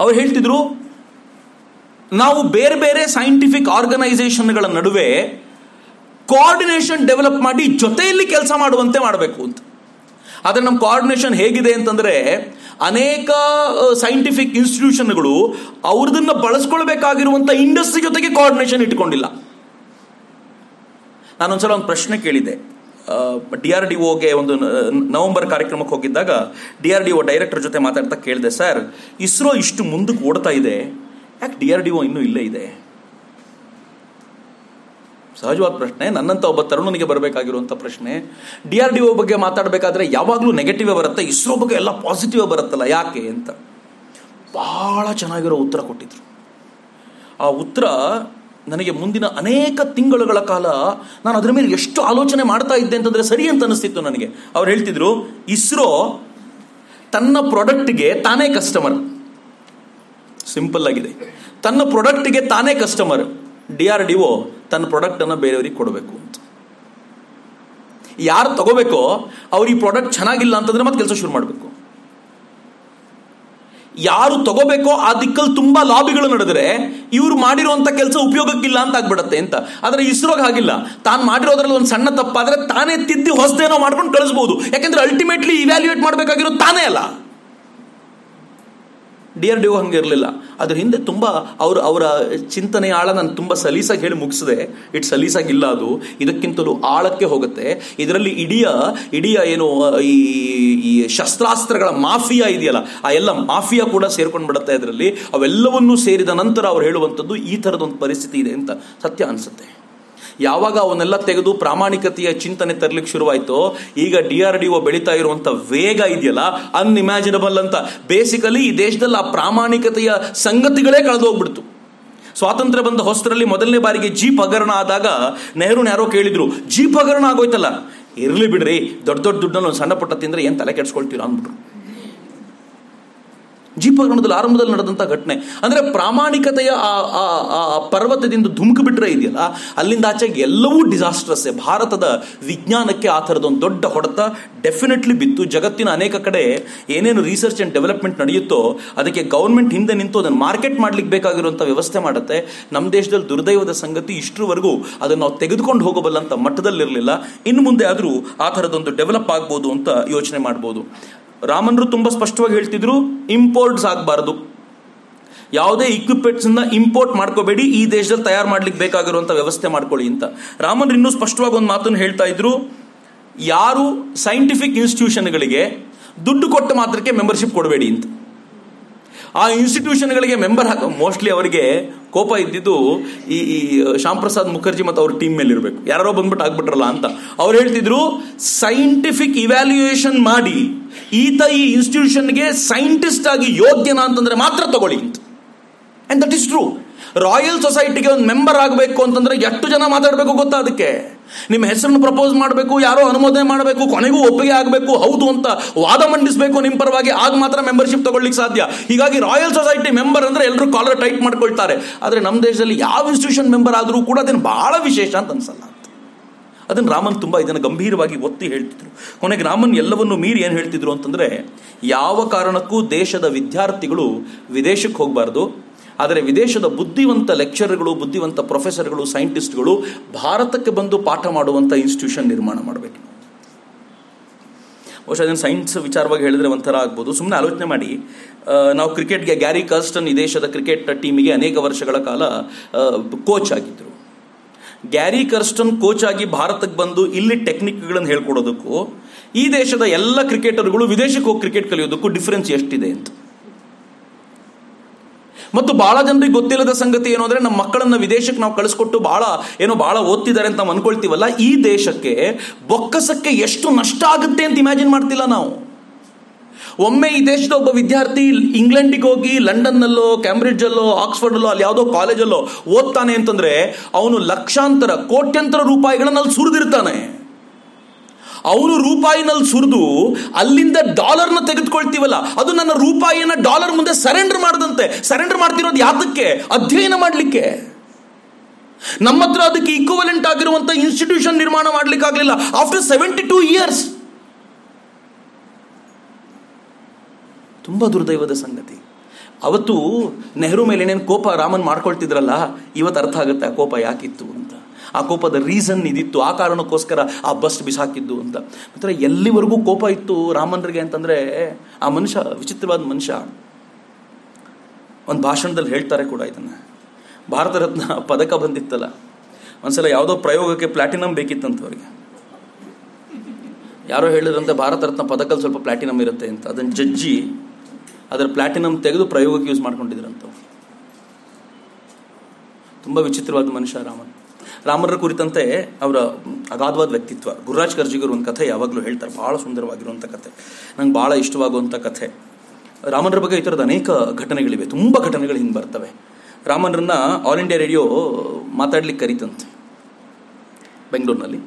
ಅವ್ರು ಹೇಳ್ತಿದ್ರು, ನಾವು ಬೇರೆ ಬೇರೆ ಸೈಂಟಿಫಿಕ್ ಆರ್ಗನೈಸೇಷನ್ಗಳ ನಡುವೆ ಕೋಆರ್ಡಿನೇಷನ್ ಡೆವಲಪ್ ಮಾಡಿ ಜೊತೆಯಲ್ಲಿ ಕೆಲಸ ಮಾಡುವಂತೆ ಮಾಡಬೇಕು ಅಂತ. ಆದರೆ ನಮ್ಮ ಕೋಆರ್ಡಿನೇಷನ್ ಹೇಗಿದೆ ಅಂತಂದರೆ ಅನೇಕ ಸೈಂಟಿಫಿಕ್ ಇನ್ಸ್ಟಿಟ್ಯೂಷನ್ಗಳು ಅವ್ರದನ್ನ ಬಳಸ್ಕೊಳ್ಬೇಕಾಗಿರುವಂಥ ಇಂಡಸ್ಟ್ರಿ ಜೊತೆಗೆ ಕೋಆರ್ಡಿನೇಷನ್ ಇಟ್ಕೊಂಡಿಲ್ಲ. ನಾನೊಂದ್ಸಲ ಒಂದು ಪ್ರಶ್ನೆ ಕೇಳಿದೆ ಡಿ ಆರ್ ಡಿ ಒಗೆ ಒಂದು ನವೆಂಬರ್ ಕಾರ್ಯಕ್ರಮಕ್ಕೆ ಹೋಗಿದ್ದಾಗ D R D O director ಜೊತೆ ಮಾತಾಡ್ತಾ ಕೇಳಿದೆ, ಸರ್, ಇಸ್ರೋ ಇಷ್ಟು ಮುಂದಕ್ಕೆ ಓಡ್ತಾ ಇದೆ, ಯಾಕೆ ಡಿ ಆರ್ ಡಿ ಒ ಇನ್ನೂ ಇಲ್ಲೇ ಇದೆ? ಸಹಜವಾದ ಪ್ರಶ್ನೆ, ನನ್ನಂತ ಒಬ್ಬ ತರುಣನಿಗೆ ಬರಬೇಕಾಗಿರುವಂಥ ಪ್ರಶ್ನೆ, ಡಿ ಆರ್ ಡಿ ಒ ಬಗ್ಗೆ ಮಾತಾಡಬೇಕಾದ್ರೆ ಯಾವಾಗಲೂ ನೆಗೆಟಿವ್ ಬರುತ್ತೆ, ಇಸ್ರೋ ಬಗ್ಗೆ ಎಲ್ಲ ಪಾಸಿಟಿವ್ ಬರುತ್ತಲ್ಲ, ಯಾಕೆ ಅಂತ. ಬಹಳ ಚೆನ್ನಾಗಿರೋ ಉತ್ತರ ಕೊಟ್ಟಿದ್ರು. ಆ ಉತ್ತರ ನನಗೆ ಮುಂದಿನ ಅನೇಕ ತಿಂಗಳುಗಳ ಕಾಲ ನಾನು ಅದರ ಮೇಲೆ ಎಷ್ಟು ಆಲೋಚನೆ ಮಾಡ್ತಾ ಇದ್ದೆ ಅಂತಂದ್ರೆ ಸರಿ ಅಂತ ಅನಿಸ್ತಿತ್ತು ನನಗೆ. ಅವ್ರು ಹೇಳ್ತಿದ್ರು, ಇಸ್ರೋ ತನ್ನ ಪ್ರಾಡಕ್ಟ್ಗೆ ತಾನೇ ಕಸ್ಟಮರ್ ಸಿಂಪಲ್ ಆಗಿದೆ. ತನ್ನ ಪ್ರಾಡಕ್ಟ್ಗೆ ತಾನೇ customer D R D O ತನ್ನ ಪ್ರಾಡಕ್ಟನ್ನು ಬೇರೆಯವ್ರಿಗೆ ಕೊಡಬೇಕು ಅಂತ. ಯಾರು ತಗೋಬೇಕೋ ಅವ್ರು ಈ ಪ್ರಾಡಕ್ಟ್ ಚೆನ್ನಾಗಿಲ್ಲ ಅಂತಂದ್ರೆ ಮತ್ತೆ ಕೆಲಸ ಶುರು ಮಾಡಬೇಕು. ಯಾರು ತಗೋಬೇಕೋ ಆ ದಿಕ್ಕಲ್ಲಿ ತುಂಬಾ ಲಾಬಿಗಳು ನಡೆದರೆ ಇವ್ರು ಮಾಡಿರುವಂತ ಕೆಲಸ ಉಪಯೋಗಕ್ಕಿಲ್ಲ ಅಂತ ಆಗ್ಬಿಡತ್ತೆ ಅಂತ. ಆದ್ರೆ ಇಸ್ರೋಗ ಹಾಗಿಲ್ಲ. ತಾನು ಮಾಡಿರೋದ್ರಲ್ಲಿ ಒಂದು ಸಣ್ಣ ತಪ್ಪಾದ್ರೆ ತಾನೇ ತಿದ್ದಿ ಹೊಸದೇನೋ ಮಾಡ್ಕೊಂಡು ಕಳಿಸ್ಬೋದು. ಯಾಕಂದ್ರೆ ಅಲ್ಟಿಮೇಟ್ಲಿ ಇವ್ಯಾಲ್ಯೂಯೇಟ್ ಮಾಡಬೇಕಾಗಿರೋದು ತಾನೇ ಅಲ್ಲ. ಡಿ ಆರ್ ಡಿ ಒ ಹಂಗೆ ಇರಲಿಲ್ಲ ಅದ್ರ ಹಿಂದೆ ತುಂಬ ಅವರು ಅವರ ಚಿಂತನೆಯ ಆಳ ನಾನು ತುಂಬ ಸಲೀಸಾಗಿ ಹೇಳಿ ಮುಗಿಸಿದೆ. ಇಟ್ ಸಲೀಸಾಗಿಲ್ಲ ಅದು. ಇದಕ್ಕಿಂತಲೂ ಆಳಕ್ಕೆ ಹೋಗುತ್ತೆ. ಇದರಲ್ಲಿ ಇಡಿಯ ಇಡಿಯ ಏನು, ಈ ಈ ಶಸ್ತ್ರಾಸ್ತ್ರಗಳ ಮಾಫಿಯಾ ಇದೆಯಲ್ಲ, ಆ ಎಲ್ಲ ಮಾಫಿಯಾ ಕೂಡ ಸೇರ್ಕೊಂಡು ಬಿಡುತ್ತೆ ಇದರಲ್ಲಿ. ಅವೆಲ್ಲವನ್ನೂ ಸೇರಿದ ನಂತರ ಅವ್ರು ಹೇಳುವಂಥದ್ದು ಈ ಥರದೊಂದು ಪರಿಸ್ಥಿತಿ ಇದೆ ಅಂತ ಸತ್ಯ ಅನಿಸುತ್ತೆ. ಯಾವಾಗ ಅವನ್ನೆಲ್ಲ ತೆಗೆದು ಪ್ರಾಮಾಣಿಕತೆಯ ಚಿಂತನೆ ತರಲಿಕ್ಕೆ ಶುರುವಾಯಿತು, ಈಗ ಡಿ ಆರ್ ಡಿ ಒ ಬೆಳೀತಾ ಇರುವಂತ ವೇಗ ಇದೆಯಲ್ಲ ಅನ್ಇಮ್ಯಾಜಿನಬಲ್ ಅಂತ. ಬೇಸಿಕಲಿ ಈ ದೇಶದಲ್ಲಿ ಆ ಪ್ರಾಮಾಣಿಕತೆಯ ಸಂಗತಿಗಳೇ ಕಳೆದೋಗ್ಬಿಡ್ತು. ಸ್ವಾತಂತ್ರ್ಯ ಬಂದ ಹೊಸರಲ್ಲಿ ಮೊದಲನೇ ಬಾರಿಗೆ ಜೀಪ್ ಹಗರಣ ಆದಾಗ ನೆಹರು ಯಾರೋ ಕೇಳಿದ್ರು, ಜೀಪ್ ಹಗರಣ ಆಗೋಯ್ತಲ್ಲ? ಇರ್ಲಿ ಬಿಡ್ರಿ, ದೊಡ್ಡ ದೊಡ್ಡ ದುಡ್ಡಲ್ಲಿ ಒಂದು ಸಣ್ಣ ಪುಟ್ಟ ತಿಂದ್ರೆ ಏನು ತಲೆ ಕೆಡ್ಸ್ಕೊಳ್ತೀರಾ? ಅಂದ್ಬಿಟ್ರು. ಜೀಪ್ ಹಗರಣದಲ್ಲಿ ಆರಂಭದಲ್ಲಿ ನಡೆದಂಥ ಘಟನೆ. ಅಂದ್ರೆ ಪ್ರಾಮಾಣಿಕತೆಯ ಆ, ಆ- ಪರ್ವತದಿಂದ ಧುಮುಕು ಬಿಟ್ಟರೆ ಇದೆಯಲ್ಲ? ಅಲ್ಲಿಂದ ಆಚೆಗೆ ಎಲ್ಲವೂ ಡಿಸಾಸ್ಟ್ರಸ್ಸೇ ಭಾರತದ ವಿಜ್ಞಾನಕ್ಕೆ ಆ ಥರದ ಒಂದು ದೊಡ್ಡ ಹೊಡೆತ ಡೆಫಿನೆಟ್ಲಿ ಬಿತ್ತು. ಜಗತ್ತಿನ ಅನೇಕ ಕಡೆ ಏನೇನು ರಿಸರ್ಚ್ ಅಂಡ್ ಡೆವಲಪ್ಮೆಂಟ್ ನಡೆಯುತ್ತೋ, ಅದಕ್ಕೆ ಗೌರ್ಮೆಂಟ್ ಹಿಂದೆ ನಿಂತು ಅದನ್ನು ಮಾರ್ಕೆಟ್ ಮಾಡ್ಲಿಕ್ಕೆ ಬೇಕಾಗಿರುವಂಥ ವ್ಯವಸ್ಥೆ ಮಾಡುತ್ತೆ. ನಮ್ಮ ದೇಶದಲ್ಲಿ ದುರ್ದೈವದ ಸಂಗತಿ ಇಷ್ಟರವರೆಗೂ ಅದನ್ನು ನಾವು ತೆಗೆದುಕೊಂಡು ಹೋಗಬಲ್ಲಂತ ಮಟ್ಟದಲ್ಲಿರಲಿಲ್ಲ. ಇನ್ನು ಮುಂದೆ ಆದರೂ ಆ ಥರದೊಂದು ಡೆವಲಪ್ ಆಗ್ಬೋದು ಅಂತ ಯೋಚನೆ ಮಾಡ್ಬೋದು. ರಾಮನ್ರು ತುಂಬ ಸ್ಪಷ್ಟವಾಗಿ ಹೇಳ್ತಿದ್ರು ಇಂಪೋರ್ಟ್ಸ್ ಆಗಬಾರ್ದು. ಯಾವುದೇ ಇಕ್ವಿಪ್ಮೆಂಟ್ಸ್ ಇಂಪೋರ್ಟ್ ಮಾಡ್ಕೋಬೇಡಿ, ಈ ದೇಶದಲ್ಲಿ ತಯಾರು ಮಾಡ್ಲಿಕ್ಕೆ ಬೇಕಾಗಿರುವಂತ ವ್ಯವಸ್ಥೆ ಮಾಡ್ಕೊಳ್ಳಿ ಅಂತ. ರಾಮನ್ ಇನ್ನೂ ಸ್ಪಷ್ಟವಾಗಿ ಒಂದು ಮಾತನ್ನು ಹೇಳ್ತಾ ಇದ್ರು, ಯಾರು ಸೈಂಟಿಫಿಕ್ ಇನ್ಸ್ಟಿಟ್ಯೂಷನ್ಗಳಿಗೆ ದುಡ್ಡು ಕೊಟ್ಟ ಮಾತ್ರಕ್ಕೆ ಮೆಂಬರ್ಶಿಪ್ ಕೊಡಬೇಡಿ ಅಂತ. ಆ ಇನ್ಸ್ಟಿಟ್ಯೂಷನ್ಗಳಿಗೆ ಮೆಂಬರ್ ಹಾಕ ಮೋಸ್ಟ್ಲಿ ಅವರಿಗೆ ಕೋಪ ಇದ್ದಿದ್ದು ಈ ಈ, ಶ್ಯಾಮ್ ಪ್ರಸಾದ್ ಮುಖರ್ಜಿ ಮತ್ತು ಅವ್ರ ಟೀಮ್ ಮೇಲೆ ಇರಬೇಕು ಯಾರೋ ಬಂದ್ಬಿಟ್ಟು ಆಗ್ಬಿಟ್ರಲ್ಲ ಅಂತ. ಅವ್ರು ಹೇಳ್ತಿದ್ರು ಸೈಂಟಿಫಿಕ್ ಇವ್ಯಾಲ್ಯೂಯೇಷನ್ ಮಾಡಿ, ಈತ ಈ ಇನ್ಸ್ಟಿಟ್ಯೂಷನ್ಗೆ ಸೈಂಟಿಸ್ಟ್ ಆಗಿ ಯೋಗ್ಯನ ಅಂತಂದ್ರೆ ಮಾತ್ರ ತಗೊಳ್ಳಿ ಅಂತ. And that is true royal ಸೊಸೈಟಿಗೆ ಒಂದು ಮೆಂಬರ್ ಆಗಬೇಕು ಅಂತಂದ್ರೆ ಎಷ್ಟು ಜನ ಮಾತಾಡಬೇಕು ಗೊತ್ತಾ ಅದಕ್ಕೆ? ನಿಮ್ಮ ಹೆಸರನ್ನು ಪ್ರಪೋಸ್ ಮಾಡಬೇಕು, ಯಾರೋ ಅನುಮೋದನೆ ಮಾಡಬೇಕು, ಕೊನೆಗೂ ಒಪ್ಪಿಗೆ ಆಗಬೇಕು, ಹೌದು ಅಂತ ವಾದ ಮಂಡಿಸಬೇಕು ನಿಮ್ಮ ಪರವಾಗಿ, ಆಗ ಮಾತ್ರ ಮೆಂಬರ್ಶಿಪ್ ತಗೊಳ್ಳಿಕ್ಕೆ ಸಾಧ್ಯ. ಹೀಗಾಗಿ ರಾಯಲ್ ಸೊಸೈಟಿ ಮೆಂಬರ್ ಅಂದ್ರೆ ಎಲ್ಲರೂ ಕಾಲರ್ ಟೈಟ್ ಮಾಡ್ಕೊಳ್ತಾರೆ. ಆದರೆ ನಮ್ಮ ದೇಶದಲ್ಲಿ ಯಾವ ಇನ್ಸ್ಟಿಟ್ಯೂಷನ್ ಮೆಂಬರ್ ಆದರೂ ಕೂಡ ಅದನ್ನು ಬಹಳ ವಿಶೇಷ ಅಂತ ಅನ್ಸಲ್ಲ. ಅದನ್ನು ರಾಮನ್ ತುಂಬ ಇದನ್ನು ಗಂಭೀರವಾಗಿ ಒತ್ತಿ ಹೇಳ್ತಿದ್ರು. ಕೊನೆಗೆ ರಾಮನ್ ಎಲ್ಲವನ್ನು ಮೀರಿ ಏನು ಹೇಳ್ತಿದ್ರು ಅಂತಂದ್ರೆ, ಯಾವ ಕಾರಣಕ್ಕೂ ದೇಶದ ವಿದ್ಯಾರ್ಥಿಗಳು ವಿದೇಶಕ್ಕೆ ಹೋಗಬಾರ್ದು ಆದರೆ ವಿದೇಶದ ಬುದ್ಧಿವಂತ ಲೆಕ್ಚರ್ಗಳು ಬುದ್ಧಿವಂತ ಪ್ರೊಫೆಸರ್ಗಳು ಸೈಂಟಿಸ್ಟ್ಗಳು ಭಾರತಕ್ಕೆ ಬಂದು ಪಾಠ ಮಾಡುವಂಥ ಇನ್ಸ್ಟಿಟ್ಯೂಷನ್ ನಿರ್ಮಾಣ ಮಾಡಬೇಕು. ಬಹುಶಃ ಅದನ್ನು ಸೈನ್ಸ್ ವಿಚಾರವಾಗಿ ಹೇಳಿದ್ರೆ ಒಂಥರ ಆಗ್ಬೋದು. ಸುಮ್ಮನೆ ಆಲೋಚನೆ ಮಾಡಿ. ನಾವು ಕ್ರಿಕೆಟ್ಗೆ ಗ್ಯಾರಿ ಕರ್ಸ್ಟನ್ ಈ ದೇಶದ ಕ್ರಿಕೆಟ್ ಟೀಮಿಗೆ ಅನೇಕ ವರ್ಷಗಳ ಕಾಲ ಕೋಚ್ ಆಗಿದ್ದರು ಗ್ಯಾರಿ ಕರ್ಸ್ಟನ್ ಕೋಚ್ ಆಗಿ ಭಾರತಕ್ಕೆ ಬಂದು ಇಲ್ಲಿ ಟೆಕ್ನಿಕ್ಗಳನ್ನು ಹೇಳ್ಕೊಡೋದಕ್ಕೂ ಈ ದೇಶದ ಎಲ್ಲ ಕ್ರಿಕೆಟರ್ಗಳು ವಿದೇಶಕ್ಕೆ ಹೋಗಿ ಕ್ರಿಕೆಟ್ ಕಲಿಯೋದಕ್ಕೂ ಡಿಫ್ರೆನ್ಸ್ ಎಷ್ಟಿದೆ ಅಂತ. ಮತ್ತು ಬಹಳ ಜನರಿಗೆ ಗೊತ್ತಿಲ್ಲದ ಸಂಗತಿ ಏನು ಅಂದ್ರೆ ನಮ್ಮ ಮಕ್ಕಳನ್ನ ವಿದೇಶಕ್ಕೆ ನಾವು ಕಳಿಸ್ಕೊಟ್ಟು ಬಹಳ ಏನೋ ಬಹಳ ಓದ್ತಿದ್ದಾರೆ ಅಂತ ನಾವು ಅನ್ಕೊಳ್ತೀವಲ್ಲ, ಈ ದೇಶಕ್ಕೆ ಬೊಕ್ಕಸಕ್ಕೆ ಎಷ್ಟು ನಷ್ಟ ಆಗುತ್ತೆ ಅಂತ ಇಮ್ಯಾಜಿನ್ ಮಾಡ್ತಿಲ್ಲ ನಾವು. ಒಮ್ಮೆ ಈ ದೇಶದ ಒಬ್ಬ ವಿದ್ಯಾರ್ಥಿ ಇಂಗ್ಲೆಂಡಿಗೆ ಹೋಗಿ ಲಂಡನ್ನಲ್ಲೋ ಕ್ಯಾಂಬ್ರಿಡ್ಜಲ್ಲೋ ಆಕ್ಸ್ಫರ್ಡಲ್ಲೋ ಅಲ್ಲಿ ಯಾವುದೋ ಕಾಲೇಜಲ್ಲೋ ಓದ್ತಾನೆ ಅಂತಂದ್ರೆ ಅವನು ಲಕ್ಷಾಂತರ, ಕೋಟ್ಯಂತರ ರೂಪಾಯಿಗಳನ್ನ ಅಲ್ಲಿ ಸುರಿದಿರ್ತಾನೆ. ಅವನು ರೂಪಾಯಿನಲ್ಲಿ ಸುರಿದು ಅಲ್ಲಿಂದ ಡಾಲರ್ನ ತೆಗೆದುಕೊಳ್ತೀವಲ್ಲ, ಅದು ನನ್ನ ರೂಪಾಯಿಯನ್ನ ಡಾಲರ್ ಮುಂದೆ ಸರೆಂಡರ್ ಮಾಡದಂತೆ. ಸರೆಂಡರ್ ಮಾಡ್ತಿರೋದು ಯಾತಕ್ಕೆ? ಅಧ್ಯಯನ ಮಾಡಲಿಕ್ಕೆ. ನಮ್ಮ ಹತ್ರ ಅದಕ್ಕೆ ಇಕ್ವಲೆಂಟ್ ಆಗಿರುವಂತ ಇನ್ಸ್ಟಿಟ್ಯೂಷನ್ ನಿರ್ಮಾಣ ಮಾಡಲಿಕ್ಕಾಗಲಿಲ್ಲ. ಆಫ್ಟರ್ ಸೆವೆಂಟಿ ಟೂ ಇಯರ್ಸ್ ತುಂಬಾ ದುರ್ದೈವದ ಸಂಗತಿ. ಅವತ್ತು ನೆಹರು ಮೇಲೆ ಏನೇನು ಕೋಪ ರಾಮನ್ ಮಾಡ್ಕೊಳ್ತಿದ್ರಲ್ಲ, ಇವತ್ತು ಅರ್ಥ ಆಗುತ್ತೆ ಆ ಕೋಪ ಯಾಕಿತ್ತು ಅಂತ. ಆ ಕೋಪದ ರೀಸನ್ ಇದಿತ್ತು, ಆ ಕಾರಣಕ್ಕೋಸ್ಕರ ಆ ಬಸ್ ಬಿಸಾಕಿದ್ದು ಅಂತ. ಮಾತ್ರ ಎಲ್ಲಿವರೆಗೂ ಕೋಪ ಇತ್ತು ರಾಮನ್ರಿಗೆ ಅಂತಂದ್ರೆ, ಆ ಮನುಷ್ಯ, ವಿಚಿತ್ರವಾದ ಮನುಷ್ಯ. ಒಂದು ಭಾಷಣದಲ್ಲಿ ಹೇಳ್ತಾರೆ ಕೂಡ ಇದನ್ನ. ಭಾರತ ರತ್ನ ಪದಕ ಬಂದಿತ್ತಲ್ಲ, ಒಂದ್ಸಲ ಯಾವುದೋ ಪ್ರಯೋಗಕ್ಕೆ ಪ್ಲಾಟಿನಮ್ ಬೇಕಿತ್ತಂತ ಅವರಿಗೆ. ಯಾರೋ ಹೇಳಿದ್ರಂತೆ, ಭಾರತ ರತ್ನ ಪದಕಲ್ಲಿ ಸ್ವಲ್ಪ ಪ್ಲಾಟಿನಮ್ ಇರುತ್ತೆ ಅಂತ. ಅದನ್ನು ಜಜ್ಜಿ, ಅದರ ಪ್ಲಾಟಿನಮ್ ತೆಗೆದು ಪ್ರಯೋಗಕ್ಕೆ ಯೂಸ್ ಮಾಡ್ಕೊಂಡಿದ್ರಂತ ತುಂಬ ವಿಚಿತ್ರವಾದ ಮನುಷ್ಯ ರಾಮನ್. ರಾಮರ ಕುರಿತಂತೆ ಅವರ ಅಗಾಧವಾದ ವ್ಯಕ್ತಿತ್ವ. ಗುರುರಾಜ್ ಕರ್ಜಿಗರು ಒಂದು ಕಥೆ ಯಾವಾಗಲೂ ಹೇಳ್ತಾರೆ. ಭಾಳ ಸುಂದರವಾಗಿರುವಂಥ ಕಥೆ. ನಂಗೆ ಭಾಳ ಇಷ್ಟವಾಗುವಂಥ ಕಥೆ. ರಾಮನರ ಬಗ್ಗೆ ಈ ಥರದ ಅನೇಕ ಘಟನೆಗಳಿವೆ. ತುಂಬ ಘಟನೆಗಳು ಹಿಂಗೆ ಬರ್ತವೆ. ರಾಮನರನ್ನ ಆಲ್ ಇಂಡಿಯಾ ರೇಡಿಯೋ ಮಾತಾಡ್ಲಿಕ್ಕೆ ಕರೀತಂತೆ. ಬೆಂಗಳೂರಿನಲ್ಲಿ.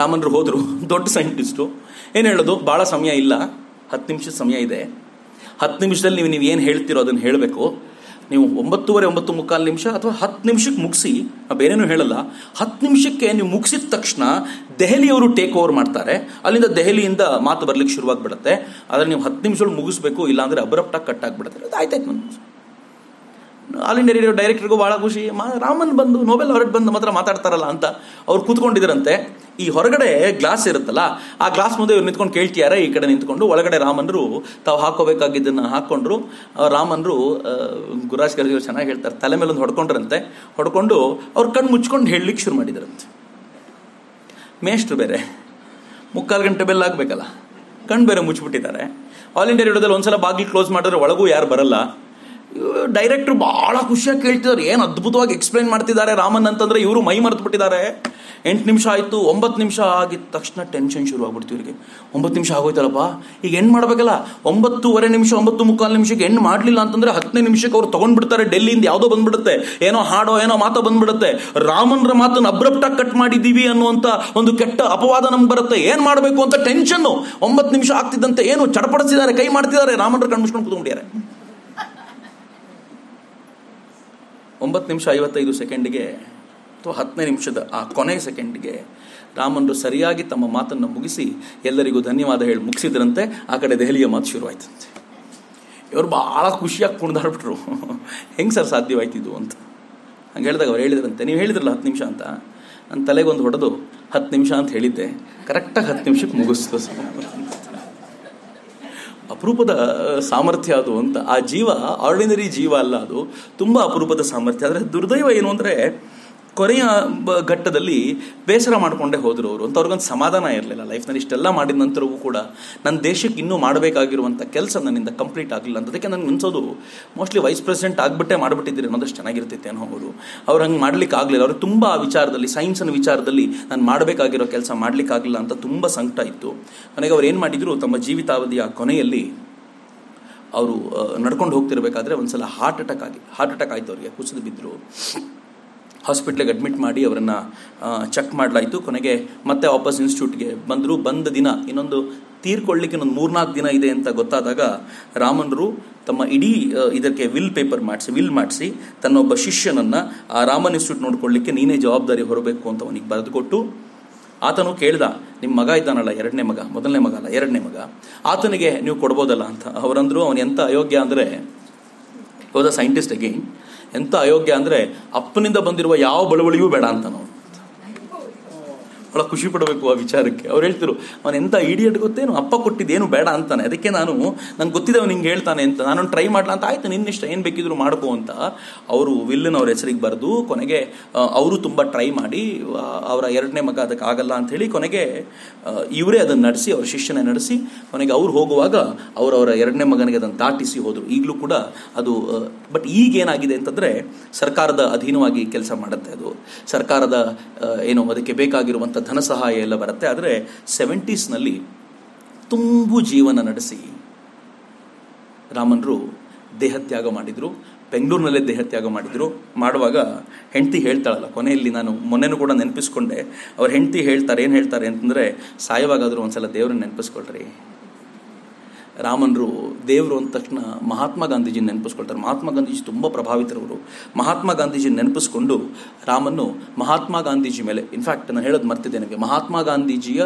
ರಾಮನರು ಹೋದರು. ದೊಡ್ಡ ಸೈಂಟಿಸ್ಟು. ಏನು ಹೇಳೋದು? ಭಾಳ ಸಮಯ ಇಲ್ಲ. ಹತ್ತು ನಿಮಿಷದ ಸಮಯ ಇದೆ. ಹತ್ತು ನಿಮಿಷದಲ್ಲಿ ನೀವು ನೀವು ಏನು ಹೇಳ್ತೀರೋ ಅದನ್ನು ಹೇಳಬೇಕು. ನೀವು ಒಂಬತ್ತುವರೆ ಒಂಬತ್ತು ಮುಕ್ಕಾಲು ನಿಮಿಷ ಅಥವಾ ಹತ್ತು ನಿಮಿಷಕ್ಕೆ ಮುಗಿಸಿ ಬೇರೇನೂ ಹೇಳಲ್ಲ, ಹತ್ತು ನಿಮಿಷಕ್ಕೆ ನೀವು ಮುಗಿಸಿದ ತಕ್ಷಣ ದೆಹಲಿಯವರು ಟೇಕ್ ಓವರ್ ಮಾಡ್ತಾರೆ. ಅಲ್ಲಿಂದ ದೆಹಲಿಯಿಂದ ಮಾತು ಬರ್ಲಿಕ್ಕೆ ಶುರುವಾಗ್ಬಿಡುತ್ತೆ. ಆದರೆ ನೀವು ಹತ್ತು ನಿಮಿಷಗಳು ಮುಗಿಸ್ಬೇಕು, ಇಲ್ಲಾಂದರೆ ಅಬ್ರಪ್ಟಾಗಿ ಕಟ್ ಆಗಿಬಿಡುತ್ತೆ. ಅದು ಆಯ್ತಾಯ್ತು ನನ್ನ ಆಲ್ ಇಂಡಿಯಾ ರೇಡಿಯೋ ಡೈರೆಕ್ಟರ್ಗೂ ಭಾಳ ಖುಷಿ. ಮಾ ರಾಮನ್ ಬಂದು ನೋಬೆಲ್ ಹೊರಗೆ ಬಂದು ಮಾತ್ರ ಮಾತಾಡ್ತಾರಲ್ಲ ಅಂತ ಅವ್ರು ಕೂತ್ಕೊಂಡಿದ್ರಂತೆ. ಈ ಹೊರಗಡೆ ಗ್ಲಾಸ್ ಇರುತ್ತಲ್ಲ, ಆ ಗ್ಲಾಸ್ ಮುಂದೆ ಇವ್ರು ನಿಂತ್ಕೊಂಡು ಕೇಳ್ತಿಯಾರ, ಈ ಕಡೆ ನಿಂತ್ಕೊಂಡು. ಒಳಗಡೆ ರಾಮನ್ರು ತಾವು ಹಾಕೋಬೇಕಾಗಿದ್ದನ್ನು ಹಾಕೊಂಡ್ರು ರಾಮನ್ರು ಗುರಾಜ್ ಕರ್ಜಿ ಚೆನ್ನಾಗಿ ಹೇಳ್ತಾರೆ. ತಲೆ ಮೇಲೊಂದು ಹೊಡ್ಕೊಂಡ್ರಂತೆ. ಹೊಡ್ಕೊಂಡು ಅವ್ರು ಕಣ್ಣು ಮುಚ್ಕೊಂಡು ಹೇಳಲಿಕ್ಕೆ ಶುರು ಮಾಡಿದ್ರಂತೆ. ಮೇಷ್ಟ್ರು ಬೇರೆ. ಮುಕ್ಕಾಲು ಗಂಟೆ ಬೆಲ್ಲ ಆಗಬೇಕಲ್ಲ. ಕಣ್ಣು ಬೇರೆ ಮುಚ್ಚಿಬಿಟ್ಟಿದ್ದಾರೆ ಆಲ್ ಇಂಡಿಯಾ ರೇಡಿಯೋದಲ್ಲಿ ಒಂದ್ಸಲ ಬಾಗಿಲು ಕ್ಲೋಸ್ ಮಾಡಿದ್ರೆ ಒಳಗೂ ಯಾರು ಬರಲ್ಲ. ಡೈರೆಕ್ಟ್ರು ಭಾಳ ಖುಷಿಯಾಗಿ ಕೇಳ್ತಿದ್ದಾರೆ ಏನು ಅದ್ಭುತವಾಗಿ ಎಕ್ಸ್ಪ್ಲೈನ್ ಮಾಡ್ತಿದ್ದಾರೆ ರಾಮನ್ ಅಂತಂದ್ರೆ ಇವರು ಮೈ ಮರೆತು ಬಿಟ್ಟಿದ್ದಾರೆ. ಎಂಟು ನಿಮಿಷ ಆಯಿತು, ಒಂಬತ್ತು ನಿಮಿಷ ಆಗಿದ ತಕ್ಷಣ ಟೆನ್ಷನ್ ಶುರು ಆಗ್ಬಿಡ್ತು ಇವರಿಗೆ. ಒಂಬತ್ತು ನಿಮಿಷ ಆಗೋಯ್ತಲ್ಲಪ್ಪ? ಈಗ ಹೆಣ್ಣು ಮಾಡಬೇಕಲ್ಲ? ಒಂಬತ್ತೂವರೆ ನಿಮಿಷ, ಒಂಬತ್ತು ಮುಕ್ಕಾಲು ನಿಮಿಷಕ್ಕೆ ಹೆಣ್ಣು ಮಾಡಲಿಲ್ಲ ಅಂತಂದ್ರೆ ಹತ್ತನೇ ನಿಮಿಷಕ್ಕೆ ಅವ್ರು ತೊಗೊಂಡ್ಬಿಡ್ತಾರೆ. ಡೆಲ್ಲಿಯಿಂದ ಯಾವುದೋ ಬಂದ್ಬಿಡುತ್ತೆ. ಏನೋ ಹಾಡೋ, ಏನೋ ಮಾತು ಬಂದ್ಬಿಡುತ್ತೆ. ರಾಮನ್ರ ಮಾತನ್ನು ಅಬ್ರಪ್ಟಾಗಿ ಕಟ್ ಮಾಡಿದ್ದೀವಿ ಅನ್ನುವಂಥ ಒಂದು ಕೆಟ್ಟ ಅಪವಾದ ನಮ್ಗೆ ಬರುತ್ತೆ. ಏನು ಮಾಡಬೇಕು ಅಂತ ಟೆನ್ಷನ್ನು ಒಂಬತ್ತು ನಿಮಿಷ ಆಗ್ತಿದ್ದಂತೆ ಏನು ಚಡಪಡಿಸಿದ್ದಾರೆ, ಕೈ ಮಾಡ್ತಿದ್ದಾರೆ. ರಾಮನ್ರ ಕಣ್ಮಿಸ್ಕೊಂಡು ಕುತ್ಕೊಂಡಿದ್ದಾರೆ. ಒಂಬತ್ತು ನಿಮಿಷ ಐವತ್ತೈದು ಸೆಕೆಂಡಿಗೆ ಅಥವಾ ಹತ್ತನೇ ನಿಮಿಷದ ಆ ಕೊನೆಯ ಸೆಕೆಂಡ್ಗೆ ರಾಮನರು ಸರಿಯಾಗಿ ತಮ್ಮ ಮಾತನ್ನು ಮುಗಿಸಿ ಎಲ್ಲರಿಗೂ ಧನ್ಯವಾದ ಹೇಳಿ ಮುಗಿಸಿದ್ರಂತೆ. ಆ ಕಡೆ ದೆಹಲಿಯ ಮಾತು ಶುರುವಾಯ್ತಂತೆ ಇವರು ಭಾಳ ಖುಷಿಯಾಗಿ ಕುಣಿದಾಡ್ಬಿಟ್ರು. ಹೆಂಗೆ ಸರ್ ಸಾಧ್ಯವಾಯ್ತಿದ್ದು ಅಂತ. ಹಂಗೆ ಹೇಳಿದಾಗ ಅವ್ರು ಹೇಳಿದ್ರಂತೆ. ನೀವು ಹೇಳಿದ್ರಲ್ಲ ಹತ್ತು ನಿಮಿಷ ಅಂತ. ನನ್ನ ತಲೆಗೊಂದು ಹೊಡೆದು ಹತ್ತು ನಿಮಿಷ ಅಂತ ಹೇಳಿದ್ದೆ. ಕರೆಕ್ಟಾಗಿ ಹತ್ತು ನಿಮಿಷಕ್ಕೆ ಮುಗಿಸ್ತು. ಅಪರೂಪದ ಸಾಮರ್ಥ್ಯ ಅದು ಅಂತ. ಆ ಜೀವ, ಆರ್ಡಿನರಿ ಜೀವ ಅಲ್ಲ ಅದು. ತುಂಬ ಅಪರೂಪದ ಸಾಮರ್ಥ್ಯ. ಆದರೆ ದುರ್ದೈವ ಏನು ಅಂದರೆ ಕೊನೆಯ ಘಟ್ಟದಲ್ಲಿ ಬೇಸರ ಮಾಡಿಕೊಂಡೇ ಹೋದರು ಅವರು ಅಂತ ಅವ್ರಿಗೊಂದು ಸಮಾಧಾನ ಇರಲಿಲ್ಲ. ಲೈಫ್ನಲ್ಲಿ ಇಷ್ಟೆಲ್ಲ ಮಾಡಿದ ನಂತರವೂ ಕೂಡ ನನ್ನ ದೇಶಕ್ಕೆ ಇನ್ನೂ ಮಾಡಬೇಕಾಗಿರುವಂಥ ಕೆಲಸ ನನ್ನಿಂದ ಕಂಪ್ಲೀಟ್ ಆಗಲಿಲ್ಲ ಅಂತ. ಅದಕ್ಕೆ ನನಗೆ ಅನಿಸೋದು, ಮೋಸ್ಟ್ಲಿ ವೈಸ್ ಪ್ರೆಸಿಡೆಂಟ್ ಆಗಿಬಿಟ್ಟೆ ಮಾಡಿಬಿಟ್ಟಿದ್ದೀರಿ ಅನ್ನೋದಷ್ಟು ಚೆನ್ನಾಗಿರ್ತೈತೆ ಅನ್ನೋ ಅವರು. ಅವ್ರು ಹಂಗೆ ಮಾಡ್ಲಿಕ್ಕೆ ಆಗಲಿಲ್ಲ. ಅವರು ತುಂಬ ಆ ವಿಚಾರದಲ್ಲಿ ಸೈನ್ಸ್ನ ವಿಚಾರದಲ್ಲಿ ನಾನು ಮಾಡಬೇಕಾಗಿರೋ ಕೆಲಸ ಮಾಡಲಿಕ್ಕಾಗಲಿಲ್ಲ ಅಂತ ತುಂಬ ಸಂಕಟ ಇತ್ತು. ನನಗೆ ಅವ್ರು ಏನು ಮಾಡಿದ್ರು, ತಮ್ಮ ಜೀವಿತಾವಧಿಯ ಕೊನೆಯಲ್ಲಿ ಅವರು ನಡ್ಕೊಂಡು ಹೋಗ್ತಿರ್ಬೇಕಾದ್ರೆ ಒಂದ್ಸಲ ಹಾರ್ಟ್ ಅಟ್ಯಾಕ್ ಆಗಿ, ಹಾರ್ಟ್ ಅಟ್ಯಾಕ್ ಆಯಿತು ಅವರಿಗೆ, ಕುಸಿದು ಬಿದ್ದರು ಹಾಸ್ಪಿಟ್ಲಿಗೆ ಅಡ್ಮಿಟ್ ಮಾಡಿ ಅವರನ್ನು ಚೆಕ್ ಮಾಡಲಾಯಿತು. ಕೊನೆಗೆ ಮತ್ತೆ ವಾಪಸ್ ಇನ್ಸ್ಟಿಟ್ಯೂಟ್ಗೆ ಬಂದರು. ಬಂದ ದಿನ ಇನ್ನೊಂದು ತೀರ್ಕೊಳ್ಳಿಕ್ಕೆ ಇನ್ನೊಂದು ಮೂರ್ನಾಲ್ಕು ದಿನ ಇದೆ ಅಂತ ಗೊತ್ತಾದಾಗ ರಾಮನರು ತಮ್ಮ ಇಡೀ ಇದಕ್ಕೆ ವಿಲ್ ಪೇಪರ್ ಮಾಡಿಸಿ, ವಿಲ್ ಮಾಡಿಸಿ ತನ್ನೊಬ್ಬ ಶಿಷ್ಯನನ್ನು ಆ ರಾಮನ್ ಇನ್ಸ್ಟಿಟ್ಯೂಟ್ ನೋಡ್ಕೊಳ್ಳಿಕ್ಕೆ ನೀನೇ ಜವಾಬ್ದಾರಿ ಹೊರಬೇಕು ಅಂತ ಅವನಿಗೆ ಬರೆದುಕೊಟ್ಟು ಆತನು ಕೇಳ್ದ ನಿಮ್ಮ ಮಗ ಇದ್ದಾನಲ್ಲ, ಎರಡನೇ ಮಗ, ಮೊದಲನೇ ಮಗ ಅಲ್ಲ, ಎರಡನೇ ಮಗ. ಆತನಿಗೆ ನೀವು ಕೊಡ್ಬೋದಲ್ಲ ಅಂತ. ಅವರಂದ್ರು, ಅವನು ಎಂಥ ಅಯೋಗ್ಯ ಅಂದರೆ, ಹೋದ ಸೈಂಟಿಸ್ಟ್ ಅಗೇನ್ ಎಂಥ ಅಯೋಗ್ಯ ಅಂದರೆ ಅಪ್ಪನಿಂದ ಬಂದಿರುವ ಯಾವ ಬಳುವಳಿಯೂ ಬೇಡ ಅಂತ ನಾವು ಬಹಳ ಖುಷಿ ಪಡಬೇಕು ಆ ವಿಚಾರಕ್ಕೆ. ಅವ್ರು ಹೇಳ್ತಿರು ಅವನು ಎಂಥ ಇಡಿಯಟ್ ಗೊತ್ತೇನು? ಅಪ್ಪ ಕೊಟ್ಟಿದ್ದೇನು ಬೇಡ ಅಂತಾನೆ. ಅದಕ್ಕೆ ನಾನು, ನಂಗೆ ಗೊತ್ತಿದೆ ಅವನು ಹಿಂಗೆ ಹೇಳ್ತಾನೆ ಅಂತ ನಾನು ಟ್ರೈ ಮಾಡ್ಲಾ ಅಂತ ಆಯ್ತು ನಿನ್ನಿಷ್ಟ ಏನು ಬೇಕಿದ್ರು ಮಾಡ್ಕೋ ಅಂತ. ಅವರು ವಿಲ್ಲನ್ ಅವ್ರ ಹೆಸರಿಗೆ ಬರೆದು ಕೊನೆಗೆ ಅವರು ತುಂಬ ಟ್ರೈ ಮಾಡಿ ಅವರ ಎರಡನೇ ಮಗ ಅದಕ್ಕೆ ಆಗಲ್ಲ ಅಂತ ಹೇಳಿ ಕೊನೆಗೆ ಇವರೇ ಅದನ್ನು ನಡೆಸಿ, ಅವ್ರ ಶಿಷ್ಯನ ನಡೆಸಿ, ಕೊನೆಗೆ ಅವ್ರು ಹೋಗುವಾಗ ಅವರವರ ಎರಡನೇ ಮಗನಿಗೆ ಅದನ್ನು ದಾಟಿಸಿ ಹೋದರು. ಈಗಲೂ ಕೂಡ ಅದು ಬಟ್ ಈಗ ಏನಾಗಿದೆ ಅಂತಂದರೆ, ಸರ್ಕಾರದ ಅಧೀನವಾಗಿ ಕೆಲಸ ಮಾಡುತ್ತೆ ಅದು. ಸರ್ಕಾರದ ಏನು ಅದಕ್ಕೆ ಬೇಕಾಗಿರುವಂಥ ಧನ ಸಹಾಯ ಎಲ್ಲ ಬರುತ್ತೆ. ಆದರೆ ಸೆವೆಂಟೀಸ್ನಲ್ಲಿ ತುಂಬು ಜೀವನ ನಡೆಸಿ ರಾಮನರು ದೇಹತ್ಯಾಗ ಮಾಡಿದರು. ಬೆಂಗಳೂರಿನಲ್ಲೇ ದೇಹತ್ಯಾಗ ಮಾಡಿದರು. ಮಾಡುವಾಗ ಹೆಂಡತಿ ಹೇಳ್ತಾಳಲ್ಲ, ಕೊನೆಯಲ್ಲಿ ನಾನು ಮೊನ್ನೆನೂ ಕೂಡ ನೆನಪಿಸ್ಕೊಂಡೆ. ಅವ್ರ ಹೆಂಡತಿ ಹೇಳ್ತಾರೆ, ಏನು ಹೇಳ್ತಾರೆ ಅಂತಂದರೆ, ಸಾಯವಾಗಾದರೂ ಒಂದ್ಸಲ ದೇವ್ರನ್ನ ನೆನಪಿಸ್ಕೊಳ್ರಿ. ರಾಮನ್ರು, ದೇವರು ಅಂದ ತಕ್ಷಣ ಮಹಾತ್ಮ ಗಾಂಧೀಜಿ ನೆನಪಿಸ್ಕೊಳ್ತಾರೆ. ಮಹಾತ್ಮ ಗಾಂಧೀಜಿ ತುಂಬ ಪ್ರಭಾವಿತರವರು. ಮಹಾತ್ಮ ಗಾಂಧೀಜಿ ನೆನಪಿಸ್ಕೊಂಡು ರಾಮನ್ನು ಮಹಾತ್ಮ ಗಾಂಧೀಜಿ ಮೇಲೆ ಇನ್ಫ್ಯಾಕ್ಟ್ ನಾನು ಹೇಳೋದು ಮರ್ತಿದ್ದೆ ನನಗೆ ಮಹಾತ್ಮ ಗಾಂಧೀಜಿಯ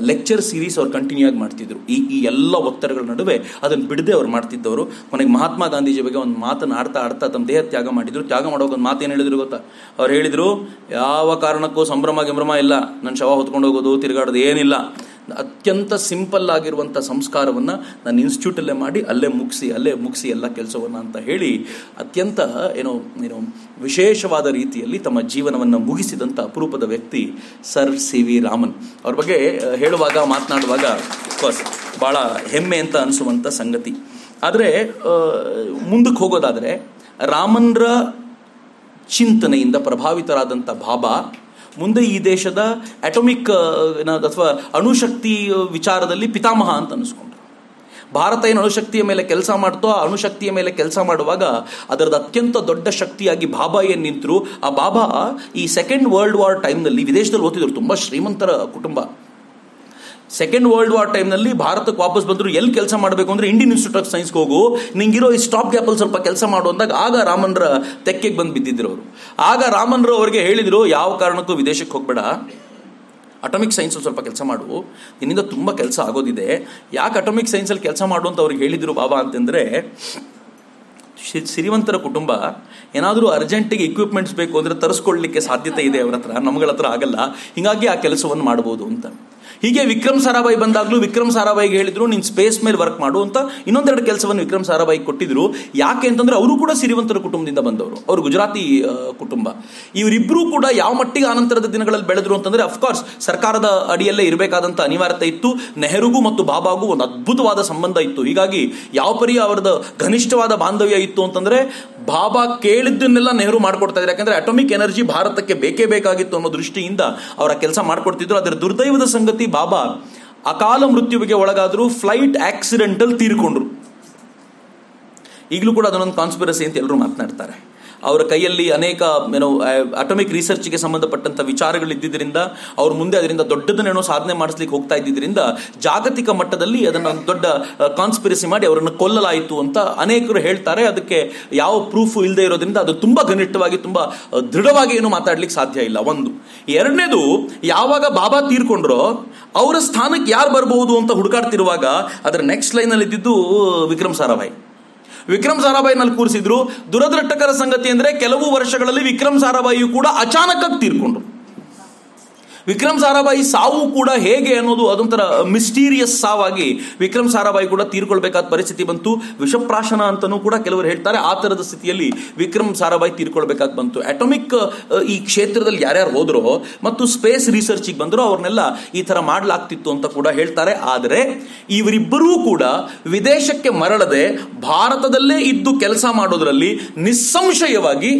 ಲೆಕ್ಚರ್ ಸೀರೀಸ್ ಅವ್ರು ಕಂಟಿನ್ಯೂ ಆಗಿ ಮಾಡ್ತಿದ್ರು. ಈ ಈ ಎಲ್ಲ ಒತ್ತಡಗಳ ನಡುವೆ ಅದನ್ನು ಬಿಡದೆ ಅವ್ರು ಮಾಡ್ತಿದ್ದವರು. ಕೊನೆಗೆ ಮಹಾತ್ಮ ಗಾಂಧೀಜಿ ಬಗ್ಗೆ ಒಂದು ಮಾತನ್ನು ಆಡ್ತಾ ಆಡ್ತಾ ತಮ್ಮ ದೇಹ ತ್ಯಾಗ ಮಾಡಿದ್ರು. ತ್ಯಾಗ ಮಾಡೋಕೆ ಒಂದು ಮಾತೇನು ಹೇಳಿದ್ರು ಗೊತ್ತಾ? ಅವ್ರು ಹೇಳಿದರು, ಯಾವ ಕಾರಣಕ್ಕೂ ಸಂಭ್ರಮ, ಗಿಂಭ್ರಮ ಇಲ್ಲ. ನನ್ನ ಶವ ಹೊತ್ಕೊಂಡು ಹೋಗೋದು, ತಿರುಗಾಡೋದು ಏನಿಲ್ಲ. ಅತ್ಯಂತ ಸಿಂಪಲ್ ಆಗಿರುವಂಥ ಸಂಸ್ಕಾರವನ್ನು ನಾನು ಇನ್ಸ್ಟಿಟ್ಯೂಟಲ್ಲೇ ಮಾಡಿ ಅಲ್ಲೇ ಮುಗಿಸಿ ಅಲ್ಲೇ ಮುಗಿಸಿ ಎಲ್ಲ ಕೆಲಸವನ್ನು ಅಂತ ಹೇಳಿ ಅತ್ಯಂತ ಏನೋ ಏನೋ ವಿಶೇಷವಾದ ರೀತಿಯಲ್ಲಿ ತಮ್ಮ ಜೀವನವನ್ನು ಮುಗಿಸಿದಂಥ ಅಪರೂಪದ ವ್ಯಕ್ತಿ ಸರ್ ಸಿ ವಿ ರಾಮನ್. ಅವ್ರ ಬಗ್ಗೆ ಹೇಳುವಾಗ, ಮಾತನಾಡುವಾಗ ಕೋರ್ಸ್ ಭಾಳ ಹೆಮ್ಮೆ ಅಂತ ಅನಿಸುವಂಥ ಸಂಗತಿ. ಆದರೆ ಮುಂದಕ್ಕೆ ಹೋಗೋದಾದರೆ ರಾಮನ್ರ ಚಿಂತನೆಯಿಂದ ಪ್ರಭಾವಿತರಾದಂಥ ಬಾಬಾ ಮುಂದೆ ಈ ದೇಶದ ಅಟೋಮಿಕ್ ಅಥವಾ ಅಣುಶಕ್ತಿ ವಿಚಾರದಲ್ಲಿ ಪಿತಾಮಹ ಅಂತ ಅನಿಸ್ಕೊಂಡ್ರು ಭಾರತ ಏನು ಅಣುಶಕ್ತಿಯ ಮೇಲೆ ಕೆಲಸ ಮಾಡ್ತೋ, ಆ ಅಣುಶಕ್ತಿಯ ಮೇಲೆ ಕೆಲಸ ಮಾಡುವಾಗ ಅದರದ್ದು ಅತ್ಯಂತ ದೊಡ್ಡ ಶಕ್ತಿಯಾಗಿ ಬಾಬಾ ಏನು ನಿಂತರು, ಆ ಬಾಬಾ ಈ ಸೆಕೆಂಡ್ ವರ್ಲ್ಡ್ ವಾರ್ ಟೈಮ್ನಲ್ಲಿ ವಿದೇಶದಲ್ಲಿ ಓದ್ತಿದ್ರು. ತುಂಬ ಶ್ರೀಮಂತರ ಕುಟುಂಬ. ಸೆಕೆಂಡ್ ವರ್ಲ್ಡ್ ವಾರ್ ಟೈಮ್ನಲ್ಲಿ ಭಾರತಕ್ಕೆ ವಾಪಸ್ ಬಂದರು ಎಲ್ಲಿ ಕೆಲಸ ಮಾಡಬೇಕು ಅಂದ್ರೆ ಇಂಡಿಯನ್ ಇನ್ಸ್ಟಿಟ್ಯೂಟ್ ಆಫ್ ಸೈನ್ಸ್ಗೆ ಹೋಗು. ನಿಂಗಿರೋ ಈ ಸ್ಟಾಪ್ ಗ್ಯಾಪಲ್ಲಿ ಸ್ವಲ್ಪ ಕೆಲಸ ಮಾಡು ಅಂದಾಗ ಆಗ ರಾಮನ್ರ ತೆಕ್ಕೆಗೆ ಬಂದು ಬಿದ್ದಿದ್ರು ಅವರು. ಆಗ ರಾಮನ್ರು ಅವರಿಗೆ ಹೇಳಿದರು, ಯಾವ ಕಾರಣಕ್ಕೂ ವಿದೇಶಕ್ಕೆ ಹೋಗಬೇಡ. ಅಟಮಿಕ್ ಸೈನ್ಸ್ ಸ್ವಲ್ಪ ಕೆಲಸ ಮಾಡು. ನಿನ್ನಿಂದ ತುಂಬ ಕೆಲಸ ಆಗೋದಿದೆ. ಯಾಕೆ ಅಟಮಿಕ್ ಸೈನ್ಸಲ್ಲಿ ಕೆಲಸ ಮಾಡು ಅಂತ ಅವ್ರಿಗೆ ಹೇಳಿದರು ಬಾಬಾ ಅಂತಂದ್ರೆ ಸಿರಿವಂತರ ಕುಟುಂಬ ಏನಾದರೂ ಅರ್ಜೆಂಟಿಗೆ ಇಕ್ವಿಪ್ಮೆಂಟ್ಸ್ ಬೇಕು ಅಂದರೆ ತರಿಸ್ಕೊಳ್ಳಿಕ್ಕೆ ಸಾಧ್ಯತೆ ಇದೆ ಅವ್ರ ಹತ್ರ. ನಮ್ಗಳ ಹತ್ರ ಆಗಲ್ಲ. ಹೀಗಾಗಿ ಆ ಕೆಲಸವನ್ನು ಮಾಡ್ಬೋದು ಅಂತ. ಹೀಗೆ ವಿಕ್ರಮ್ ಸಾರಾಭಾಯಿ ಬಂದಾಗಲೂ ವಿಕ್ರಮ್ ಸಾರಾಭಾಯಿಗೆ ಹೇಳಿದ್ರು, ನೀನು ಸ್ಪೇಸ್ ಮೇಲೆ ವರ್ಕ್ ಮಾಡು ಅಂತ ಇನ್ನೊಂದೆರಡು ಕೆಲಸವನ್ನು ವಿಕ್ರಮ್ ಸಾರಾಭಾಯಿ ಕೊಟ್ಟಿದ್ರು. ಯಾಕೆ ಅಂತಂದ್ರೆ ಅವರು ಕೂಡ ಸಿರಿವಂತರ ಕುಟುಂಬದಿಂದ ಬಂದವರು. ಅವರು ಗುಜರಾತಿ ಕುಟುಂಬ. ಇವರಿಬ್ಬರೂ ಕೂಡ ಯಾವ ಮಟ್ಟಿಗೆ ಆನಂತರದ ದಿನಗಳಲ್ಲಿ ಬೆಳೆದ್ರು ಅಂತಂದ್ರೆ ಅಫ್ಕೋರ್ಸ್ ಸರ್ಕಾರದ ಅಡಿಯಲ್ಲೇ ಇರಬೇಕಾದಂಥ ಅನಿವಾರ್ಯತೆ ಇತ್ತು. ನೆಹರುಗೂ ಮತ್ತು ಬಾಬಾಗೂ ಒಂದು ಅದ್ಭುತವಾದ ಸಂಬಂಧ ಇತ್ತು. ಹೀಗಾಗಿ ಯಾವ ಪರಿ ಅವರದ ಘನಿಷ್ಠವಾದ ಬಾಂಧವ್ಯ ಅಂತಂದ್ರೆ ಬಾಬಾ ಕೇಳಿದ್ದನ್ನೆಲ್ಲ ನೆಹರು ಮಾಡ್ಕೊಡ್ತಾ ಇದ್ದಾರೆ. ಯಾಕಂದ್ರೆ ಅಟೋಮಿಕ್ ಎನರ್ಜಿ ಭಾರತಕ್ಕೆ ಬೇಕೇ ಬೇಕಾಗಿತ್ತು ಅನ್ನೋ ದೃಷ್ಟಿಯಿಂದ ಅವರ ಕೆಲಸ ಮಾಡ್ಕೊಡ್ತಿದ್ರು. ಅದರ ದುರ್ದೈವದ ಸಂಗತಿ ಬಾಬಾ ಅಕಾಲ ಮೃತ್ಯುವಿಗೆ ಒಳಗಾದ್ರು ಫ್ಲೈಟ್ ಆಕ್ಸಿಡೆಂಟಲ್ ತೀರ್ಕೊಂಡ್ರು. ಈಗಲೂ ಕೂಡ ಅದನ್ನೊಂದು ಕಾನ್ಸ್ಪಿರಸಿ ಅಂತ ಎಲ್ಲರೂ ಮಾತನಾಡ್ತಾರೆ. ಅವರ ಕೈಯಲ್ಲಿ ಅನೇಕ ಏನೋ ಅಟಮಿಕ್ ರಿಸರ್ಚ್ಗೆ ಸಂಬಂಧಪಟ್ಟಂತ ಇದ್ದಿದ್ದರಿಂದ ಅವ್ರು ಮುಂದೆ ಅದರಿಂದ ದೊಡ್ಡದನ್ನೇನೋ ಸಾಧನೆ ಮಾಡಿಸ್ಲಿಕ್ಕೆ ಹೋಗ್ತಾ ಇದ್ದಿದ್ದರಿಂದ ಜಾಗತಿಕ ಮಟ್ಟದಲ್ಲಿ ಅದನ್ನು ದೊಡ್ಡ ಕಾನ್ಸ್ಪಿರಸಿ ಮಾಡಿ ಅವರನ್ನು ಕೊಲ್ಲಲಾಯಿತು ಅಂತ ಅನೇಕರು ಹೇಳ್ತಾರೆ. ಅದಕ್ಕೆ ಯಾವ ಪ್ರೂಫ್ ಇಲ್ಲದೆ ಇರೋದ್ರಿಂದ ಅದು ತುಂಬಾ ಘನಿಷ್ಠವಾಗಿ, ತುಂಬಾ ದೃಢವಾಗಿ ಏನು ಮಾತಾಡ್ಲಿಕ್ಕೆ ಸಾಧ್ಯ ಇಲ್ಲ. ಒಂದು. ಎರಡನೇದು, ಯಾವಾಗ ಬಾಬಾ ತೀರ್ಕೊಂಡ್ರೋ ಅವರ ಸ್ಥಾನಕ್ಕೆ ಯಾರು ಬರಬಹುದು ಅಂತ ಹುಡುಕಾಡ್ತಿರುವಾಗ ಅದರ ನೆಕ್ಸ್ಟ್ ಲೈನಲ್ಲಿ ಇದ್ದಿದ್ದು ವಿಕ್ರಮ್ ಸಾರಾಭಾಯಿ. ವಿಕ್ರಮ್ ಸಾರಾಭಾಯಿನಲ್ಲಿ ಕೂರಿಸಿದ್ರು. ದುರದೃಷ್ಟಕರ ಸಂಗತಿ ಅಂದ್ರೆ ಕೆಲವು ವರ್ಷಗಳಲ್ಲಿ ವಿಕ್ರಮ್ ಸಾರಾಭಾಯಿಯು ಕೂಡ ಅಚಾನಕ್ಕಾಗಿ ತೀರ್ಕೊಂಡ್ರು. ವಿಕ್ರಮ್ ಸಾರಾಭಾಯಿ ಸಾವು ಕೂಡ ಹೇಗೆ ಅನ್ನೋದು ಅದೊಂಥರ ಮಿಸ್ಟೀರಿಯಸ್ ಸಾವಾಗಿ ವಿಕ್ರಮ್ ಸಾರಾಭಾಯಿ ಕೂಡ ತೀರ್ಕೊಳ್ಬೇಕಾದ ಪರಿಸ್ಥಿತಿ ಬಂತು. ವಿಷಪ್ರಾಶನ ಅಂತಲೂ ಕೂಡ ಕೆಲವರು ಹೇಳ್ತಾರೆ, ಆ ಥರದ ಸ್ಥಿತಿಯಲ್ಲಿ ವಿಕ್ರಮ್ ಸಾರಾಭಾಯಿ ತೀರ್ಕೊಳ್ಬೇಕಾಗಿ ಬಂತು. ಅಟೋಮಿಕ್ ಈ ಕ್ಷೇತ್ರದಲ್ಲಿ ಯಾರ್ಯಾರು ಹೋದ್ರೋ ಮತ್ತು ಸ್ಪೇಸ್ ರಿಸರ್ಚಿಗೆ ಬಂದರೋ ಅವ್ರನ್ನೆಲ್ಲ ಈ ಥರ ಮಾಡಲಾಗ್ತಿತ್ತು ಅಂತ ಕೂಡ ಹೇಳ್ತಾರೆ. ಆದರೆ ಇವರಿಬ್ಬರೂ ಕೂಡ ವಿದೇಶಕ್ಕೆ ಮರಳದೆ ಭಾರತದಲ್ಲೇ ಇದ್ದು ಕೆಲಸ ಮಾಡೋದ್ರಲ್ಲಿ ನಿಸ್ಸಂಶಯವಾಗಿ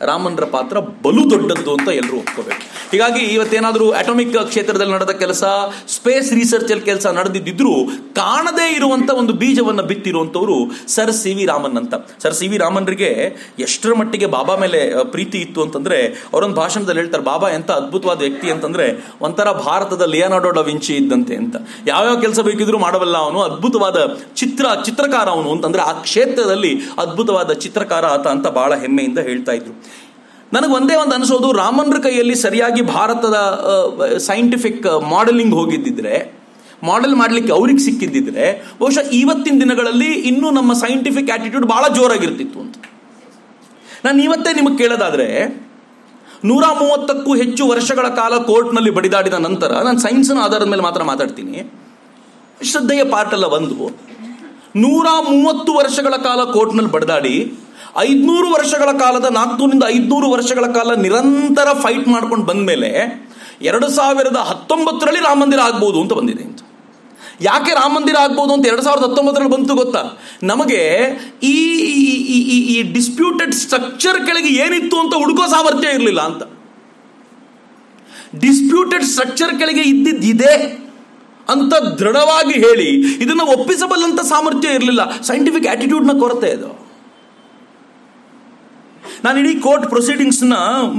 ರಾಮನ್ರ ಪಾತ್ರ ಬಲು ದೊಡ್ಡದ್ದು ಅಂತ ಎಲ್ಲರೂ ಒಪ್ಕೋಬೇಕು. ಹೀಗಾಗಿ ಇವತ್ತೇನಾದರೂ ಅಟೋಮಿಕ್ ಕ್ಷೇತ್ರದಲ್ಲಿ ನಡೆದ ಕೆಲಸ ಸ್ಪೇಸ್ ರಿಸರ್ಚ್ ಅಲ್ಲಿ ಕೆಲಸ ನಡೆದಿದ್ದಿದ್ರು ಕಾಣದೇ ಇರುವಂತ ಒಂದು ಬೀಜವನ್ನು ಬಿತ್ತಿರುವಂತವರು ಸರ್ ಸಿ ವಿ ರಾಮನ್ ಅಂತ. ಸರ್ ಸಿ ವಿ ರಾಮನ್ರಿಗೆ ಎಷ್ಟರ ಮಟ್ಟಿಗೆ ಬಾಬಾ ಮೇಲೆ ಪ್ರೀತಿ ಇತ್ತು ಅಂತಂದ್ರೆ ಅವರೊಂದು ಭಾಷಣದಲ್ಲಿ ಹೇಳ್ತಾರೆ, ಬಾಬಾ ಎಂಥ ಅದ್ಭುತವಾದ ವ್ಯಕ್ತಿ ಅಂತಂದ್ರೆ ಒಂಥರ ಭಾರತದ ಲಿಯಾನಾಡೋ ವಿಂಚಿ ಇದ್ದಂತೆ ಅಂತ. ಯಾವ್ಯಾವ ಕೆಲಸ ಬೇಕಿದ್ರು ಮಾಡಬಲ್ಲ ಅವನು, ಅದ್ಭುತವಾದ ಚಿತ್ರ, ಚಿತ್ರಕಾರ ಅವನು ಅಂತಂದ್ರೆ ಆ ಕ್ಷೇತ್ರದಲ್ಲಿ ಅದ್ಭುತವಾದ ಚಿತ್ರಕಾರ ಆತ ಅಂತ ಭಾಳ ಹೆಮ್ಮೆಯಿಂದ ಹೇಳ್ತಾ ಇದ್ರು. ನನಗೆ ಒಂದೇ ಒಂದು ಅನಿಸೋದು, ರಾಮನ್ರ ಕೈಯಲ್ಲಿ ಸರಿಯಾಗಿ ಭಾರತದ ಸೈಂಟಿಫಿಕ್ ಮಾಡೆಲಿಂಗ್ ಹೋಗಿದ್ದಿದ್ರೆ ಮಾಡೆಲ್ ಮಾಡಲಿಕ್ಕೆ ಅವ್ರಿಗೆ ಸಿಕ್ಕಿದ್ದಿದ್ರೆ, ಬಹುಶಃ ಇವತ್ತಿನ ದಿನಗಳಲ್ಲಿ ಇನ್ನೂ ನಮ್ಮ ಸೈಂಟಿಫಿಕ್ ಆಟಿಟ್ಯೂಡ್ ಬಹಳ ಜೋರಾಗಿರ್ತಿತ್ತು ಅಂತ. ನಾನು ಇವತ್ತೇ ನಿಮಗೆ ಕೇಳೋದಾದ್ರೆ, ನೂರ ಮೂವತ್ತಕ್ಕೂ ಹೆಚ್ಚು ವರ್ಷಗಳ ಕಾಲ ಕೋರ್ಟ್ನಲ್ಲಿ ಬಡಿದಾಡಿದ ನಂತರ, ನಾನು ಸೈನ್ಸ್ನ ಆಧಾರದ ಮೇಲೆ ಮಾತ್ರ ಮಾತಾಡ್ತೀನಿ. ಶ್ರದ್ಧೆಯ ಪಾರ್ಟ್ ಎಲ್ಲ ಒಂದು ನೂರ ಮೂವತ್ತು ವರ್ಷಗಳ ಕಾಲ ಕೋರ್ಟ್ನಲ್ಲಿ ಬಡಿದಾಡಿ ಐದ್ನೂರು ವರ್ಷಗಳ ಕಾಲದ, ನಾಲ್ಕುನೂರಿಂದ ಐದ್ನೂರು ವರ್ಷಗಳ ಕಾಲ ನಿರಂತರ ಫೈಟ್ ಮಾಡ್ಕೊಂಡು ಬಂದ್ಮೇಲೆ ಎರಡು ಸಾವಿರದ ಹತ್ತೊಂಬತ್ತರಲ್ಲಿ ರಾಮ ಮಂದಿರ ಆಗ್ಬೋದು ಅಂತ ಬಂದಿದೆ ಅಂತ. ಯಾಕೆ ರಾಮ ಮಂದಿರ ಆಗ್ಬೋದು ಅಂತ ಎರಡು ಸಾವಿರದ ಹತ್ತೊಂಬತ್ತರಲ್ಲಿ ಬಂತು ಗೊತ್ತಾ? ನಮಗೆ ಈ, ಈ- ಈ- ಡಿಸ್ಪ್ಯೂಟೆಡ್ ಸ್ಟ್ರಕ್ಚರ್ ಕೆಳಗೆ ಏನಿತ್ತು ಅಂತ ಹುಡುಕೋ ಸಾಮರ್ಥ್ಯ ಇರಲಿಲ್ಲ ಅಂತ. ಡಿಸ್ಪ್ಯೂಟೆಡ್ ಸ್ಟ್ರಕ್ಚರ್ ಕೆಳಗೆ ಇದ್ದಿದ್ದಿದೆ ಅಂತ ದೃಢವಾಗಿ ಹೇಳಿ ಇದನ್ನು ಒಪ್ಪಿಸಬಲ್ಲಂತ ಸಾಮರ್ಥ್ಯ ಇರಲಿಲ್ಲ. ಸೈಂಟಿಫಿಕ್ ಆಟಿಟ್ಯೂಡ್ನ ಕೊರತೆ ಇದು. ನಾನು ಇಡೀ ಕೋರ್ಟ್ ಪ್ರೊಸೀಡಿಂಗ್ಸ್ನ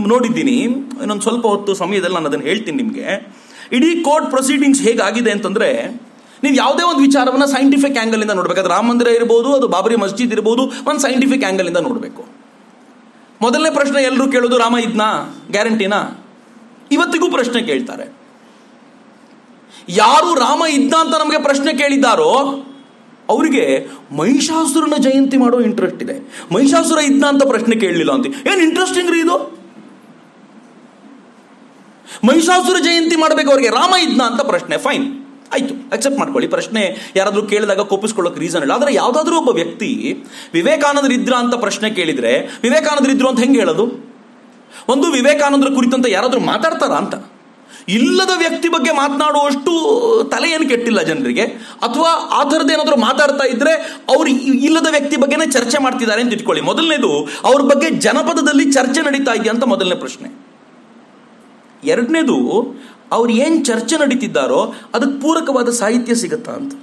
ನೋಡಿದ್ದೀನಿ. ಇನ್ನೊಂದು ಸ್ವಲ್ಪ ಹೊತ್ತು ಸಮಯದಲ್ಲಿ ನಾನು ಅದನ್ನು ಹೇಳ್ತೀನಿ ನಿಮಗೆ. ಇಡೀ ಕೋರ್ಟ್ ಪ್ರೊಸೀಡಿಂಗ್ಸ್ ಹೇಗಾಗಿದೆ ಅಂತಂದ್ರೆ, ನೀವು ಯಾವುದೇ ಒಂದು ವಿಚಾರವನ್ನ ಸೈಂಟಿಫಿಕ್ ಆ್ಯಂಗಲಿಂದ ನೋಡಬೇಕು. ಅದು ರಾಮ ಮಂದಿರ ಇರ್ಬೋದು, ಅದು ಬಾಬರಿ ಮಸ್ಜಿದ್ ಇರ್ಬೋದು, ಒಂದು ಸೈಂಟಿಫಿಕ್ ಆ್ಯಂಗಲಿಂದ ನೋಡಬೇಕು. ಮೊದಲನೇ ಪ್ರಶ್ನೆ ಎಲ್ಲರೂ ಕೇಳೋದು ರಾಮ ಇದ್ನಾ? ಗ್ಯಾರಂಟಿನಾ? ಇವತ್ತಿಗೂ ಪ್ರಶ್ನೆ ಕೇಳ್ತಾರೆ. ಯಾರು ರಾಮ ಇದ್ದ ಅಂತ ನಮಗೆ ಪ್ರಶ್ನೆ ಕೇಳಿದ್ದಾರೋ ಅವರಿಗೆ ಮಹಿಷಾಸುರನ ಜಯಂತಿ ಮಾಡೋ ಇಂಟ್ರೆಸ್ಟ್ ಇದೆ. ಮಹಿಷಾಸುರ ಇದ್ನ ಅಂತ ಪ್ರಶ್ನೆ ಕೇಳಲಿಲ್ಲ ಅಂತ. ಏನು ಇಂಟ್ರೆಸ್ಟಿಂಗ್ ರೀ ಇದು? ಮಹಿಷಾಸುರ ಜಯಂತಿ ಮಾಡಬೇಕು ಅವರಿಗೆ ರಾಮ ಇದ್ನ ಅಂತ ಪ್ರಶ್ನೆ. ಫೈನ್ ಆಯ್ತು ಅಕ್ಸೆಪ್ಟ್ ಮಾಡ್ಕೊಳ್ಳಿ. ಪ್ರಶ್ನೆ ಯಾರಾದರೂ ಕೇಳಿದಾಗ ಕೋಪಿಸ್ಕೊಳ್ಳೋಕೆ ರೀಸನ್ ಇಲ್ಲ. ಆದರೆ ಯಾವುದಾದ್ರೂ ಒಬ್ಬ ವ್ಯಕ್ತಿ ವಿವೇಕಾನಂದರಿದ್ರ ಅಂತ ಪ್ರಶ್ನೆ ಕೇಳಿದ್ರೆ ವಿವೇಕಾನಂದರಿದ್ರು ಅಂತ ಹೆಂಗೆ ಹೇಳೋದು? ಒಂದು ವಿವೇಕಾನಂದರ ಕುರಿತಂತೆ ಯಾರಾದರೂ ಮಾತಾಡ್ತಾರಾ ಅಂತ? ಇಲ್ಲದ ವ್ಯಕ್ತಿ ಬಗ್ಗೆ ಮಾತನಾಡುವಷ್ಟು ತಲೆ ಏನು ಕೆಟ್ಟಿಲ್ಲ ಜನರಿಗೆ. ಅಥವಾ ಆ ಥರದ್ದು ಏನಾದರೂ ಮಾತಾಡ್ತಾ ಇದ್ರೆ ಅವ್ರು ಇಲ್ಲದ ವ್ಯಕ್ತಿ ಬಗ್ಗೆನೇ ಚರ್ಚೆ ಮಾಡ್ತಿದ್ದಾರೆ ಅಂತ ಇಟ್ಕೊಳ್ಳಿ. ಮೊದಲನೇದು, ಅವ್ರ ಬಗ್ಗೆ ಜನಪದದಲ್ಲಿ ಚರ್ಚೆ ನಡೀತಾ ಇದೆಯಾ ಅಂತ ಮೊದಲನೇ ಪ್ರಶ್ನೆ. ಎರಡನೇದು, ಅವ್ರು ಏನು ಚರ್ಚೆ ನಡೀತಿದ್ದಾರೋ ಅದಕ್ಕೆ ಪೂರಕವಾದ ಸಾಹಿತ್ಯ ಸಿಗುತ್ತಾ ಅಂತ.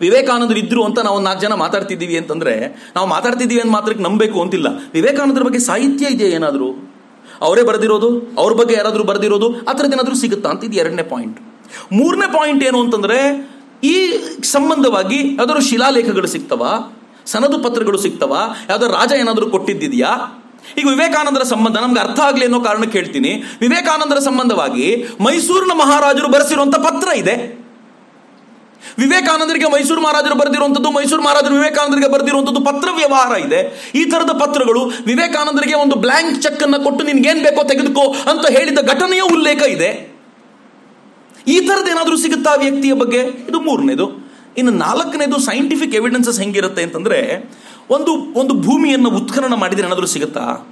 ವಿವೇಕಾನಂದರು ಇದ್ರು ಅಂತ ನಾವು ನಾಲ್ಕು ಜನ ಮಾತಾಡ್ತಿದ್ದೀವಿ ಅಂತಂದ್ರೆ, ನಾವು ಮಾತಾಡ್ತಿದ್ದೀವಿ ಅಂತ ಮಾತ್ರಕ್ಕೆ ನಂಬಬೇಕು ಅಂತಿಲ್ಲ. ವಿವೇಕಾನಂದರ ಬಗ್ಗೆ ಸಾಹಿತ್ಯ ಇದೆಯಾ ಏನಾದರೂ? ಅವರೇ ಬರೆದಿರೋದು? ಅವ್ರ ಬಗ್ಗೆ ಯಾರಾದರೂ ಬರೆದಿರೋದು? ಆ ಥರದ್ದು ಏನಾದರೂ ಸಿಗುತ್ತಾ ಅಂತ ಇದು ಎರಡನೇ ಪಾಯಿಂಟ್ ಮೂರನೇ ಪಾಯಿಂಟ್ ಏನು ಅಂತಂದರೆ, ಈ ಸಂಬಂಧವಾಗಿ ಯಾವ್ದಾದ್ರು ಶಿಲಾಲೇಖಗಳು ಸಿಗ್ತವ? ಸನದು ಪತ್ರಗಳು ಸಿಗ್ತವ? ಯಾವುದೋ ರಾಜ ಏನಾದರೂ ಕೊಟ್ಟಿದ್ದಿದೆಯಾ? ಈಗ ವಿವೇಕಾನಂದರ ಸಂಬಂಧ, ನಮ್ಗೆ ಅರ್ಥ ಆಗಲಿ ಅನ್ನೋ ಕಾರಣಕ್ಕೆ ಹೇಳ್ತೀನಿ ವಿವೇಕಾನಂದರ ಸಂಬಂಧವಾಗಿ ಮೈಸೂರಿನ ಮಹಾರಾಜರು ಬರೆಸಿರುವಂಥ ಪತ್ರ ಇದೆ. ವಿವೇಕಾನಂದರಿಗೆ ಮೈಸೂರು ಮಹಾರಾಜರು ಬರೆದಿರುವಂಥದ್ದು, ಮೈಸೂರು ಮಹಾರಾಜರು ವಿವೇಕಾನಂದರಿಗೆ ಬರೆದಿರುವಂಥದ್ದು ಪತ್ರ ವ್ಯವಹಾರ ಇದೆ. ಈ ತರದ ಪತ್ರಗಳು ವಿವೇಕಾನಂದರಿಗೆ ಒಂದು ಬ್ಲಾಂಕ್ ಚೆಕ್ ಅನ್ನು ಕೊಟ್ಟು ನಿನ್ಗೇನ್ ಬೇಕೋ ತೆಗೆದುಕೋ ಅಂತ ಹೇಳಿದ ಘಟನೆಯ ಉಲ್ಲೇಖ ಇದೆ. ಈ ಥರದ್ದು ಏನಾದರೂ ಸಿಗುತ್ತಾ ವ್ಯಕ್ತಿಯ ಬಗ್ಗೆ? ಇದು ಮೂರನೇದು. ಇನ್ನು ನಾಲ್ಕನೇದು ಸೈಂಟಿಫಿಕ್ ಎವಿಡೆನ್ಸಸ್ ಹೆಂಗಿರುತ್ತೆ ಅಂತಂದ್ರೆ, ಒಂದು ಒಂದು ಭೂಮಿಯನ್ನು ಉತ್ಖನನ ಮಾಡಿದ್ರೆ ಏನಾದರೂ ಸಿಗುತ್ತಾ?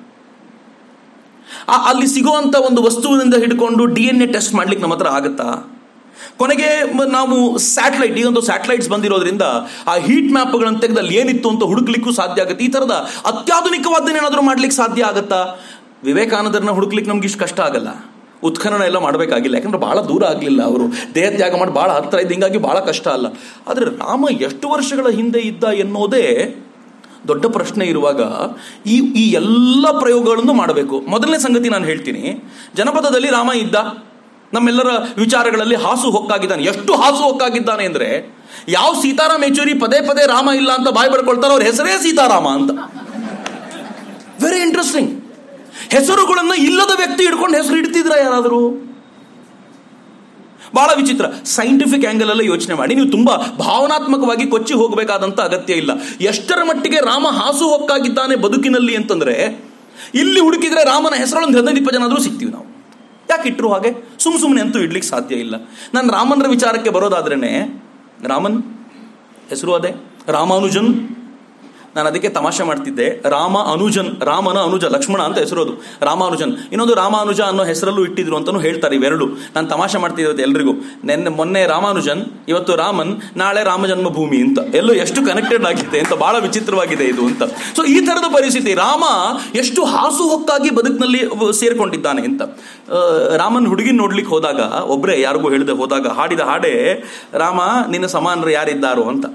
ಅಲ್ಲಿ ಸಿಗುವಂತ ಒಂದು ವಸ್ತುವಿನಿಂದ ಹಿಡ್ಕೊಂಡು ಡಿ ಎನ್ ಎ ಟೆಸ್ಟ್ ಮಾಡ್ಲಿಕ್ಕೆ ನಮ್ಮ ಹತ್ರ ಆಗುತ್ತಾ? ಕೊನೆಗೆ ನಾವು ಸ್ಯಾಟಲೈಟ್ ಈಗೊಂದು ಸ್ಯಾಟಲೈಟ್ಸ್ ಬಂದಿರೋದ್ರಿಂದ ಆ ಹೀಟ್ ಮ್ಯಾಪ್ಗಳನ್ನು ತೆಗೆದು ಏನಿತ್ತು ಅಂತ ಹುಡುಕ್ಲಿಕ್ಕೂ ಸಾಧ್ಯ ಆಗುತ್ತೆ. ಈ ಥರದ ಅತ್ಯಾಧುನಿಕವಾದನ್ನ ಏನಾದರೂ ಮಾಡ್ಲಿಕ್ಕೆ ಸಾಧ್ಯ ಆಗತ್ತಾ? ವಿವೇಕಾನಂದರನ್ನ ಹುಡುಕ್ಲಿಕ್ಕೆ ನಮ್ಗೆ ಇಷ್ಟು ಕಷ್ಟ ಆಗಲ್ಲ. ಉತ್ಖನನ ಎಲ್ಲ ಮಾಡಬೇಕಾಗಿಲ್ಲ. ಯಾಕಂದ್ರೆ ಭಾಳ ದೂರ ಆಗಲಿಲ್ಲ ಅವರು. ದೇಹ ತ್ಯಾಗ ಮಾಡಿ ಭಾಳ ಹತ್ತಿರ ಇದ್ದ ಹಿಂಗಾಗಿ ಭಾಳ ಕಷ್ಟ ಅಲ್ಲ. ಆದರೆ ರಾಮ ಎಷ್ಟು ವರ್ಷಗಳ ಹಿಂದೆ ಇದ್ದ ಎನ್ನುವುದೇ ದೊಡ್ಡ ಪ್ರಶ್ನೆ ಇರುವಾಗ ಈ ಈ ಎಲ್ಲ ಪ್ರಯೋಗಗಳನ್ನು ಮಾಡಬೇಕು. ಮೊದಲನೇ ಸಂಗತಿ ನಾನು ಹೇಳ್ತೀನಿ. ಜನಪದದಲ್ಲಿ ರಾಮ ಇದ್ದ. ನಮ್ಮೆಲ್ಲರ ವಿಚಾರಗಳಲ್ಲಿ ಹಾಸು ಹೊಕ್ಕಾಗಿದ್ದಾನೆ. ಎಷ್ಟು ಹಾಸು ಹೊಕ್ಕಾಗಿದ್ದಾನೆ ಅಂದ್ರೆ, ಯಾವ ಸೀತಾರಾಮ್ ಯೆಚೂರಿ ಪದೇ ಪದೇ ರಾಮ ಇಲ್ಲ ಅಂತ ಬಾಯಿ ಬರ್ಕೊಳ್ತಾರೆ ಅವ್ರ ಹೆಸರೇ ಸೀತಾರಾಮ ಅಂತ. ವೆರಿ ಇಂಟ್ರೆಸ್ಟಿಂಗ್ ಹೆಸರುಗಳನ್ನು ಇಲ್ಲದ ವ್ಯಕ್ತಿ ಹಿಡ್ಕೊಂಡು ಹೆಸರು ಇಡ್ತಿದ್ರ ಯಾರಾದರೂ? ಬಹಳ ವಿಚಿತ್ರ. ಸೈಂಟಿಫಿಕ್ ಆಂಗಲ್ ಅಲ್ಲ ಯೋಚನೆ ಮಾಡಿ. ನೀವು ತುಂಬಾ ಭಾವನಾತ್ಮಕವಾಗಿ ಕೊಚ್ಚಿ ಹೋಗಬೇಕಾದಂತ ಅಗತ್ಯ ಇಲ್ಲ. ಎಷ್ಟರ ಮಟ್ಟಿಗೆ ರಾಮ ಹಾಸು ಹೊಕ್ಕಾಗಿದ್ದಾನೆ ಬದುಕಿನಲ್ಲಿ ಅಂತಂದ್ರೆ, ಇಲ್ಲಿ ಹುಡುಕಿದ್ರೆ ರಾಮನ ಹೆಸರೊಂದು ಹದಿನೈದು ಇಪ್ಪತ್ತು ಜನ ಆದರೂ ಸಿಗ್ತೀವಿ ನಾವು. ಯಾಕೆ ಇಟ್ಟರು ಹಾಗೆ? ಸುಮ್ ಸುಮ್ಮನೆ ಅಂತೂ ಇಡ್ಲಿಕ್ಕೆ ಸಾಧ್ಯ ಇಲ್ಲ. ನಾನು ರಾಮನರ ವಿಚಾರಕ್ಕೆ ಬರೋದಾದ್ರೇ ರಾಮನ್, ಹೆಸರು ಅದೇ, ರಾಮಾನುಜನ್ ನಾನು ಅದಕ್ಕೆ ತಮಾಷೆ ಮಾಡ್ತಿದ್ದೆ. ರಾಮ ಅನುಜನ್, ರಾಮನ ಅನುಜ, ಲಕ್ಷ್ಮಣ ಅಂತ ಹೆಸರೋದು. ರಾಮಾನುಜನ್ ಇನ್ನೊಂದು ರಾಮಾನುಜ ಅನ್ನೋ ಹೆಸರಲ್ಲೂ ಇಟ್ಟಿದ್ರು ಅಂತಾನು ಹೇಳ್ತಾರೆ ಇವೆರಡು. ನಾನು ತಮಾಷೆ ಮಾಡ್ತಿದ್ದೆ ಎಲ್ರಿಗೂ. ನೆನ್ನೆ, ಮೊನ್ನೆ ರಾಮಾನುಜನ್ ಇವತ್ತು ರಾಮನ್, ನಾಳೆ ರಾಮ ಜನ್ಮಭೂಮಿ ಅಂತ. ಎಲ್ಲೂ ಎಷ್ಟು ಕನೆಕ್ಟೆಡ್ ಆಗಿದೆ ಅಂತ ಬಹಳ ವಿಚಿತ್ರವಾಗಿದೆ ಇದು ಅಂತ. ಸೊ ಈ ತರದ ಪರಿಸ್ಥಿತಿ, ರಾಮ ಎಷ್ಟು ಹಾಸು ಹೊಕ್ಕಾಗಿ ಬದುಕಿನಲ್ಲಿ ಸೇರ್ಕೊಂಡಿದ್ದಾನೆ ಅಂತ. ರಾಮನ್ ಹುಡುಗಿ ನೋಡ್ಲಿಕ್ಕೆ ಹೋದಾಗ, ಒಬ್ರೇ ಯಾರಿಗೂ ಹೇಳಿದೆ ಹೋದಾಗ ಹಾಡಿದ ಹಾಡೇ, ರಾಮ, ನಿನ್ನ ಸಮಾನರು ಯಾರಿದ್ದಾರೋ ಅಂತ.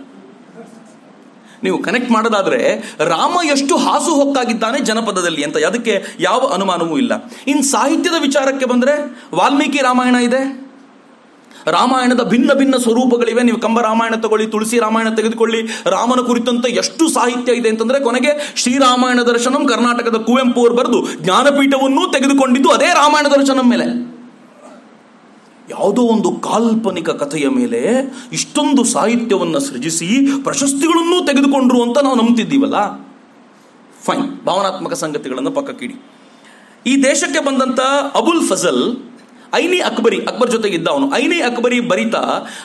ನೀವು ಕನೆಕ್ಟ್ ಮಾಡೋದಾದ್ರೆ ರಾಮ ಎಷ್ಟು ಹಾಸು ಹೊಕ್ಕಾಗಿದ್ದಾನೆ ಜನಪದದಲ್ಲಿ ಅಂತ, ಅದಕ್ಕೆ ಯಾವ ಅನುಮಾನವೂ ಇಲ್ಲ. ಇನ್ ಸಾಹಿತ್ಯದ ವಿಚಾರಕ್ಕೆ ಬಂದ್ರೆ ವಾಲ್ಮೀಕಿ ರಾಮಾಯಣ ಇದೆ. ರಾಮಾಯಣದ ಭಿನ್ನ ಭಿನ್ನ ಸ್ವರೂಪಗಳಿವೆ. ನೀವು ಕಂಬ ರಾಮಾಯಣ ತಗೊಳ್ಳಿ, ತುಳಸಿ ರಾಮಾಯಣ ತೆಗೆದುಕೊಳ್ಳಿ. ರಾಮನ ಕುರಿತಂತೆ ಎಷ್ಟು ಸಾಹಿತ್ಯ ಇದೆ ಅಂತಂದ್ರೆ ಕೊನೆಗೆ ಶ್ರೀರಾಮಾಯಣ ದರ್ಶನಂ ಕರ್ನಾಟಕದ ಕುವೆಂಪು ಅವರು ಬರೆದು ಜ್ಞಾನಪೀಠವನ್ನೂ ತೆಗೆದುಕೊಂಡಿದ್ದು ಅದೇ ರಾಮಾಯಣ ದರ್ಶನಂ ಮೇಲೆ. ಯಾವುದೋ ಒಂದು ಕಾಲ್ಪನಿಕ ಕಥೆಯ ಮೇಲೆ ಇಷ್ಟೊಂದು ಸಾಹಿತ್ಯವನ್ನು ಸೃಜಿಸಿ ಪ್ರಶಸ್ತಿಗಳನ್ನೂ ತೆಗೆದುಕೊಂಡ್ರು ಅಂತ ನಾವು ನಂಬ್ತಿದ್ದೀವಲ್ಲ? ಫೈನ್ ಭಾವನಾತ್ಮಕ ಸಂಗತಿಗಳನ್ನು ಪಕ್ಕಕ್ಕಿಡಿ. ಈ ದೇಶಕ್ಕೆ ಬಂದಂತ ಅಬುಲ್ ಫಜಲ್, ಐನಿ ಅಕ್ಬರಿ, ಅಕ್ಬರ್ ಜೊತೆಗಿದ್ದ ಅವನು. ಐನಿ ಅಕ್ಬರಿ ಬರಿತಾ,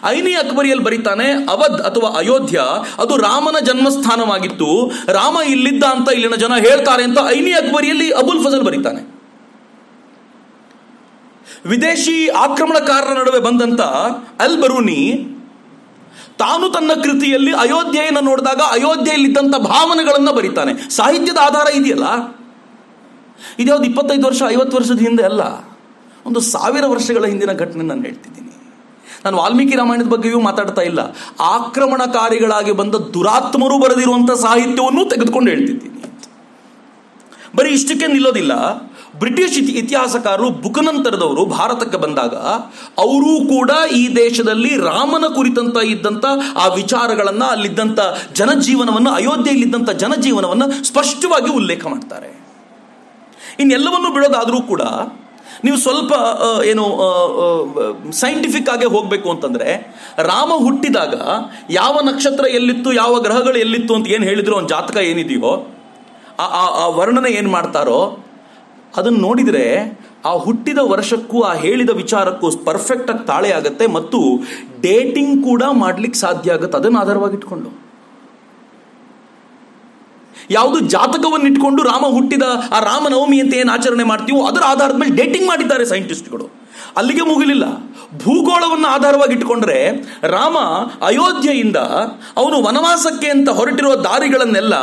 ಐನಿ ಅಕ್ಬರಿಯಲ್ಲಿ ಬರಿತಾನೆ ಅವಧ್ ಅಥವಾ ಅಯೋಧ್ಯ. ಅದು ರಾಮನ ಜನ್ಮಸ್ಥಾನವಾಗಿತ್ತು. ರಾಮ ಇಲ್ಲಿದ್ದ ಅಂತ ಇಲ್ಲಿನ ಜನ ಹೇಳ್ತಾರೆ ಅಂತ ಐನಿ ಅಕ್ಬರಿಯಲ್ಲಿ ಅಬುಲ್ ಫಜಲ್ ಬರಿತಾನೆ. ವಿದೇಶಿ ಆಕ್ರಮಣಕಾರರ ನಡುವೆ ಬಂದಂತ ಅಲ್ ಬರೂನಿ ತಾನು ತನ್ನ ಕೃತಿಯಲ್ಲಿ ಅಯೋಧ್ಯೆಯನ್ನು ನೋಡಿದಾಗ ಅಯೋಧ್ಯೆಯಲ್ಲಿದ್ದಂಥ ಭಾವನೆಗಳನ್ನ ಬರೀತಾನೆ. ಸಾಹಿತ್ಯದ ಆಧಾರ ಇದೆಯಲ್ಲ? ಇದ್ಯಾವ್ದು ಇಪ್ಪತ್ತೈದು ವರ್ಷ, ಐವತ್ತು ವರ್ಷದ ಹಿಂದೆ ಅಲ್ಲ? ಒಂದು ಸಾವಿರ ವರ್ಷಗಳ ಹಿಂದಿನ ಘಟನೆ ನಾನು ಹೇಳ್ತಿದ್ದೀನಿ. ನಾನು ವಾಲ್ಮೀಕಿ ರಾಮಾಯಣದ ಬಗ್ಗೆಯೂ ಮಾತಾಡ್ತಾ ಇಲ್ಲ. ಆಕ್ರಮಣಕಾರಿಗಳಾಗಿ ಬಂದ ದುರಾತ್ಮರು ಬರೆದಿರುವಂಥ ಸಾಹಿತ್ಯವನ್ನು ತೆಗೆದುಕೊಂಡು ಹೇಳ್ತಿದ್ದೀನಿ. ಬರೀ ಇಷ್ಟಕ್ಕೆ ನಿಲ್ಲೋದಿಲ್ಲ. ಬ್ರಿಟಿಷ್ ಇತಿ- ಇತಿಹಾಸಕಾರರು ಬುಕನಂತರದವರು ಭಾರತಕ್ಕೆ ಬಂದಾಗ ಅವರೂ ಕೂಡ ಈ ದೇಶದಲ್ಲಿ ರಾಮನ ಕುರಿತಂತ ಇದ್ದಂತ ಆ ವಿಚಾರಗಳನ್ನು ಅಲ್ಲಿದ್ದಂತ ಜನಜೀವನವನ್ನು ಅಯೋಧ್ಯೆಯಲ್ಲಿದ್ದಂಥ ಜನಜೀವನವನ್ನು ಸ್ಪಷ್ಟವಾಗಿ ಉಲ್ಲೇಖ ಮಾಡ್ತಾರೆ. ಇನ್ನೆಲ್ಲವನ್ನು ಬಿಡೋದಾದರೂ ಕೂಡ ನೀವು ಸ್ವಲ್ಪ ಏನು ಸೈಂಟಿಫಿಕ್ ಆಗಿ ಹೋಗಬೇಕು ಅಂತಂದ್ರೆ ರಾಮ ಹುಟ್ಟಿದಾಗ ಯಾವ ನಕ್ಷತ್ರ ಎಲ್ಲಿತ್ತು, ಯಾವ ಗ್ರಹಗಳು ಎಲ್ಲಿತ್ತು ಅಂತ ಏನು ಹೇಳಿದ್ರು ಒಂದು ಜಾತಕ ಏನಿದೆಯೋ ಆ, ಆ- ವರ್ಣನೆ ಏನು ಮಾಡ್ತಾರೋ ಅದನ್ನು ನೋಡಿದರೆ ಆ ಹುಟ್ಟಿದ ವರ್ಷಕ್ಕೂ, ಆ ಹೇಳಿದ ವಿಚಾರಕ್ಕೂ ಪರ್ಫೆಕ್ಟಾಗಿ ತಾಳೆ ಆಗುತ್ತೆ ಮತ್ತು ಡೇಟಿಂಗ್ ಕೂಡ ಮಾಡ್ಲಿಕ್ಕೆ ಸಾಧ್ಯ ಆಗುತ್ತೆ. ಅದನ್ನು ಆಧಾರವಾಗಿಟ್ಕೊಂಡು ಯಾವುದು ಜಾತಕವನ್ನು ಇಟ್ಕೊಂಡು ರಾಮ ಹುಟ್ಟಿದ ಆ ರಾಮನವಮಿ ಅಂತ ಏನು ಆಚರಣೆ ಮಾಡ್ತೀವೋ ಅದರ ಆಧಾರದ ಮೇಲೆ ಡೇಟಿಂಗ್ ಮಾಡಿದ್ದಾರೆ ಸೈಂಟಿಸ್ಟ್ಗಳು ಅಲ್ಲಿಗೆ ಮುಗಿಲಿಲ್ಲ. ಭೂಗೋಳವನ್ನು ಆಧಾರವಾಗಿ ಇಟ್ಟುಕೊಂಡ್ರೆ ರಾಮ ಅಯೋಧ್ಯೆಯಿಂದ ಅವನು ವನವಾಸಕ್ಕೆ ಅಂತ ಹೊರಟಿರುವ ದಾರಿಗಳನ್ನೆಲ್ಲ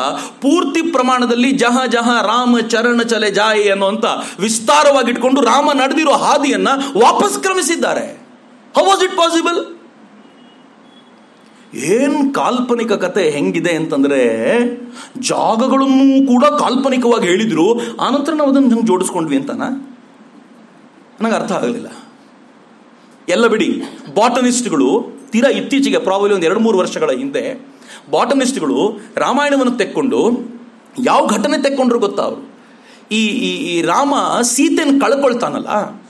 ಪೂರ್ತಿ ಪ್ರಮಾಣದಲ್ಲಿ ಜಹ ಜಹ ರಾಮ ಚರಣ ಚಲೆ ಜಾಯಿ ಅನ್ನುವಂಥ ವಿಸ್ತಾರವಾಗಿ ಇಟ್ಕೊಂಡು ರಾಮ ನಡೆದಿರೋ ಹಾದಿಯನ್ನು ವಾಪಸ್ ಕ್ರಮಿಸಿದ್ದಾರೆ. ಹೌ ವಾಸ್ ಇಟ್ ಪಾಸಿಬಲ್ ಏನ್ ಕಾಲ್ಪನಿಕ ಕತೆ ಹೆಂಗಿದೆ ಅಂತಂದ್ರೆ, ಜಾಗಗಳನ್ನು ಕೂಡ ಕಾಲ್ಪನಿಕವಾಗಿ ಹೇಳಿದ್ರು, ಆನಂತರ ನಾವು ಅದನ್ನು ಹಂಗೆ ಜೋಡಿಸ್ಕೊಂಡ್ವಿ ಅಂತಾನ? ನನಗೆ ಅರ್ಥ ಆಗಲಿಲ್ಲ. ಎಲ್ಲ ಬಿಡಿ, ಬಾಟನಿಸ್ಟ್ಗಳು ತೀರಾ ಇತ್ತೀಚೆಗೆ ಪ್ರಾಬಲಿ ಒಂದು ಎರಡು ಮೂರು ವರ್ಷಗಳ ಹಿಂದೆ, ಬಾಟನಿಸ್ಟ್ಗಳು ರಾಮಾಯಣವನ್ನು ತೆಕ್ಕೊಂಡು, ಯಾವ ಘಟನೆ ತೆಕ್ಕೊಂಡ್ರು ಗೊತ್ತಾ ಅವರು? ಈ ಈ ರಾಮ ಸೀತೆಯನ್ನು ಕಳ್ಕೊಳ್ತಾನಲ್ಲ?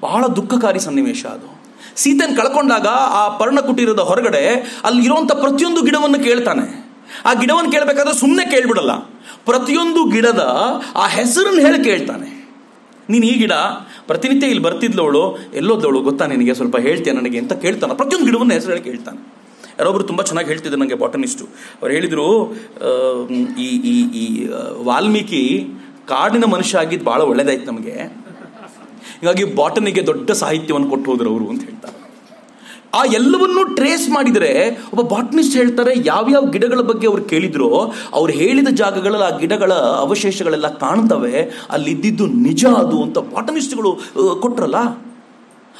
ಬಹಳ ದುಃಖಕಾರಿ ಸನ್ನಿವೇಶ ಅದು. ಸೀತೆಯನ್ನು ಕಳ್ಕೊಂಡಾಗ ಆ ಪರ್ಣಕುಟೀರದ ಹೊರಗಡೆ ಅಲ್ಲಿರುವಂಥ ಪ್ರತಿಯೊಂದು ಗಿಡವನ್ನು ಕೇಳ್ತಾನೆ. ಆ ಗಿಡವನ್ನು ಕೇಳಬೇಕಾದ್ರೆ ಸುಮ್ಮನೆ ಕೇಳ್ಬಿಡಲ್ಲ. ಪ್ರತಿಯೊಂದು ಗಿಡದ ಆ ಹೆಸರನ್ನು ಹೇಳಿ ಕೇಳ್ತಾನೆ. ನೀನು ಈ ಗಿಡ ಪ್ರತಿನಿತ್ಯ ಇಲ್ಲಿ ಬರ್ತಿದ್ಲವಳು ಎಲ್ಲೋದವಳು ಗೊತ್ತಾ ನಿನಗೆ? ಸ್ವಲ್ಪ ಹೇಳ್ತೀಯ ನನಗೆ ಅಂತ ಕೇಳ್ತಾನೆ. ಪ್ರತಿಯೊಂದು ಗಿಡವನ್ನು ಹೆಸರು ಹೇಳಿ ಕೇಳ್ತಾನೆ. ಯಾರೊಬ್ರು ತುಂಬ ಚೆನ್ನಾಗಿ ಹೇಳ್ತಿದ್ರು ನನಗೆ ಬಾಟನಿಸ್ಟು ಅವ್ರು ಹೇಳಿದರು ಈ ಈ ಈ ವಾಲ್ಮೀಕಿ ಕಾಡಿನ ಮನುಷ್ಯ ಆಗಿದ್ದು ಭಾಳ ಒಳ್ಳೇದಾಯ್ತು ನಮಗೆ. ಹೀಗಾಗಿ ಬಾಟನಿಗೆ ದೊಡ್ಡ ಸಾಹಿತ್ಯವನ್ನು ಕೊಟ್ಟು ಹೋದ್ರು ಅವರು ಅಂತ ಹೇಳ್ತಾರೆ. ಆ ಎಲ್ಲವನ್ನೂ ಟ್ರೇಸ್ ಮಾಡಿದರೆ ಒಬ್ಬ ಬಾಟ್ನಿಸ್ಟ್ ಹೇಳ್ತಾರೆ, ಯಾವ್ಯಾವ ಗಿಡಗಳ ಬಗ್ಗೆ ಅವ್ರು ಕೇಳಿದ್ರೋ, ಅವ್ರು ಹೇಳಿದ ಜಾಗಗಳಲ್ಲಿ ಆ ಗಿಡಗಳ ಅವಶೇಷಗಳೆಲ್ಲ ಕಾಣ್ತವೆ, ಅಲ್ಲಿದ್ದಿದ್ದು ನಿಜ ಅದು ಅಂತ ಬಾಟನಿಸ್ಟ್ಗಳು ಕೊಟ್ರಲ್ಲ?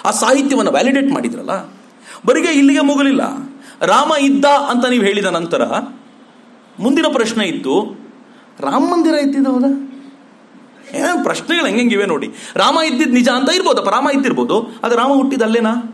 ಆ ಸಾಹಿತ್ಯವನ್ನು ವ್ಯಾಲಿಡೇಟ್ ಮಾಡಿದ್ರಲ್ಲ? ಬರಿಗೆ ಇಲ್ಲಿಗೆ ಮುಗಲಿಲ್ಲ. ರಾಮ ಇದ್ದ ಅಂತ ನೀವು ಹೇಳಿದ ನಂತರ, ಮುಂದಿನ ಪ್ರಶ್ನೆ ಇತ್ತು, ರಾಮ ಮಂದಿರ ಇದ್ದಿದ್ದ ಹೌದಾ ಏನೋ ಪ್ರಶ್ನೆಗಳು ಹೆಂಗಿವೆ ನೋಡಿ. ರಾಮ ಇದ್ದಿದ್ದು ನಿಜ ಅಂತ ಇರ್ಬೋದಪ್ಪ ರಾಮ ಇದ್ದಿರ್ಬೋದು ಅದು ರಾಮ ಹುಟ್ಟಿದ ಅಲ್ಲೇನಾ?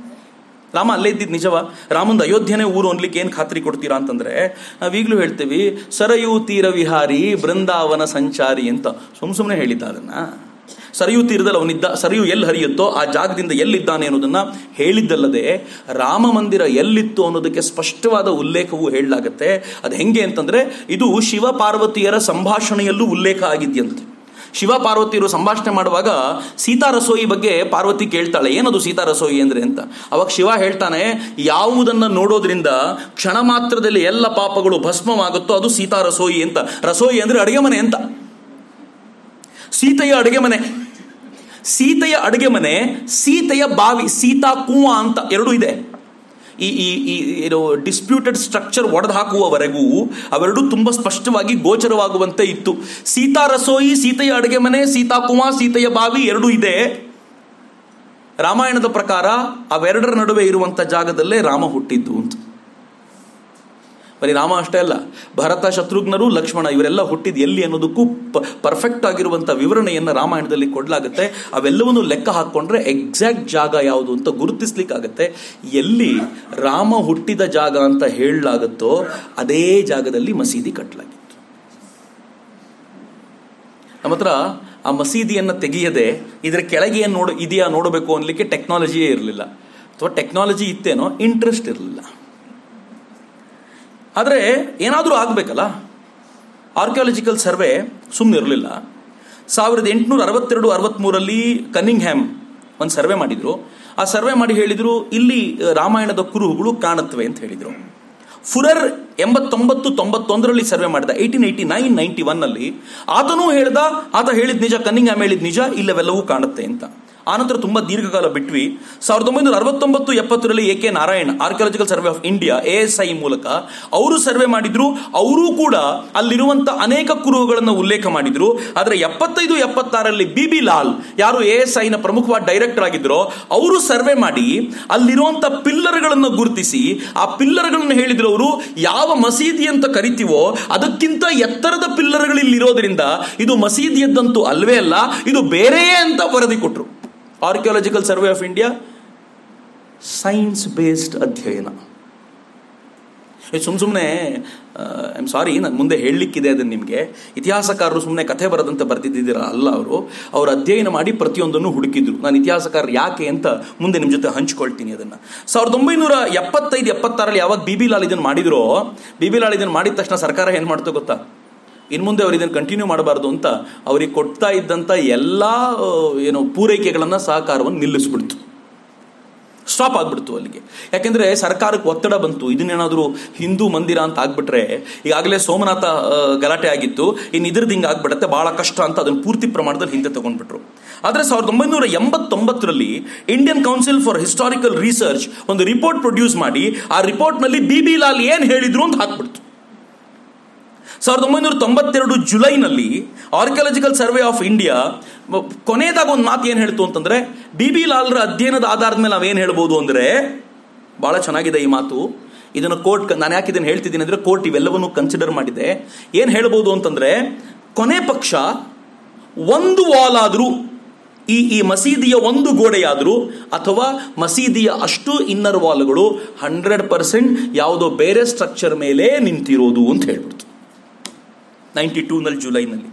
ರಾಮ ಅಲ್ಲೇ ಇದ್ದಿದ್ದು ನಿಜವ? ರಾಮಂದು ಅಯೋಧ್ಯೆನೇ ಊರು ಅನ್ಲಿಕ್ಕೆ ಏನು ಖಾತ್ರಿ ಕೊಡ್ತೀರಾ ಅಂತಂದರೆ, ನಾವೀಗಲೂ ಹೇಳ್ತೀವಿ, ಸರಯೂ ತೀರ ವಿಹಾರಿ, ಬೃಂದಾವನ ಸಂಚಾರಿ ಅಂತ. ಸುಮ್ ಸುಮ್ಮನೆ ಹೇಳಿದ್ದ ಅದನ್ನು ಸರಿಯು ತೀರದಲ್ಲಿ ಅವನಿದ್ದ, ಸರಿಯು ಎಲ್ಲಿ ಹರಿಯುತ್ತೋ ಆ ಜಾಗದಿಂದ ಎಲ್ಲಿದ್ದಾನೆ ಅನ್ನೋದನ್ನು ಹೇಳಿದ್ದಲ್ಲದೆ, ರಾಮ ಮಂದಿರ ಎಲ್ಲಿತ್ತು ಅನ್ನೋದಕ್ಕೆ ಸ್ಪಷ್ಟವಾದ ಉಲ್ಲೇಖವು ಹೇಳಲಾಗತ್ತೆ. ಅದು ಹೆಂಗೆ ಅಂತಂದರೆ, ಇದು ಶಿವ ಪಾರ್ವತಿಯರ ಸಂಭಾಷಣೆಯಲ್ಲೂ ಉಲ್ಲೇಖ ಆಗಿದ್ಯಂತೆ. ಶಿವ ಪಾರ್ವತಿಯರು ಸಂಭಾಷಣೆ ಮಾಡುವಾಗ ಸೀತಾ ರಸೋಯಿ ಬಗ್ಗೆ ಪಾರ್ವತಿ ಕೇಳ್ತಾಳೆ, ಏನದು ಸೀತಾ ರಸೋಯಿ ಅಂದ್ರೆ? ಅಂತ. ಅವಾಗ ಶಿವ ಹೇಳ್ತಾನೆ, ಯಾವುದನ್ನ ನೋಡೋದ್ರಿಂದ ಕ್ಷಣ ಮಾತ್ರದಲ್ಲಿ ಎಲ್ಲ ಪಾಪಗಳು ಭಸ್ಮವಾಗುತ್ತೋ ಅದು ಸೀತಾ ರಸೋಯಿ ಅಂತ. ರಸೋಯಿ ಅಂದ್ರೆ ಅಡುಗೆ ಮನೆ ಅಂತ. ಸೀತೆಯ ಅಡುಗೆ ಮನೆ. ಸೀತೆಯ ಅಡುಗೆ ಮನೆ, ಸೀತೆಯ ಬಾವಿ, ಸೀತಾ ಕೂವ ಅಂತ ಎರಡೂ ಇದೆ. ಈ ಈ ಏನು ಡಿಸ್ಪ್ಯೂಟೆಡ್ ಸ್ಟ್ರಕ್ಚರ್ ಒಡೆದು ಹಾಕುವವರೆಗೂ ಅವೆರಡೂ ತುಂಬ ಸ್ಪಷ್ಟವಾಗಿ ಗೋಚರವಾಗುವಂತೆ ಇತ್ತು. ಸೀತಾ ರಸೋಯಿ, ಸೀತೆಯ ಅಡುಗೆ ಮನೆ, ಸೀತಾ ಕುಂವ ಸೀತೆಯ ಬಾವಿ ಎರಡೂ ಇದೆ. ರಾಮಾಯಣದ ಪ್ರಕಾರ ಅವೆರಡರ ನಡುವೆ ಇರುವಂಥ ಜಾಗದಲ್ಲೇ ರಾಮ ಹುಟ್ಟಿದ್ದು ಅಂತ. ಬರೀ ರಾಮ ಅಷ್ಟೇ ಅಲ್ಲ, ಭರತ, ಶತ್ರುಘ್ನರು, ಲಕ್ಷ್ಮಣ ಇವರೆಲ್ಲ ಹುಟ್ಟಿದ ಎಲ್ಲಿ ಅನ್ನೋದಕ್ಕೂ ಪರ್ಫೆಕ್ಟ್ ಆಗಿರುವಂಥ ವಿವರಣೆಯನ್ನು ರಾಮಾಯಣದಲ್ಲಿ ಕೊಡಲಾಗುತ್ತೆ. ಅವೆಲ್ಲವನ್ನು ಲೆಕ್ಕ ಹಾಕ್ಕೊಂಡ್ರೆ ಎಕ್ಸಾಕ್ಟ್ ಜಾಗ ಯಾವುದು ಅಂತ ಗುರುತಿಸ್ಲಿಕ್ಕಾಗತ್ತೆ. ಎಲ್ಲಿ ರಾಮ ಹುಟ್ಟಿದ ಜಾಗ ಅಂತ ಹೇಳಲಾಗುತ್ತೋ ಅದೇ ಜಾಗದಲ್ಲಿ ಮಸೀದಿ ಕಟ್ಟಲಾಗಿತ್ತು ನಮ್ಮ ಆ ಮಸೀದಿಯನ್ನು ತೆಗೆಯದೆ ಇದರ ಕೆಳಗೆ ಏನು ನೋಡ, ಇದೆಯಾ ನೋಡಬೇಕು ಅನ್ಲಿಕ್ಕೆ ಟೆಕ್ನಾಲಜಿಯೇ ಇರಲಿಲ್ಲ. ಅಥವಾ ಟೆಕ್ನಾಲಜಿ ಇತ್ತೇನೋ ಇಂಟ್ರೆಸ್ಟ್ ಇರಲಿಲ್ಲ. ಆದರೆ ಏನಾದರೂ ಆಗಬೇಕಲ್ಲ? ಆರ್ಕಿಯಾಲಜಿಕಲ್ ಸರ್ವೆ ಸುಮ್ಮನೆ ಇರಲಿಲ್ಲ. ಸಾವಿರದ ಎಂಟುನೂರ ಅರವತ್ತೆರಡು ಅರವತ್ತ್ಮೂರಲ್ಲಿ ಕನ್ನಿಂಗ್ ಹ್ಯಾಮ್ ಒಂದು ಸರ್ವೆ ಮಾಡಿದರು. ಆ ಸರ್ವೆ ಮಾಡಿ ಹೇಳಿದರು, ಇಲ್ಲಿ ರಾಮಾಯಣದ ಕುರುಹುಗಳು ಕಾಣುತ್ತವೆ ಅಂತ ಹೇಳಿದರು. ಫುರರ್ ಎಂಬತ್ತೊಂಬತ್ತು, ತೊಂಬತ್ತೊಂದರಲ್ಲಿ ಸರ್ವೆ ಮಾಡಿದ. ಏಯ್ಟೀನ್ ಏಯ್ಟಿ ನೈನ್ ನೈಂಟಿ ಒನ್ನಲ್ಲಿ ಆತನೂ ಹೇಳ್ದ, ಆತ ಹೇಳಿದ ನಿಜ ಕನ್ನಿಂಗ್ ಹ್ಯಾಮ್ ಹೇಳಿದ ನಿಜ, ಇಲ್ಲವೆಲ್ಲವೂ ಕಾಣುತ್ತೆ ಅಂತ. ಆನಂತರ ತುಂಬ ದೀರ್ಘಕಾಲ ಬಿಟ್ವಿ. ಸಾವಿರದ ಒಂಬೈನೂರ ಅರವತ್ತೊಂಬತ್ತು ಎಪ್ಪತ್ತರಲ್ಲಿ A K Narayan archaeological survey of India A S I ಮೂಲಕ ಅವರು ಸರ್ವೆ ಮಾಡಿದ್ರು. ಅವರೂ ಕೂಡ ಅಲ್ಲಿರುವಂತ ಅನೇಕ ಕುರುಹುಗಳನ್ನು ಉಲ್ಲೇಖ ಮಾಡಿದ್ರು. ಆದರೆ ಎಪ್ಪತ್ತೈದು ಎಪ್ಪತ್ತಾರಲ್ಲಿ ಬಿ ಬಿ ಲಾಲ್ ಯಾರು ಎ ಎಸ್ ಐನ ಪ್ರಮುಖವಾದ ಡೈರೆಕ್ಟರ್ ಆಗಿದ್ರೋ ಅವರು ಸರ್ವೆ ಮಾಡಿ ಅಲ್ಲಿರುವಂತ ಪಿಲ್ಲರ್ಗಳನ್ನು ಗುರುತಿಸಿ, ಆ ಪಿಲ್ಲರ್ಗಳನ್ನು ಹೇಳಿದ್ರು ಅವರು, ಯಾವ ಮಸೀದಿ ಅಂತ ಕರಿತೀವೋ ಅದಕ್ಕಿಂತ ಎತ್ತರದ ಪಿಲ್ಲರ್ಗಳಿಲ್ಲಿರೋದ್ರಿಂದ ಇದು ಮಸೀದಿಯದ್ದಂತೂ ಅಲ್ವೇ ಅಲ್ಲ, ಇದು ಬೇರೆಯೇ ಅಂತ ವರದಿ ಕೊಟ್ಟರು archaeological survey of India science based ಅಧ್ಯಯನ ಸುಮ್ಮ ಸುಮ್ಮನೆ ಐ ಆಮ್ ಸಾರಿ ನಾನು ಮುಂದೆ ಹೇಳಲಿಕ್ಕಿದೆ ಅದನ್ನು ನಿಮಗೆ. ಇತಿಹಾಸಕಾರರು ಸುಮ್ಮನೆ ಕಥೆ ಬರದಂತೆ ಬರ್ತಿದ್ದಿದ್ದೀರ ಅಲ್ಲ ಅವರು. ಅವರು ಅಧ್ಯಯನ ಮಾಡಿ ಪ್ರತಿಯೊಂದನ್ನು ಹುಡುಕಿದ್ರು. ನಾನು ಇತಿಹಾಸಕಾರರು ಯಾಕೆ ಅಂತ ಮುಂದೆ ನಿಮ್ಮ ಜೊತೆ ಹಂಚ್ಕೊಳ್ತೀನಿ ಅದನ್ನು. ಸಾವಿರದ ಒಂಬೈನೂರ ಎಪ್ಪತ್ತೈದು, ಎಪ್ಪತ್ತಾರಲ್ಲಿ ಯಾವಾಗ ಬಿ ಬಿ ಲಾಲ್ ಇದನ್ನು ಮಾಡಿದ್ರೋ ಬಿ ಬಿ ಲಾಲ್ ಇದನ್ನು ಮಾಡಿದ ತಕ್ಷಣ ಸರ್ಕಾರ ಏನು ಮಾಡ್ತೋ ಗೊತ್ತಾ? ಇನ್ನು ಮುಂದೆ ಅವ್ರು ಇದನ್ನು ಕಂಟಿನ್ಯೂ ಮಾಡಬಾರ್ದು ಅಂತ ಅವ್ರಿಗೆ ಕೊಡ್ತಾ ಇದ್ದಂಥ ಎಲ್ಲ ಏನು ಪೂರೈಕೆಗಳನ್ನು ಸಹಕಾರವನ್ನು ನಿಲ್ಲಿಸ್ಬಿಡ್ತು. ಸ್ಟಾಪ್ ಆಗ್ಬಿಡ್ತು ಅಲ್ಲಿಗೆ. ಯಾಕೆಂದ್ರೆ ಸರ್ಕಾರಕ್ಕೆ ಒತ್ತಡ ಬಂತು. ಇದನ್ನೇನಾದರೂ ಹಿಂದೂ ಮಂದಿರ ಅಂತ ಆಗ್ಬಿಟ್ರೆ, ಈಗಾಗಲೇ ಸೋಮನಾಥ ಗಲಾಟೆ ಆಗಿತ್ತು. ಇನ್ನು ಇದ್ರದ್ದು ಹಿಂಗೆ ಆಗ್ಬಿಡತ್ತೆ. ಬಹಳ ಕಷ್ಟ ಅಂತ ಅದನ್ನು ಪೂರ್ತಿ ಪ್ರಮಾಣದಲ್ಲಿ ಹಿಂದೆ ತಗೊಂಡ್ಬಿಟ್ರು. ಆದರೆ ಸಾವಿರದ ಒಂಬೈನೂರ ಎಂಬತ್ತೊಂಬತ್ತರಲ್ಲಿ Indian council for historical research ಒಂದು ರಿಪೋರ್ಟ್ ಪ್ರೊಡ್ಯೂಸ್ ಮಾಡಿ, ಆ ರಿಪೋರ್ಟ್ನಲ್ಲಿ ಬಿ ಬಿ ಲಾಲ್ ಏನು ಹೇಳಿದ್ರು ಅಂತ ಹಾಕ್ಬಿಡ್ತು. ಸಾವಿರದ ಒಂಬೈನೂರ ತೊಂಬತ್ತೆರಡು ಜುಲೈನಲ್ಲಿ ಆರ್ಕಿಯಾಲಜಿಕಲ್ ಸರ್ವೆ ಆಫ್ ಇಂಡಿಯಾ ಕೊನೆಯದಾಗ ಒಂದು ಮಾತು ಏನು ಹೇಳ್ತು ಅಂತಂದ್ರೆ, ಬಿ ಬಿ ಲಾಲ್ರ ಅಧ್ಯಯನದ ಆಧಾರದ ಮೇಲೆ ನಾವೇನು ಹೇಳ್ಬೋದು ಅಂದರೆ, ಬಹಳ ಚೆನ್ನಾಗಿದೆ ಈ ಮಾತು. ಇದನ್ನು ಕೋರ್ಟ್ ನಾನು ಯಾಕೆ ಇದನ್ನು ಹೇಳ್ತಿದ್ದೀನಿ ಅಂದರೆ, ಕೋರ್ಟ್ ಇವೆಲ್ಲವನ್ನು ಕನ್ಸಿಡರ್ ಮಾಡಿದೆ. ಏನು ಹೇಳ್ಬೋದು ಅಂತಂದ್ರೆ, ಕೊನೆ ಪಕ್ಷ ಒಂದು ವಾಲ್ ಆದರೂ, ಈ ಈ ಮಸೀದಿಯ ಒಂದು ಗೋಡೆಯಾದರೂ, ಅಥವಾ ಮಸೀದಿಯ ಅಷ್ಟು ಇನ್ನರ್ ವಾಲ್ಗಳು ಹಂಡ್ರೆಡ್ ಪರ್ಸೆಂಟ್ ಯಾವುದೋ ಬೇರೆ ಸ್ಟ್ರಕ್ಚರ್ ಮೇಲೆ ನಿಂತಿರೋದು ಅಂತ ಹೇಳ್ಬಿಡ್ತು. ನೈಂಟಿ ಟೂನಲ್ಲಿ ಜುಲೈನಲ್ಲಿ.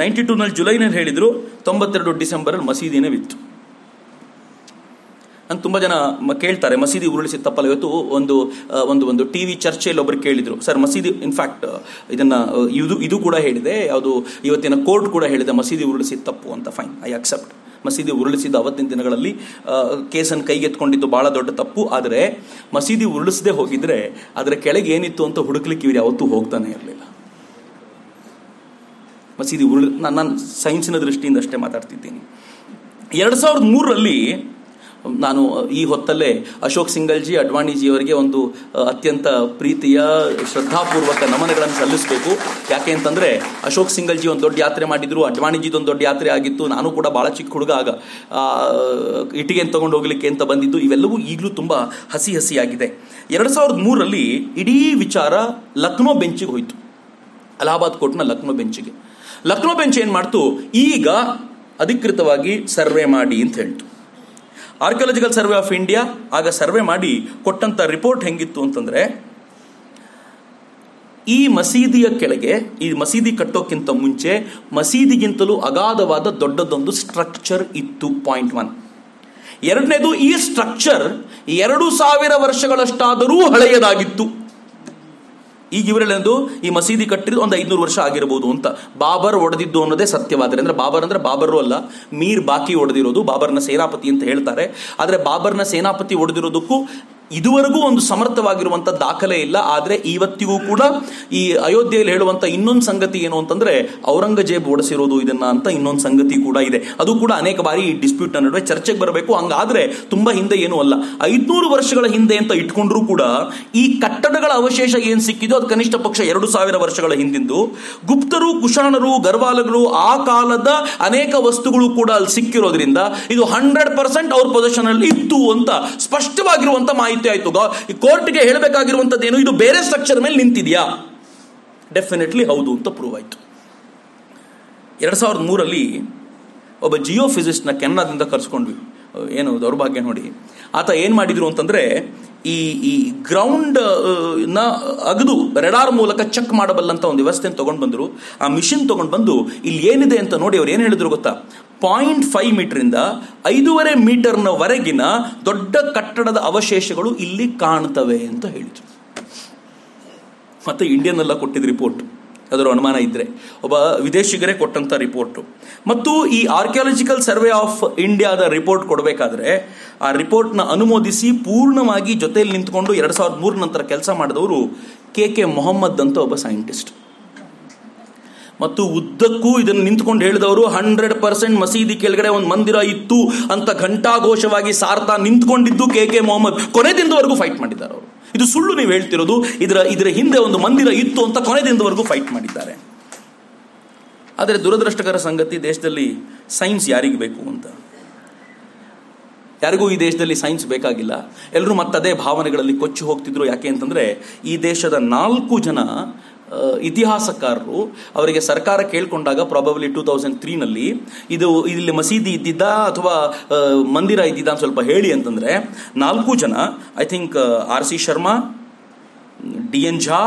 ನೈಂಟಿ ಟೂನಲ್ಲಿ ಜುಲೈನಲ್ಲಿ ಹೇಳಿದರು ತೊಂಬತ್ತೆರಡು ಡಿಸೆಂಬರಲ್ಲಿ ಮಸೀದಿನೇ ಬಿತ್ತು ನಂಗೆ ತುಂಬ ಜನ ಕೇಳ್ತಾರೆ, ಮಸೀದಿ ಉರುಳಿಸಿ ತಪ್ಪಲ್ಲ ಇವತ್ತು ಒಂದು ಒಂದು ಒಂದು ಟಿ ವಿ ಚರ್ಚೆಯಲ್ಲಿ ಒಬ್ಬರು ಕೇಳಿದರು. ಸರ್, ಮಸೀದಿ ಇನ್ಫ್ಯಾಕ್ಟ್ ಇದನ್ನು ಇದು ಇದು ಕೂಡ ಹೇಳಿದೆ, ಯಾವುದು, ಇವತ್ತಿನ ಕೋರ್ಟ್ ಕೂಡ ಹೇಳಿದೆ, ಮಸೀದಿ ಉರುಳಿಸಿದ ತಪ್ಪು ಅಂತ ಫೈನ್ ಐ ಅಕ್ಸೆಪ್ಟ್ ಮಸೀದಿ ಉರುಳಿಸಿದ ಅವತ್ತಿನ ದಿನಗಳಲ್ಲಿ ಕೇಸನ್ನು ಕೈಗೆತ್ಕೊಂಡಿದ್ದು ಭಾಳ ದೊಡ್ಡ ತಪ್ಪು, ಆದರೆ ಮಸೀದಿ ಉರುಳಿಸದೆ ಹೋಗಿದ್ರೆ ಅದರ ಕೆಳಗೆ ಏನಿತ್ತು ಅಂತ ಹುಡುಕ್ಲಿಕ್ಕೆ ಇವ್ರು ಯಾವತ್ತೂ ಹೋಗ್ತಾನೆ ಇರಲಿಲ್ಲ. ಮಸೀದಿ ಉರುಳಿ ನಾನು ನಾನು ಸೈನ್ಸಿನ ದೃಷ್ಟಿಯಿಂದ ಅಷ್ಟೇ ಮಾತಾಡ್ತಿದ್ದೀನಿ. ಎರಡು ಸಾವಿರದ ಮೂರರಲ್ಲಿ ನಾನು ಈ ಹೊತ್ತಲ್ಲೇ ಅಶೋಕ್ ಸಿಂಗಲ್ಜಿ, ಅಡ್ವಾಣಿಜಿಯವರಿಗೆ ಒಂದು ಅತ್ಯಂತ ಪ್ರೀತಿಯ, ಶ್ರದ್ಧಾಪೂರ್ವಕ ನಮನಗಳನ್ನು ಸಲ್ಲಿಸಬೇಕು. ಯಾಕೆ ಅಂತಂದರೆ ಅಶೋಕ್ ಸಿಂಗಲ್ಜಿ ಒಂದು ದೊಡ್ಡ ಯಾತ್ರೆ ಮಾಡಿದ್ರು, ಅಡ್ವಾಣಿಜಿದು ಒಂದು ದೊಡ್ಡ ಯಾತ್ರೆ ಆಗಿತ್ತು, ನಾನು ಕೂಡ ಭಾಳ ಚಿಕ್ಕ ಹುಡುಗ ಆಗ. ಇಟ್ಟಿಗೆಯನ್ನು ತಗೊಂಡು ಹೋಗ್ಲಿಕ್ಕೆ ಅಂತ ಬಂದಿದ್ದು, ಇವೆಲ್ಲವೂ ಈಗಲೂ ತುಂಬ ಹಸಿ ಹಸಿಯಾಗಿದೆ. ಎರಡು ಸಾವಿರದ ಮೂರರಲ್ಲಿ ಇಡೀ ವಿಚಾರ ಲಕ್ನೋ ಬೆಂಚಿಗೆ ಹೋಯಿತು. ಅಲಹಾಬಾದ್ ಕೋರ್ಟ್ನ ಲಕ್ನೋ ಬೆಂಚಿಗೆ. ಲಕ್ನೋ ಬೆಂಚ್ ಏನು ಮಾಡ್ತು? ಈಗ ಅಧಿಕೃತವಾಗಿ ಸರ್ವೆ ಮಾಡಿ ಅಂತ ಹೇಳ್ತು. ಆರ್ಕಿಯಾಲಜಿಕಲ್ ಸರ್ವೆ ಆಫ್ ಇಂಡಿಯಾ ಆಗ ಸರ್ವೆ ಮಾಡಿ ಕೊಟ್ಟಂತ ರಿಪೋರ್ಟ್ ಹೆಂಗಿತ್ತು ಅಂತಂದ್ರೆ, ಈ ಮಸೀದಿಯ ಕೆಳಗೆ, ಈ ಮಸೀದಿ ಕಟ್ಟೋಕ್ಕಿಂತ ಮುಂಚೆ ಮಸೀದಿಗಿಂತಲೂ ಅಗಾಧವಾದ ದೊಡ್ಡದೊಂದು ಸ್ಟ್ರಕ್ಚರ್ ಇತ್ತು ಪಾಯಿಂಟ್ ಒನ್ ಎರಡನೇದು ಈ ಸ್ಟ್ರಕ್ಚರ್ ಎರಡು ಸಾವಿರ ವರ್ಷಗಳಷ್ಟಾದರೂ ಹಳೆಯದಾಗಿತ್ತು. ಈಗ ಇವರೆಲ್ಲಂದು ಈ ಮಸೀದಿ ಕಟ್ಟಿದ್ದು ಒಂದು ಐದ್ನೂರು ವರ್ಷ ಆಗಿರಬಹುದು ಅಂತ. ಬಾಬರ್ ಒಡೆದಿದ್ದು ಅನ್ನೋದೇ ಸತ್ಯವಾದರೆ, ಅಂದ್ರೆ ಬಾಬರ್ ಅಂದ್ರೆ ಬಾಬರು ಅಲ್ಲ, ಮೀರ್ ಬಾಕಿ ಒಡೆದಿರೋದು, ಬಾಬರ್ನ ಸೇನಾಪತಿ ಅಂತ ಹೇಳ್ತಾರೆ. ಆದ್ರೆ ಬಾಬರ್ನ ಸೇನಾಪತಿ ಒಡೆದಿರೋದಕ್ಕೂ ಇದುವರೆಗೂ ಒಂದು ಸಮರ್ಥವಾಗಿರುವಂತ ದಾಖಲೆ ಇಲ್ಲ, ಆದ್ರೆ ಇವತ್ತಿಗೂ ಕೂಡ ಈ ಅಯೋಧ್ಯೆಯಲ್ಲಿ ಹೇಳುವಂತ ಇನ್ನೊಂದು ಸಂಗತಿ ಏನು ಅಂತಂದ್ರೆ ಔರಂಗಜೇಬ್ ಓಡಿಸಿರೋದು ಇದನ್ನ ಅಂತ ಇನ್ನೊಂದು ಸಂಗತಿ ಕೂಡ ಇದೆ. ಅದು ಕೂಡ ಅನೇಕ ಬಾರಿ ಈ ಡಿಸ್ಪ್ಯೂಟ್ನ ನಡುವೆ ಚರ್ಚೆಗೆ ಬರಬೇಕು. ಹಂಗಾದ್ರೆ ತುಂಬಾ ಹಿಂದೆ ಏನೂ ಅಲ್ಲ. ಐದ್ನೂರು ವರ್ಷಗಳ ಹಿಂದೆ ಅಂತ ಇಟ್ಕೊಂಡ್ರು ಕೂಡ ಈ ಕಟ್ಟಡಗಳ ಅವಶೇಷ ಏನ್ ಸಿಕ್ಕಿದೋ ಅದು ಕನಿಷ್ಠ ಪಕ್ಷ ಎರಡು ಸಾವಿರ ವರ್ಷಗಳ ಹಿಂದಿಂದು. ಗುಪ್ತರು, ಕುಶಾಣರು ಗರ್ವಾಲಗಳು ಆ ಕಾಲದ ಅನೇಕ ವಸ್ತುಗಳು ಕೂಡ ಅಲ್ಲಿ ಸಿಕ್ಕಿರೋದ್ರಿಂದ ಇದು ಹಂಡ್ರೆಡ್ ಪರ್ಸೆಂಟ್ ಅವ್ರ ಪೊಸಿಷನ್ ಅಲ್ಲಿ ಇತ್ತು ಅಂತ ಸ್ಪಷ್ಟವಾಗಿರುವಂತ ಮಾಹಿತಿ ಆಯ್ತು. ಆಯಿತು ಕೋರ್ಟ್ಗೆ ಹೇಳಬೇಕಾಗಿರುವಂತದ್ದೇನು ಇದು ಬೇರೆ ಸ್ಟ್ರಕ್ಚರ್ ಮೇಲೆ ನಿಂತಿದೆಯಾ? ಡೆಫಿನೆಟ್ಲಿ ಹೌದು ಅಂತ ಪ್ರೂವ್ ಆಯ್ತು. ಎರಡ್ ಸಾವಿರದ ಮೂರಲ್ಲಿ ಒಬ್ಬ ಜಿಯೋ ಫಿಸಿಸ್ಟ್ನ ಕೆನಡಾದಿಂದ ಕರ್ಸ್ಕೊಂಡ್ವಿ. ಏನು ದೌರ್ಭಾಗ್ಯ ನೋಡಿ. ಆತ ಏನ್ ಮಾಡಿದ್ರು ಅಂತಂದ್ರೆ ಈ ಈ ಗ್ರೌಂಡ್ನ ಅಗದು ರೆಡಾರ್ ಮೂಲಕ ಚೆಕ್ ಮಾಡಬಲ್ಲಂತ ಒಂದು ವ್ಯವಸ್ಥೆಯನ್ನು ತಗೊಂಡ್ ಬಂದರು. ಆ ಮಿಷಿನ್ ತಗೊಂಡ್ ಬಂದು ಇಲ್ಲಿ ಏನಿದೆ ಅಂತ ನೋಡಿ ಅವ್ರು ಏನು ಹೇಳಿದ್ರು ಗೊತ್ತಾ? ಪಾಯಿಂಟ್ ಫೈವ್ ಮೀಟರ್ ಇಂದ ಐದೂವರೆ ಮೀಟರ್ನ ವರೆಗಿನ ದೊಡ್ಡ ಕಟ್ಟಡದ ಅವಶೇಷಗಳು ಇಲ್ಲಿ ಕಾಣ್ತವೆ ಅಂತ ಹೇಳಿದ್ರು. ಮತ್ತೆ ಇಂಡಿಯನ್ ಎಲ್ಲ ಕೊಟ್ಟಿದ್ದ ರಿಪೋರ್ಟ್ ಅದರ ಅನುಮಾನ ಇದ್ದರೆ ಒಬ್ಬ ವಿದೇಶಿಗರೇ ಕೊಟ್ಟಂತ ರಿಪೋರ್ಟ್. ಮತ್ತು ಈ ಆರ್ಕಿಯಾಲಜಿಕಲ್ ಸರ್ವೆ ಆಫ್ ಇಂಡಿಯಾದ ರಿಪೋರ್ಟ್ ಕೊಡಬೇಕಾದ್ರೆ, ಆ ರಿಪೋರ್ಟ್ನ ಅನುಮೋದಿಸಿ ಪೂರ್ಣವಾಗಿ ಜೊತೆಯಲ್ಲಿ ನಿಂತ್ಕೊಂಡು ಎರಡು ಸಾವಿರದ ಮೂರು ನಂತರ ಕೆಲಸ ಮಾಡಿದವರು ಕೆ ಕೆ ಮೊಹಮ್ಮದ್ ಅಂತ ಒಬ್ಬ ಸೈಂಟಿಸ್ಟ್ ಮತ್ತು ಉದ್ದಕ್ಕೂ ಇದನ್ನು ನಿಂತ್ಕೊಂಡು ಹೇಳಿದವರು, ಹಂಡ್ರೆಡ್ ಪರ್ಸೆಂಟ್ ಮಸೀದಿ ಕೆಳಗಡೆ ಒಂದು ಮಂದಿರ ಇತ್ತು ಅಂತ ಘಂಟಾಘೋಷವಾಗಿ ಸಾರ್ತಾ ನಿಂತ್ಕೊಂಡಿದ್ದು ಕೆ ಕೆ ಮೊಹಮ್ಮದ್. ಕೊನೆ ದಿನದವರೆಗೂ ಫೈಟ್ ಮಾಡಿದ್ದಾರೆ ಅವರು. ಇದು ಸುಳ್ಳು ನೀವು ಹೇಳ್ತಿರೋದು, ಇದರ ಇದರ ಹಿಂದೆ ಒಂದು ಮಂದಿರ ಇತ್ತು ಅಂತ ಕೊನೆ ದಿನದವರೆಗೂ ಫೈಟ್ ಮಾಡಿದ್ದಾರೆ. ಆದರೆ ದುರದೃಷ್ಟಕರ ಸಂಗತಿ, ದೇಶದಲ್ಲಿ ಸೈನ್ಸ್ ಯಾರಿಗೆ ಬೇಕು ಅಂತ? ಯಾರಿಗೂ ಈ ದೇಶದಲ್ಲಿ ಸೈನ್ಸ್ ಬೇಕಾಗಿಲ್ಲ. ಎಲ್ಲರೂ ಮತ್ತದೇ ಭಾವನೆಗಳಲ್ಲಿ ಕೊಚ್ಚಿ ಹೋಗ್ತಿದ್ರು ಯಾಕೆ ಅಂತಂದ್ರೆ, ಈ ದೇಶದ ನಾಲ್ಕು ಜನ ಇತಿಹಾಸಕಾರರು ಅವರಿಗೆ ಸರ್ಕಾರ ಕೇಳ್ಕೊಂಡಾಗ ಪ್ರಾಬಬ್ಲಿ ಟೂ ತೌಸಂಡ್ ತ್ರೀನಲ್ಲಿ ಇದು ಇಲ್ಲಿ ಮಸೀದಿ ಇದ್ದಿದ್ದ ಅಥವಾ ಮಂದಿರ ಇದ್ದಿದ್ದ ಅಂತ ಸ್ವಲ್ಪ ಹೇಳಿ ಅಂತಂದರೆ ನಾಲ್ಕು ಜನ I think R C Sharma D N Jha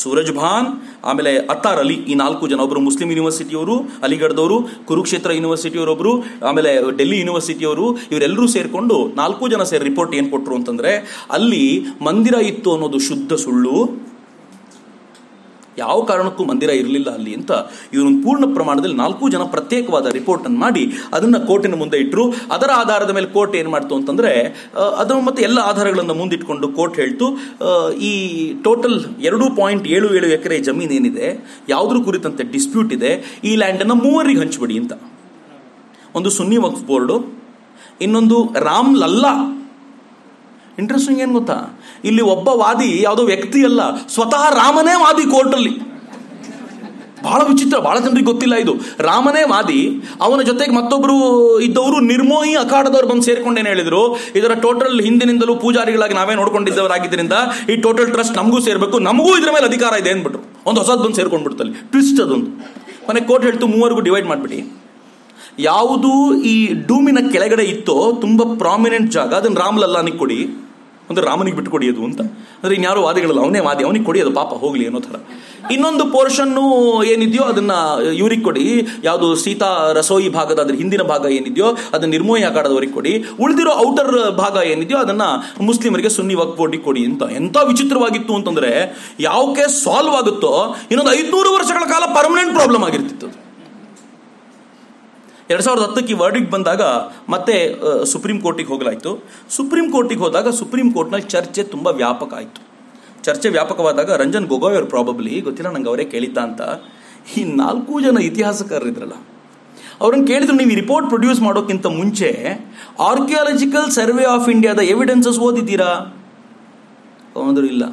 Suraj Bhan, ಆಮೇಲೆ ಅತ್ತಾರ್ ಅಲಿ ಈ ನಾಲ್ಕು ಜನ ಒಬ್ಬರು ಮುಸ್ಲಿಂ ಯೂನಿವರ್ಸಿಟಿಯವರು, ಅಲಿಗಢದವರು, ಕುರುಕ್ಷೇತ್ರ ಯೂನಿವರ್ಸಿಟಿಯವರೊಬ್ಬರು ಆಮೇಲೆ ಡೆಲ್ಲಿ ಯೂನಿವರ್ಸಿಟಿಯವರು, ಇವರೆಲ್ಲರೂ ಸೇರಿಕೊಂಡು ನಾಲ್ಕು ಜನ ಸೇರಿ ರಿಪೋರ್ಟ್ ಏನು ಕೊಟ್ಟರು ಅಂತಂದರೆ ಅಲ್ಲಿ ಮಂದಿರ ಇತ್ತು ಅನ್ನೋದು ಶುದ್ಧ ಸುಳ್ಳು ಯಾವ ಕಾರಣಕ್ಕೂ ಮಂದಿರ ಇರಲಿಲ್ಲ ಅಲ್ಲಿ ಅಂತ ಇವರೊಂದು ಪೂರ್ಣ ಪ್ರಮಾಣದಲ್ಲಿ ನಾಲ್ಕು ಜನ ಪ್ರತ್ಯೇಕವಾದ ರಿಪೋರ್ಟ್ ಅನ್ನು ಮಾಡಿ ಅದನ್ನ ಕೋರ್ಟಿನ ಮುಂದೆ ಇಟ್ಟರು ಅದರ ಆಧಾರದ ಮೇಲೆ ಕೋರ್ಟ್ ಏನು ಮಾಡ್ತು ಅಂತಂದ್ರೆ ಅದು ಮತ್ತೆ ಎಲ್ಲ ಆಧಾರಗಳನ್ನು ಮುಂದಿಟ್ಕೊಂಡು ಕೋರ್ಟ್ ಹೇಳ್ತು. ಈ ಟೋಟಲ್ ಎರಡು ಪಾಯಿಂಟ್ ಏಳು ಏಳು ಎಕರೆ ಜಮೀನು ಏನಿದೆ, ಯಾವುದ್ರ ಕುರಿತಂತೆ ಡಿಸ್ಪ್ಯೂಟ್ ಇದೆ, ಈ ಲ್ಯಾಂಡನ್ನು ಮೂವರಿಗೆ ಹಂಚಿಬಿಡಿ ಅಂತ. ಒಂದು ಸುನ್ನಿ ವಕ್ಫ್ ಬೋರ್ಡು ಇನ್ನೊಂದು ರಾಮ್ ಲಲ್ಲಾ ಇಂಟ್ರೆಸ್ಟಿಂಗ್ ಏನು ಗೊತ್ತಾ? ಇಲ್ಲಿ ಒಬ್ಬ ವಾದಿ, ಯಾವುದೋ ವ್ಯಕ್ತಿ ಅಲ್ಲ, ಸ್ವತಃ ರಾಮನೇ ವಾದಿ ಕೋರ್ಟಲ್ಲಿ. ಬಹಳ ವಿಚಿತ್ರ, ಬಹಳ ಜನರಿಗೆ ಗೊತ್ತಿಲ್ಲ ಇದು. ರಾಮನೇ ವಾದಿ, ಅವನ ಜೊತೆಗೆ ಮತ್ತೊಬ್ಬರು ಇದ್ದವರು ನಿರ್ಮೋಹಿ ಅಖಾಡದವ್ರು ಬಂದು ಸೇರ್ಕೊಂಡೇನು ಹೇಳಿದ್ರು? ಇದರ ಟೋಟಲ್ ಹಿಂದಿನಿಂದಲೂ ಪೂಜಾರಿಗಳಾಗಿ ನಾವೇ ನೋಡ್ಕೊಂಡಿದ್ದವರಾಗಿದ್ದರಿಂದ ಈ ಟೋಟಲ್ ಟ್ರಸ್ಟ್ ನಮಗೂ ಸೇರಬೇಕು, ನಮಗೂ ಇದ್ರ ಮೇಲೆ ಅಧಿಕಾರ ಇದೆ ಅಂದ್ಬಿಟ್ರು. ಒಂದು ಹೊಸದ್ ಬಂದು ಸೇರ್ಕೊಂಡ್ಬಿಡ್ತಲ್ಲಿ. ಟ್ವಿಸ್ಟ್ ಅದೊಂದು. ಮನೆ ಕೋರ್ಟ್ ಹೇಳ್ತು ಮೂವರೆಗೂ ಡಿವೈಡ್ ಮಾಡ್ಬಿಡಿ. ಯಾವುದು ಈ ಡೂಮಿನ ಕೆಳಗಡೆ ಇತ್ತೋ ತುಂಬ ಪ್ರಾಮಿನೆಂಟ್ ಜಾಗ, ಅದನ್ನ ರಾಮಲಲ್ಲಾನಿಗೆ ಕೊಡಿ. ಅಂದ್ರೆ ರಾಮನಿಗೆ ಬಿಟ್ಟು ಕೊಡಿ ಅದು ಅಂತ. ಅಂದ್ರೆ ಇನ್ಯಾರು ವಾದಿಗಳಲ್ಲ, ಅವನೇ ವಾದಿ, ಅವನಿಗೆ ಕೊಡಿ ಅದು ಪಾಪ, ಹೋಗ್ಲಿ ಅನ್ನೋ ಥರ. ಇನ್ನೊಂದು ಪೋರ್ಷನ್ನು ಏನಿದೆಯೋ ಅದನ್ನ ಇವ್ರಿಗೆ ಕೊಡಿ. ಯಾವುದು ಸೀತಾ ರಸೋಯಿ ಭಾಗದ ಅದ್ರ ಹಿಂದಿನ ಭಾಗ ಏನಿದೆಯೋ, ಅದನ್ನ ನಿರ್ಮೋಹಿ ಅಖಾಡದವರಿಗೆ ಕೊಡಿ. ಉಳಿದಿರೋ ಔಟರ್ ಭಾಗ ಏನಿದೆಯೋ ಅದನ್ನ ಮುಸ್ಲಿಮರಿಗೆ ಸುನ್ನಿ ವಕ್ ಬೋರ್ಡಿಗೆ ಕೊಡಿ ಅಂತ. ಎಂತ ವಿಚಿತ್ರವಾಗಿತ್ತು ಅಂತಂದ್ರೆ ಯಾವ ಸಾಲ್ವ್ ಆಗುತ್ತೋ, ಇನ್ನೊಂದು ಐದ್ನೂರು ವರ್ಷಗಳ ಕಾಲ ಪರ್ಮನೆಂಟ್ ಪ್ರಾಬ್ಲಮ್ ಆಗಿರ್ತಿತ್ತು. ಎರಡ್ ಸಾವಿರದ ಹತ್ತಕ್ಕೆ ವರ್ಡಿಗೆ ಬಂದಾಗ ಮತ್ತೆ ಸುಪ್ರೀಂ ಕೋರ್ಟಿಗೆ ಹೋಗಲಾಯಿತು. ಸುಪ್ರೀಂ ಕೋರ್ಟಿಗೆ ಹೋದಾಗ ಸುಪ್ರೀಂ ಕೋರ್ಟ್ನಲ್ಲಿ ಚರ್ಚೆ ತುಂಬ ವ್ಯಾಪಕ ಆಯಿತು. ಚರ್ಚೆ ವ್ಯಾಪಕವಾದಾಗ ರಂಜನ್ ಗೊಗೋಯ್ ಅವರು ಪ್ರಾಬಬ್ಲಿ ಗೊತ್ತಿಲ್ಲ ನಂಗೆ ಅವರೇ ಕೇಳಿದ್ದ ಅಂತ. ಈ ನಾಲ್ಕು ಜನ ಇತಿಹಾಸಕಾರರಿದ್ರಲ್ಲ ಅವ್ರನ್ನ ಕೇಳಿದ್ರು ನೀವು ರಿಪೋರ್ಟ್ ಪ್ರೊಡ್ಯೂಸ್ ಮಾಡೋಕ್ಕಿಂತ ಮುಂಚೆ ಆರ್ಕಿಯಾಲಜಿಕಲ್ ಸರ್ವೆ ಆಫ್ ಇಂಡಿಯಾದ ಎವಿಡೆನ್ಸಸ್ ಓದಿದ್ದೀರಾ? ಅಂದ್ರು ಇಲ್ಲ.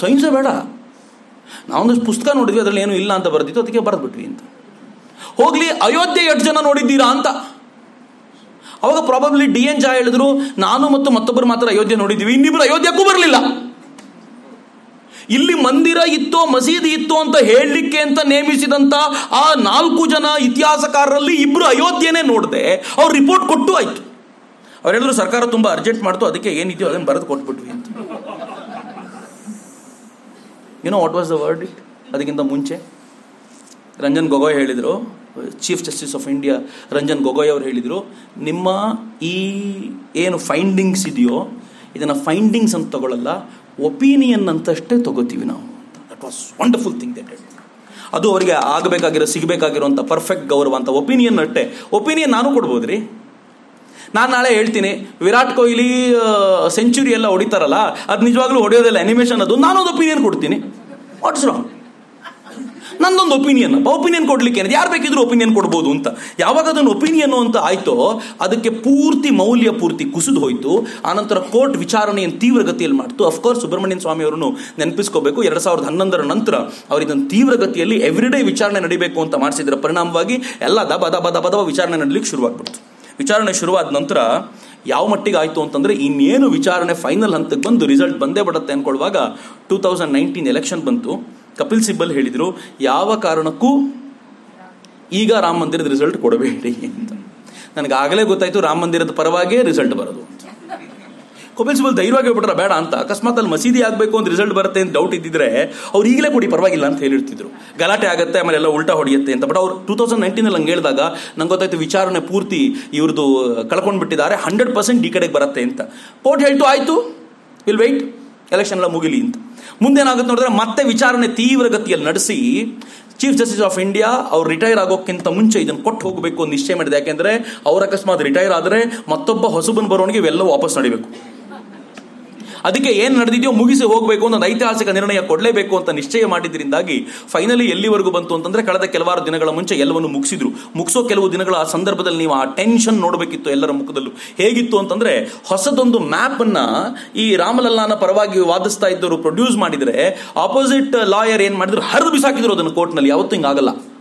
ಸೈನ್ಸೇ ಬೇಡ. ನಾವೊಂದಷ್ಟು ಪುಸ್ತಕ ನೋಡಿದ್ವಿ, ಅದರಲ್ಲಿ ಏನೂ ಇಲ್ಲ ಅಂತ ಬರೆದಿತ್ತು, ಅದಕ್ಕೆ ಬರೆದ್ಬಿಟ್ವಿ ಅಂತ. ಹೋಗ್ಲಿ, ಅಯೋಧ್ಯೆ ಎಷ್ಟು ಜನ ನೋಡಿದ್ದೀರಾ ಅಂತ. ಅವಾಗ ಪ್ರಾಬಬ್ಲಿ ಡಿ ಎನ್ ಜಾ ಹೇಳಿದ್ರು, ನಾನು ಮತ್ತು ಮತ್ತೊಬ್ಬರು ಮಾತ್ರ ಅಯೋಧ್ಯೆ ನೋಡಿದ್ದೀವಿ, ಇನ್ನಿಬ್ರು ಅಯೋಧ್ಯೆಗೂ ಬರಲಿಲ್ಲ. ಇಲ್ಲಿ ಮಂದಿರ ಇತ್ತೋ, ಮಸೀದಿ ಇತ್ತೋ ಅಂತ ಹೇಳಲಿಕ್ಕೆ ಅಂತ ನೇಮಿಸಿದಂತ ಆ ನಾಲ್ಕು ಜನ ಇತಿಹಾಸಕಾರರಲ್ಲಿ ಇಬ್ರು ಅಯೋಧ್ಯೆನೇ ನೋಡದೆ, ಅವ್ರು ರಿಪೋರ್ಟ್ ಕೊಟ್ಟು ಆಯ್ತು. ಅವ್ರು ಹೇಳಿದ್ರು, ಸರ್ಕಾರ ತುಂಬಾ ಅರ್ಜೆಂಟ್ ಮಾಡ್ತು, ಅದಕ್ಕೆ ಏನಿದೆಯೋ ಅದನ್ನು ಬರೆದು ಕೊಟ್ಬಿಟ್ವಿ ಅಂತ. You know what was the word it ಅದಕ್ಕಿಂತ ಮುಂಚೆ? ರಂಜನ್ ಗೊಗೊಯ್ ಹೇಳಿದರು chief justice of India Ranjan Gogoi ಅವರು ಹೇಳಿದರು, ನಿಮ್ಮ ಈ ಏನು ಫೈಂಡಿಂಗ್ಸ್ ಇದೆಯೋ, ಇದನ್ನು ಫೈಂಡಿಂಗ್ಸ್ ಅಂತ ತಗೊಳ್ಳಲ್ಲ ಒಪಿನಿಯನ್ ಅಂತಷ್ಟೇ ತಗೋತೀವಿ ನಾವು that was wonderful thing that ಅದು ಅವರಿಗೆ ಆಗಬೇಕಾಗಿರೋ ಸಿಗಬೇಕಾಗಿರೋಂಥ ಪರ್ಫೆಕ್ಟ್ ಗೌರವ ಅಂತ. ಒಪಿನಿಯನ್ ಅಷ್ಟೇ. ಒಪಿನಿಯನ್ ನಾನು ಕೊಡ್ಬೋದ್ರಿ? ನಾನು ನಾಳೆ ಹೇಳ್ತೀನಿ, ವಿರಾಟ್ ಕೊಹ್ಲಿ ಸೆಂಚುರಿ ಎಲ್ಲ ಹೊಡಿತಾರಲ್ಲ, ಅದು ನಿಜವಾಗ್ಲೂ ಹೊಡೆಯೋದಿಲ್ಲ ಅನಿಮೇಷನ್ ಅದು ನಾನು ನಾನೊಂದು ಒಪಿನಿಯನ್ ಕೊಡ್ತೀನಿ. ವಾಟ್ಸ್ ರಾಂಗ್ ನಂದೊಂದು ಒಪಿನಿಯನ್ ಒಪಿನಿಯನ್ ಕೊಡ್ಲಿಕ್ಕೆ ಯಾರು ಬೇಕಿದ್ರು ಒಪಿನಿಯನ್ ಕೊಡ್ಬೋದು ಅಂತ. ಯಾವಾಗ ಅದನ್ನು ಒಪಿನಿಯನ್ ಅಂತ ಆಯ್ತೋ, ಅದಕ್ಕೆ ಪೂರ್ತಿ ಮೌಲ್ಯ ಪೂರ್ತಿ ಕುಸಿದು ಹೋಯ್ತು. ಆನಂತರ ಕೋರ್ಟ್ ವಿಚಾರಣೆಯನ್ನು ತೀವ್ರಗತಿಯಲ್ಲಿ ಮಾಡ್ತು. ಅಫ್ಕೋರ್ಸ್ ಸುಬ್ರಹ್ಮಣ್ಯನ್ ಸ್ವಾಮಿ ಅವರನ್ನು ನೆನಪಿಸ್ಕೋಬೇಕು. ಎರಡ್ ಸಾವಿರದ ಹನ್ನೊಂದರ ನಂತರ ಅವರು ಇದನ್ನು ತೀವ್ರಗತಿಯಲ್ಲಿ ಎವ್ರಿಡೇ ವಿಚಾರಣೆ ನಡೀಬೇಕು ಅಂತ ಮಾಡಿಸಿದ್ರ ಪರಿಣಾಮವಾಗಿ ಎಲ್ಲ ದಬ ದಬ ದಬ ದಬ ವಿಚಾರಣೆ ನಡಲಿಕ್ಕೆ ಶುರುವಾಗ್ಬಿಡ್ತು. ವಿಚಾರಣೆ ಶುರುವಾದ ನಂತರ ಯಾವ ಮಟ್ಟಿಗೆ ಆಯಿತು ಅಂತಂದ್ರೆ ಇನ್ನೇನು ವಿಚಾರಣೆ ಫೈನಲ್ ಹಂತಕ್ಕೆ ಬಂದು ರಿಸಲ್ಟ್ ಬಂದೇ ಬಿಡುತ್ತೆ ಅನ್ಕೊಳ್ಳುವಾಗ ಟೂ ತೌಸಂಡ್ ನೈನ್ಟೀನ್ ಎಲೆಕ್ಷನ್ ಬಂತು. ಕಪಿಲ್ ಸಿಬ್ಬಲ್ ಹೇಳಿದರು, ಯಾವ ಕಾರಣಕ್ಕೂ ಈಗ ರಾಮ ಮಂದಿರದ ರಿಸಲ್ಟ್ ಕೊಡಬೇಡಿ ಅಂತ. ನನಗೆ ಆಗಲೇ ಗೊತ್ತಾಯ್ತು ರಾಮ ಮಂದಿರದ ಪರವಾಗೇ ರಿಸಲ್ಟ್ ಬರೋದು ಕಪಿಲ್ ಸಿಬಲ್ ಧೈರ್ಯವಾಗಿ ಹೇಳ್ಬಿಟ್ರೆ, ಬೇಡ ಅಂತ. ಅಕಸ್ಮಾತ್ ಅಲ್ಲಿ ಮಸೀದಿ ಆಗಬೇಕು ಅಂತ ರಿಸಲ್ಟ್ ಬರುತ್ತೆ ಅಂತ ಡೌಟ್ ಇದ್ದಿದ್ರೆ ಅವ್ರು ಈಗಲೇ ಕೊಡಿ, ಪರವಾಗಿಲ್ಲ ಅಂತ ಹೇಳಿರ್ತಿದ್ರು. ಗಲಾಟೆ ಆಗುತ್ತೆ, ಆಮೇಲೆ ಎಲ್ಲ ಉಲ್ಟಾ ಹೊಡೆಯುತ್ತೆ ಅಂತ. ಬಟ್ ಅವ್ರು ಟೂ ತೌಸಂಡ್ ನೈನ್ಟೀನಲ್ಲಿ ಹಂಗೆ ಹೇಳಿದಾಗ, ನಂಗೆ ಗೊತ್ತಾಯ್ತು ವಿಚಾರಣೆ ಪೂರ್ತಿ ಇವ್ರದ್ದು ಕಳ್ಕೊಂಡ್ಬಿಟ್ಟಿದ್ದಾರೆ ಹಂಡ್ರೆಡ್ ಪರ್ಸೆಂಟ್ ಈ ಕಡೆಗೆ ಬರುತ್ತೆ ಅಂತ. ಕೋರ್ಟ್ ಹೇಳ್ತು, ಆಯಿತು ವಿಲ್ ವೆಯ್ಟ್ ಎಲೆಕ್ಷನ್ ಎಲ್ಲ ಮುಗಿಲಿ ಅಂತ. ಮುಂದೇನಾಗುತ್ತೆ ನೋಡಿದ್ರೆ ಮತ್ತೆ ವಿಚಾರಣೆ ತೀವ್ರಗತಿಯಲ್ಲಿ ನಡೆಸಿ ಚೀಫ್ ಜಸ್ಟಿಸ್ ಆಫ್ ಇಂಡಿಯಾ ಅವ್ರು ರಿಟೈರ್ ಆಗೋಕ್ಕಿಂತ ಮುಂಚೆ ಇದನ್ನು ಕೊಟ್ಟು ಹೋಗಬೇಕು ಅಂತ ನಿಶ್ಚಯ ಮಾಡಿದೆ. ಯಾಕೆಂದ್ರೆ ಅವರ ಅಕಸ್ಮಾತ್ ರಿಟೈರ್ ಆದರೆ ಮತ್ತೊಬ್ಬ ಹೊಸಬನ್ ಬರೋನಿಗೆ ಇವೆಲ್ಲ ವಾಪಸ್ ನಡಿಬೇಕು. ಅದಕ್ಕೆ ಏನು ನಡೆದಿದೆಯೋ ಮುಗಿಸಿ ಹೋಗಬೇಕು ಅಂತ ಒಂದು ಐತಿಹಾಸಿಕ ನಿರ್ಣಯ ಕೊಡಲೇಬೇಕು ಅಂತ ನಿಶ್ಚಯ ಮಾಡಿದ್ರಿಂದಾಗಿ ಫೈನಲಿ ಎಲ್ಲಿವರೆಗೂ ಬಂತು ಅಂತಂದ್ರೆ ಕಳೆದ ಕೆಲವಾರು ದಿನಗಳ ಮುಂಚೆ ಎಲ್ಲವನ್ನು ಮುಗಿಸಿದ್ರು. ಮುಗಿಸೋ ಕೆಲವು ದಿನಗಳ ಆ ಸಂದರ್ಭದಲ್ಲಿ ನೀವು ಆ ಟೆನ್ಷನ್ ನೋಡಬೇಕಿತ್ತು ಎಲ್ಲರ ಮುಖದಲ್ಲೂ. ಹೇಗಿತ್ತು ಅಂತಂದ್ರೆ ಹೊಸದೊಂದು ಮ್ಯಾಪ್ ಅನ್ನ ಈ ರಾಮಲಲ್ಲಾನ ಪರವಾಗಿ ವಾದಿಸ್ತಾ ಇದ್ದವರು ಪ್ರೊಡ್ಯೂಸ್ ಮಾಡಿದ್ರೆ ಆಪೋಸಿಟ್ ಲಾಯರ್ ಏನ್ ಮಾಡಿದ್ರು ಹರಿದು ಬಿಸಾಕಿದ್ರು ಅದನ್ನು ಕೋರ್ಟ್ನಲ್ಲಿ ಯಾವತ್ತೂ ಹಿಂಗಾಗಲ್ಲ.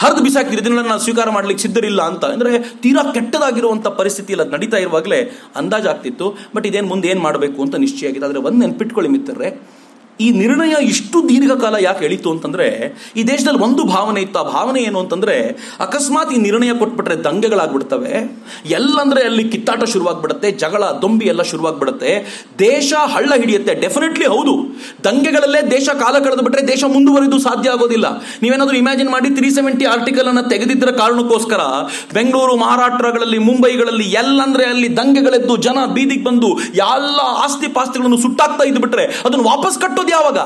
ಹರಿದು ಬಿಸಾಕಿದ್ರೆ ಇದನ್ನ ನಾನು ಸ್ವೀಕಾರ ಮಾಡ್ಲಿಕ್ಕೆ ಸಿದ್ಧರಿಲ್ಲ ಅಂತ. ಅಂದ್ರೆ ತೀರಾ ಕೆಟ್ಟದಾಗಿರುವಂತ ಪರಿಸ್ಥಿತಿಯಲ್ಲಿ ಅದು ನಡೀತಾ ಇರುವಾಗಲೇ ಅಂದಾಜಾಗ್ತಿತ್ತು. ಬಟ್ ಇದೇನು ಮುಂದೆ ಏನು ಮಾಡಬೇಕು ಅಂತ ನಿಶ್ಚಯ ಆಗಿದೆ ಆದರೆ ಒಂದು ನೆನ್ಪಿಟ್ಕೊಳ್ಳಿ ಮಿತ್ರರೆ ಈ ನಿರ್ಣಯ ಇಷ್ಟು ದೀರ್ಘಕಾಲ ಯಾಕೆ ಎಳಿತು ಅಂತಂದ್ರೆ, ಈ ದೇಶದಲ್ಲಿ ಒಂದು ಭಾವನೆ ಇತ್ತು. ಆ ಭಾವನೆ ಏನು ಅಂತಂದ್ರೆ, ಅಕಸ್ಮಾತ್ ಈ ನಿರ್ಣಯ ಕೊಟ್ಬಿಟ್ರೆ ದಂಗೆಗಳಾಗ್ಬಿಡ್ತವೆ. ಎಲ್ಲಂದ್ರೆ ಅಲ್ಲಿ ಕಿತ್ತಾಟ ಶುರುವಾಗ್ಬಿಡುತ್ತೆ, ಜಗಳ, ದೊಂಬಿ ಎಲ್ಲ ಶುರುವಾಗ್ಬಿಡುತ್ತೆ. ದೇಶ ಹಳ್ಳ ಹಿಡಿಯುತ್ತೆ. ಡೆಫಿನೆಟ್ಲಿ ಹೌದು. ದಂಗೆಗಳಲ್ಲೇ ದೇಶ ಕಾಲ ಕಳೆದು ಬಿಟ್ರೆ ದೇಶ ಮುಂದುವರಿದು ಸಾಧ್ಯ ಆಗೋದಿಲ್ಲ. ನೀವೇನಾದ್ರೂ ಇಮ್ಯಾಜಿನ್ ಮಾಡಿ ತ್ರೀ ಸೆವೆಂಟಿ ಆರ್ಟಿಕಲ್ ಅನ್ನ ತೆಗೆದಿದ್ದರ ಕಾರಣಕ್ಕೋಸ್ಕರ, ಬೆಂಗಳೂರು, ಮಹಾರಾಷ್ಟ್ರಗಳಲ್ಲಿ, ಮುಂಬೈಗಳಲ್ಲಿ, ಎಲ್ಲಂದ್ರೆ ಅಲ್ಲಿ ದಂಗೆಗಳೆದ್ದು ಜನ ಬೀದಿಗೆ ಬಂದು ಎಲ್ಲ ಆಸ್ತಿ ಪಾಸ್ತಿಗಳನ್ನು ಸುಟ್ಟಾಕ್ತಾ ಇದ್ದು ಬಿಟ್ರೆ ಅದನ್ನು ವಾಪಸ್ ಕಟ್ಟೋದು ಯಾವಾಗ?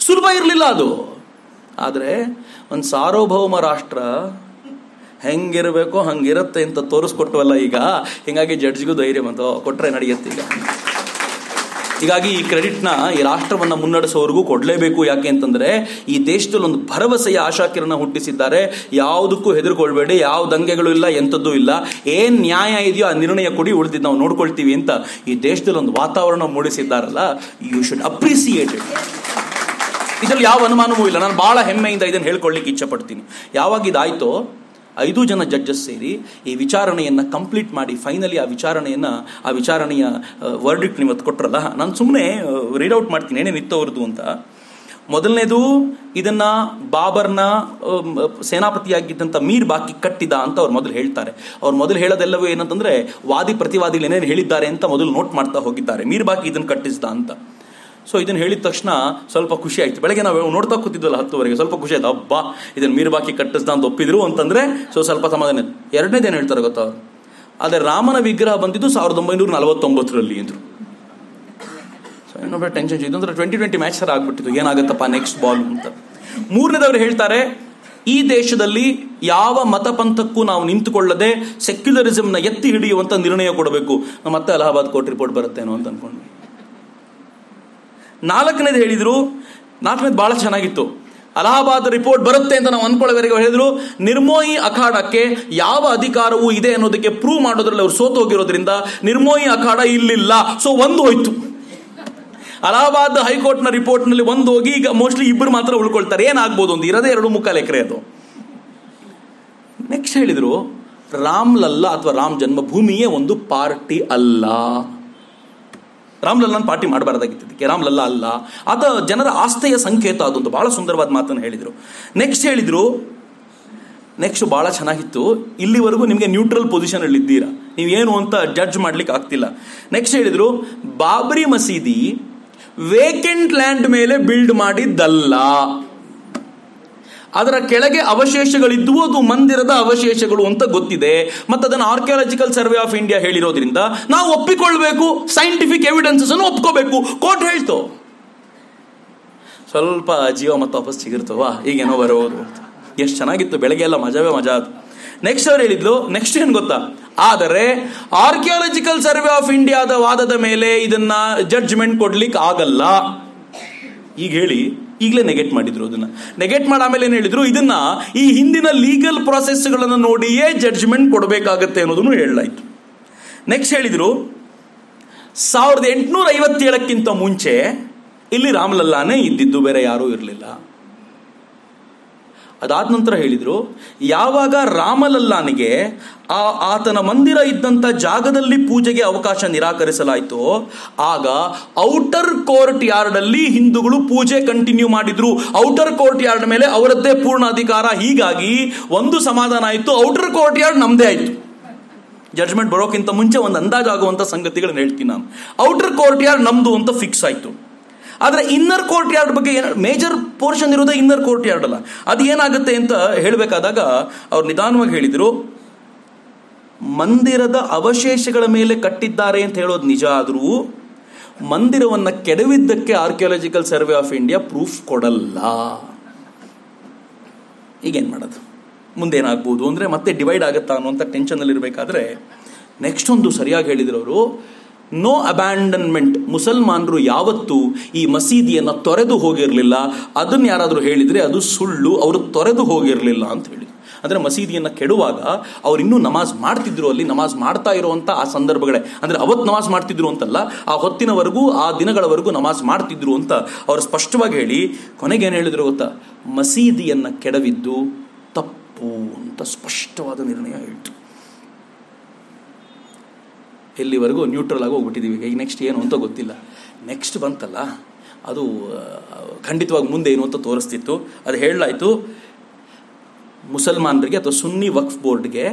ಸುಲಭ ಇರಲಿಲ್ಲ ಅದು. ಆದರೆ ಒಂದು ಸಾರ್ವಭೌಮ ರಾಷ್ಟ್ರ ಹೆಂಗಿರಬೇಕೋ ಹಂಗಿರುತ್ತೆ ಅಂತ ತೋರಿಸ್ಕೊಟ್ವಲ್ಲ ಈಗ. ಹಿಂಗಾಗಿ ಜಡ್ಜ್ಗೂ ಧೈರ್ಯ ಬಂತು. ಕೊಟ್ರೆ ನಡೆಯುತ್ತೆ ಈಗ. ಹೀಗಾಗಿ ಈ ಕ್ರೆಡಿಟ್ನ ಈ ರಾಷ್ಟ್ರವನ್ನ ಮುನ್ನಡೆಸೋರಿಗೂ ಕೊಡಲೇಬೇಕು ಯಾಕೆ ಅಂತಂದ್ರೆ ಈ ದೇಶದಲ್ಲಿ ಒಂದು ಭರವಸೆಯ ಆಶಾಕಿರಣ ಹುಟ್ಟಿಸಿದ್ದಾರೆ. ಯಾವುದಕ್ಕೂ ಹೆದರ್ಕೊಳ್ಬೇಡಿ, ಯಾವ ದಂಗೆಗಳು ಇಲ್ಲ, ಎಂಥದ್ದು ಇಲ್ಲ. ಏನ್ ನ್ಯಾಯ ಇದೆಯೋ ಆ ನಿರ್ಣಯ ಕೊಡಿ ಉಳಿದಿದ್ದು ನಾವು ನೋಡ್ಕೊಳ್ತೀವಿ ಅಂತ ಈ ದೇಶದಲ್ಲಿ ಒಂದು ವಾತಾವರಣ ಮೂಡಿಸಿದ್ದಾರಲ್ಲ ಯು ಶುಡ್ ಅಪ್ರಿಸಿಯೇಟ್ ಇಟ್ ಇದರಲ್ಲಿ ಯಾವ ಅನುಮಾನವೂ ಇಲ್ಲ. ನಾನು ಬಹಳ ಹೆಮ್ಮೆಯಿಂದ ಇದನ್ನು ಹೇಳ್ಕೊಳ್ಳಿಕ್ಕೆ ಇಚ್ಛೆ ಪಡ್ತೀನಿ ಯಾವಾಗ ಇದಾಯ್ತೋ ಐದು ಜನ ಜಡ್ಜಸ್ ಸೇರಿ ಈ ವಿಚಾರಣೆಯನ್ನು ಕಂಪ್ಲೀಟ್ ಮಾಡಿ ಫೈನಲಿ ಆ ವಿಚಾರಣೆಯನ್ನು, ಆ ವಿಚಾರಣೆಯ ವರ್ಡಿಕ್ಟ್ ನೀವು ಕೊಟ್ಟರಲ್ಲ ನಾನು ಸುಮ್ಮನೆ ರೀಡ್ ಔಟ್ ಮಾಡ್ತೀನಿ. ಏನೇನಿತ್ತು ಅವ್ರದ್ದು ಅಂತ. ಮೊದಲನೇದು, ಇದನ್ನ ಬಾಬರ್ನ ಸೇನಾಪತಿಯಾಗಿದ್ದಂಥ ಮೀರ್ ಬಾಕಿ ಕಟ್ಟಿದ ಅಂತ ಅವ್ರು ಮೊದಲು ಹೇಳ್ತಾರೆ. ಅವ್ರು ಮೊದಲು ಹೇಳೋದೆಲ್ಲವೂ ಏನಂತಂದ್ರೆ ವಾದಿ ಪ್ರತಿವಾದಿಗಳು ಏನೇನು ಹೇಳಿದ್ದಾರೆ ಅಂತ ಮೊದಲು ನೋಟ್ ಮಾಡ್ತಾ ಹೋಗಿದ್ದಾರೆ. ಮೀರ್ ಬಾಕಿ ಇದನ್ನು ಕಟ್ಟಿಸಿದ ಅಂತ. ಸೊ ಇದನ್ನು ಹೇಳಿದ ತಕ್ಷಣ ಸ್ವಲ್ಪ ಖುಷಿ ಆಯ್ತು. ಬೆಳಗ್ಗೆ ನಾವು ನೋಡ್ತಾ ಕೂತಿದ್ವಲ್ಲ ಹತ್ತುವರೆಗೆ, ಸ್ವಲ್ಪ ಖುಷಿ ಆಯ್ತು. ಹಬ್ಬ ಇದನ್ನ ಮೀರ್ ಬಾಕಿ ಕಟ್ಟಿಸ್ದ ಅಂತ ಒಪ್ಪಿದ್ರು ಅಂತಂದ್ರೆ ಸೊ ಸ್ವಲ್ಪ ಸಮಾಧಾನ ಎರಡನೇದೇನು ಹೇಳ್ತಾರೆ ಗೊತ್ತಾ? ಆದರೆ ರಾಮನ ವಿಗ್ರಹ ಬಂದಿದ್ದು ಸಾವಿರದ ಒಂಬೈನೂರ ನಲವತ್ತೊಂಬತ್ತರಲ್ಲಿ ಅಂದ್ರು. ಸೊ ಟೆನ್ಷನ್ ಇದಂದ್ರೆ ಟ್ವೆಂಟಿ ಟ್ವೆಂಟಿ ಮ್ಯಾಚ್ ಸರ್ ಆಗ್ಬಿಟ್ಟಿತ್ತು. ಏನಾಗುತ್ತಪ್ಪ ನೆಕ್ಸ್ಟ್ ಬಾಲ್ ಅಂತ. ಮೂರನೇದವರು ಹೇಳ್ತಾರೆ, ಈ ದೇಶದಲ್ಲಿ ಯಾವ ಮತಪಂಥಕ್ಕೂ ನಾವು ನಿಂತುಕೊಳ್ಳದೆ ಸೆಕ್ಯುಲರಿಸಮ್ನ ಎತ್ತಿ ಹಿಡಿಯುವಂಥ ನಿರ್ಣಯ ಕೊಡಬೇಕು. ಮತ್ತೆ ಅಲಹಾಬಾದ್ ಕೋರ್ಟ್ ರಿಪೋರ್ಟ್ ಬರುತ್ತೇನೋ ಅಂತ ಅನ್ಕೊಂಡ್ವಿ. ನಾಲ್ಕನೇದು ಹೇಳಿದ್ರು, ನಾಲ್ಕನೇದು ಬಹಳ ಚೆನ್ನಾಗಿತ್ತು. ಅಲಹಾಬಾದ್ ರಿಪೋರ್ಟ್ ಬರುತ್ತೆ ಅಂತ ನಾವು ಅನ್ಕೊಳ್ಳೋವರೆಗೆ ಹೇಳಿದ್ರು, ನಿರ್ಮೋಹಿ ಅಖಾಡಕ್ಕೆ ಯಾವ ಅಧಿಕಾರವೂ ಇದೆ ಅನ್ನೋದಕ್ಕೆ ಪ್ರೂವ್ ಮಾಡೋದ್ರಲ್ಲಿ ಅವ್ರು ಸೋತು ಹೋಗಿರೋದ್ರಿಂದ ನಿರ್ಮೋಹಿ ಅಖಾಡ ಇಲ್ಲಿಲ್ಲ. ಸೊ ಒಂದು ಹೋಯ್ತು. ಅಲಹಾಬಾದ್ ಹೈಕೋರ್ಟ್ನ ರಿಪೋರ್ಟ್ನಲ್ಲಿ ಒಂದು ಹೋಗಿ, ಈಗ ಮೋಸ್ಟ್ಲಿ ಇಬ್ಬರು ಮಾತ್ರ ಉಳ್ಕೊಳ್ತಾರೆ. ಏನಾಗ್ಬೋದು ಒಂದು ಇರೋದೇ ಎರಡು ಮುಕ್ಕಾಲು ಎಕರೆ ಅದು. ನೆಕ್ಸ್ಟ್ ಹೇಳಿದ್ರು, ರಾಮ್ಲಲ್ಲ ಅಥವಾ ರಾಮ್ ಜನ್ಮಭೂಮಿಯೇ ಒಂದು ಪಾರ್ಟಿ ಅಲ್ಲ. ರಾಮ್ಲಲ್ಲನ್ ಪಾರ್ಟಿ ಮಾಡಬಾರ್ದಾಗಿತ್ತು ಇದಕ್ಕೆ. ರಾಮ್ಲಲ್ಲ ಅಲ್ಲ. ಆತ ಜನರ ಆಸ್ಥೆಯ ಸಂಕೇತ ಅದೊಂದು ಬಹಳ ಸುಂದರವಾದ ಮಾತನ್ನು ಹೇಳಿದರು. ನೆಕ್ಸ್ಟ್ ಹೇಳಿದರು ನೆಕ್ಸ್ಟ್ ಬಹಳ ಚೆನ್ನಾಗಿತ್ತು. ಇಲ್ಲಿವರೆಗೂ ನಿಮಗೆ ನ್ಯೂಟ್ರಲ್ ಪೊಸಿಷನ್ ಅಲ್ಲಿ ಇದ್ದೀರಾ? ನೀವೇನು ಅಂತ ಜಡ್ಜ್ ಮಾಡ್ಲಿಕ್ಕೆ ಆಗ್ತಿಲ್ಲ. ನೆಕ್ಸ್ಟ್ ಹೇಳಿದರು, ಬಾಬ್ರಿ ಮಸೀದಿ ವೇಕೆಂಟ್ ಲ್ಯಾಂಡ್ ಮೇಲೆ ಬಿಲ್ಡ್ ಮಾಡಿದ್ದಲ್ಲ. ಅದರ ಕೆಳಗೆ ಅವಶೇಷಗಳಿದ್ದು ಅದು ಮಂದಿರದ ಅವಶೇಷಗಳು ಅಂತ ಗೊತ್ತಿದೆ. ಮತ್ತು ಅದನ್ನು ಆರ್ಕಿಯಾಲಜಿಕಲ್ ಸರ್ವೆ ಆಫ್ ಇಂಡಿಯಾ ಹೇಳಿರೋದ್ರಿಂದ ನಾವು ಒಪ್ಪಿಕೊಳ್ಬೇಕು ಸೈಂಟಿಫಿಕ್ ಎವಿಡೆನ್ಸಸ್ ಅನ್ನು ಒಪ್ಕೋಬೇಕು. ಕೋರ್ಟ್ ಹೇಳ್ತು. ಸ್ವಲ್ಪ ಜೀವ ಮತ್ತು ವಾಪಸ್ ಸಿಗಿರ್ತವಾ ಈಗೇನೋ ಬರೋದು ಎಷ್ಟು ಚೆನ್ನಾಗಿತ್ತು, ಬೆಳಗ್ಗೆ ಎಲ್ಲ ಮಜಾವೇ ಮಜಾ ಅದು ನೆಕ್ಸ್ಟ್ ಅವ್ರು ಹೇಳಿದ್ಲು ನೆಕ್ಸ್ಟ್ ಏನು ಗೊತ್ತಾ? ಆದರೆ ಆರ್ಕಿಯಾಲಜಿಕಲ್ ಸರ್ವೆ ಆಫ್ ಇಂಡಿಯಾದ ವಾದದ ಮೇಲೆ ಇದನ್ನ ಜಡ್ಜ್ಮೆಂಟ್ ಕೊಡ್ಲಿಕ್ಕೆ ಆಗಲ್ಲ. ಈಗ ಹೇಳಿ, ಈಗಲೇ ನೆಗೆಟ್ ಮಾಡಿದ್ರು ಅದನ್ನ. ನೆಗೆಟ್ ಮಾಡಿ ಆಮೇಲೆ ಏನು ಹೇಳಿದ್ರು? ಇದನ್ನ ಈ ಹಿಂದಿನ ಲೀಗಲ್ಗಳನ್ನು ನೋಡಿಯೇ ಜಡ್ಜ್ಮೆಂಟ್ ಕೊಡಬೇಕಾಗತ್ತೆ ಅನ್ನೋದನ್ನು ಹೇಳಲಾಯ್ತು. ನೆಕ್ಸ್ಟ್ ಹೇಳಿದ್ರು, ಸಾವಿರದ ಎಂಟುನೂರ ಐವತ್ತೇಳಕ್ಕಿಂತ ಮುಂಚೆ ಇಲ್ಲಿ ರಾಮಲಲ್ಲಾನೇ ಇದ್ದಿದ್ದು ಬೇರೆ ಯಾರೂ ಇರಲಿಲ್ಲ. ಅದಾದ ನಂತರ ಹೇಳಿದ್ರು, ಯಾವಾಗ ರಾಮಲಲ್ಲಾನಿಗೆ ಆ ಆತನ ಮಂದಿರ ಇದ್ದಂಥ ಜಾಗದಲ್ಲಿ ಪೂಜೆಗೆ ಅವಕಾಶ ನಿರಾಕರಿಸಲಾಯಿತು, ಆಗ ಔಟರ್ ಕೋರ್ಟ್ ಯಾರ್ಡ್ ಅಲ್ಲಿ ಹಿಂದೂಗಳು ಪೂಜೆ ಕಂಟಿನ್ಯೂ ಮಾಡಿದ್ರು. ಔಟರ್ ಕೋರ್ಟ್ ಯಾರ್ಡ್ ಮೇಲೆ ಅವರದ್ದೇ ಪೂರ್ಣ ಅಧಿಕಾರ. ಹೀಗಾಗಿ ಒಂದು ಸಮಾಧಾನ ಆಯಿತು, ಔಟರ್ ಕೋರ್ಟ್ ಯಾರ್ಡ್ ನಮ್ದೇ ಆಯಿತು. ಜಡ್ಜ್ಮೆಂಟ್ ಬರೋಕ್ಕಿಂತ ಮುಂಚೆ ಒಂದು ಅಂದಾಜಾಗುವಂಥ ಸಂಗತಿಗಳನ್ನ ಹೇಳ್ತೀನಿ ನಾನು. ಔಟರ್ ಕೋರ್ಟ್ ಯಾರ್ಡ್ ನಮ್ದು ಅಂತ ಫಿಕ್ಸ್ ಆಯಿತು. ಆದರೆ ಇನ್ನರ್ ಕೋರ್ಟ್ ಯಾರ್ಡ್ ಬಗ್ಗೆ ಮೇಜರ್ ಪೋರ್ಷನ್ ಇರೋದೇ ಇನ್ನರ್ ಕೋರ್ಟ್ ಯಾರ್ಡ್ ಅಲ್ಲ. ಅದು ಏನಾಗುತ್ತೆ ಅಂತ ಹೇಳಬೇಕಾದಾಗ ಅವ್ರು ನಿಧಾನವಾಗಿ ಹೇಳಿದರು, ಮಂದಿರದ ಅವಶೇಷಗಳ ಮೇಲೆ ಕಟ್ಟಿದ್ದಾರೆ ಅಂತ ಹೇಳೋದು ನಿಜ ಆದರೂ ಮಂದಿರವನ್ನು ಕೆಡವಿದ್ದಕ್ಕೆ archaeological survey of India proof ಕೊಡಲ್ಲ. ಈಗೇನು ಮಾಡೋದು? ಮುಂದೇನಾಗ್ಬೋದು ಅಂದರೆ ಮತ್ತೆ ಡಿವೈಡ್ ಆಗುತ್ತಾ ಅನ್ನುವಂಥ ಟೆನ್ಷನಲ್ಲಿರಬೇಕಾದ್ರೆ ನೆಕ್ಸ್ಟ್ ಒಂದು ಸರಿಯಾಗಿ ಹೇಳಿದ್ರು ಅವರು ನೋ ಅಬ್ಯಾಂಡನ್ಮೆಂಟ್ ಮುಸಲ್ಮಾನರು ಯಾವತ್ತೂ ಈ ಮಸೀದಿಯನ್ನು ತೊರೆದು ಹೋಗಿರಲಿಲ್ಲ. ಅದನ್ನು ಯಾರಾದರೂ ಹೇಳಿದರೆ ಅದು ಸುಳ್ಳು, ಅವರು ತೊರೆದು ಹೋಗಿರಲಿಲ್ಲ ಅಂತ ಹೇಳಿ. ಅಂದರೆ ಮಸೀದಿಯನ್ನು ಕೆಡುವಾಗ ಅವ್ರು ಇನ್ನೂ ನಮಾಜ್ ಮಾಡ್ತಿದ್ರು ಅಲ್ಲಿ, ನಮಾಜ್ ಮಾಡ್ತಾ ಇರುವಂಥ ಆ ಸಂದರ್ಭಗಳೇ. ಅಂದರೆ ಅವತ್ತು ನಮಾಜ್ ಮಾಡ್ತಿದ್ರು ಅಂತಲ್ಲ, ಆ ಹೊತ್ತಿನವರೆಗೂ, ಆ ದಿನಗಳವರೆಗೂ ನಮಾಜ್ ಮಾಡ್ತಿದ್ರು ಅಂತ ಅವರು ಸ್ಪಷ್ಟವಾಗಿ ಹೇಳಿ, ಕೊನೆಗೆ ಏನು ಹೇಳಿದ್ರು ಗೊತ್ತಾ? ಮಸೀದಿಯನ್ನು ಕೆಡವಿದ್ದು ತಪ್ಪು ಅಂತ ಸ್ಪಷ್ಟವಾದ ನಿರ್ಣಯ ಹೇಳ್ತು ಎಲ್ಲಿವರೆಗೂ ನ್ಯೂಟ್ರಲ್ ಆಗಿ ಹೋಗ್ಬಿಟ್ಟಿದ್ದೀವಿ ಈಗ ನೆಕ್ಸ್ಟ್ ಏನು ಅಂತ ಗೊತ್ತಿಲ್ಲ. ನೆಕ್ಸ್ಟ್ ಬಂತಲ್ಲ, ಅದು ಖಂಡಿತವಾಗಿ ಮುಂದೆ ಏನು ಅಂತ ತೋರಿಸ್ತಿತ್ತು. ಅದು ಹೇಳಲಾಯಿತು, ಮುಸಲ್ಮಾನರಿಗೆ ಅಥವಾ ಸುನ್ನಿ ವಕ್ಫ್ ಬೋರ್ಡ್ಗೆ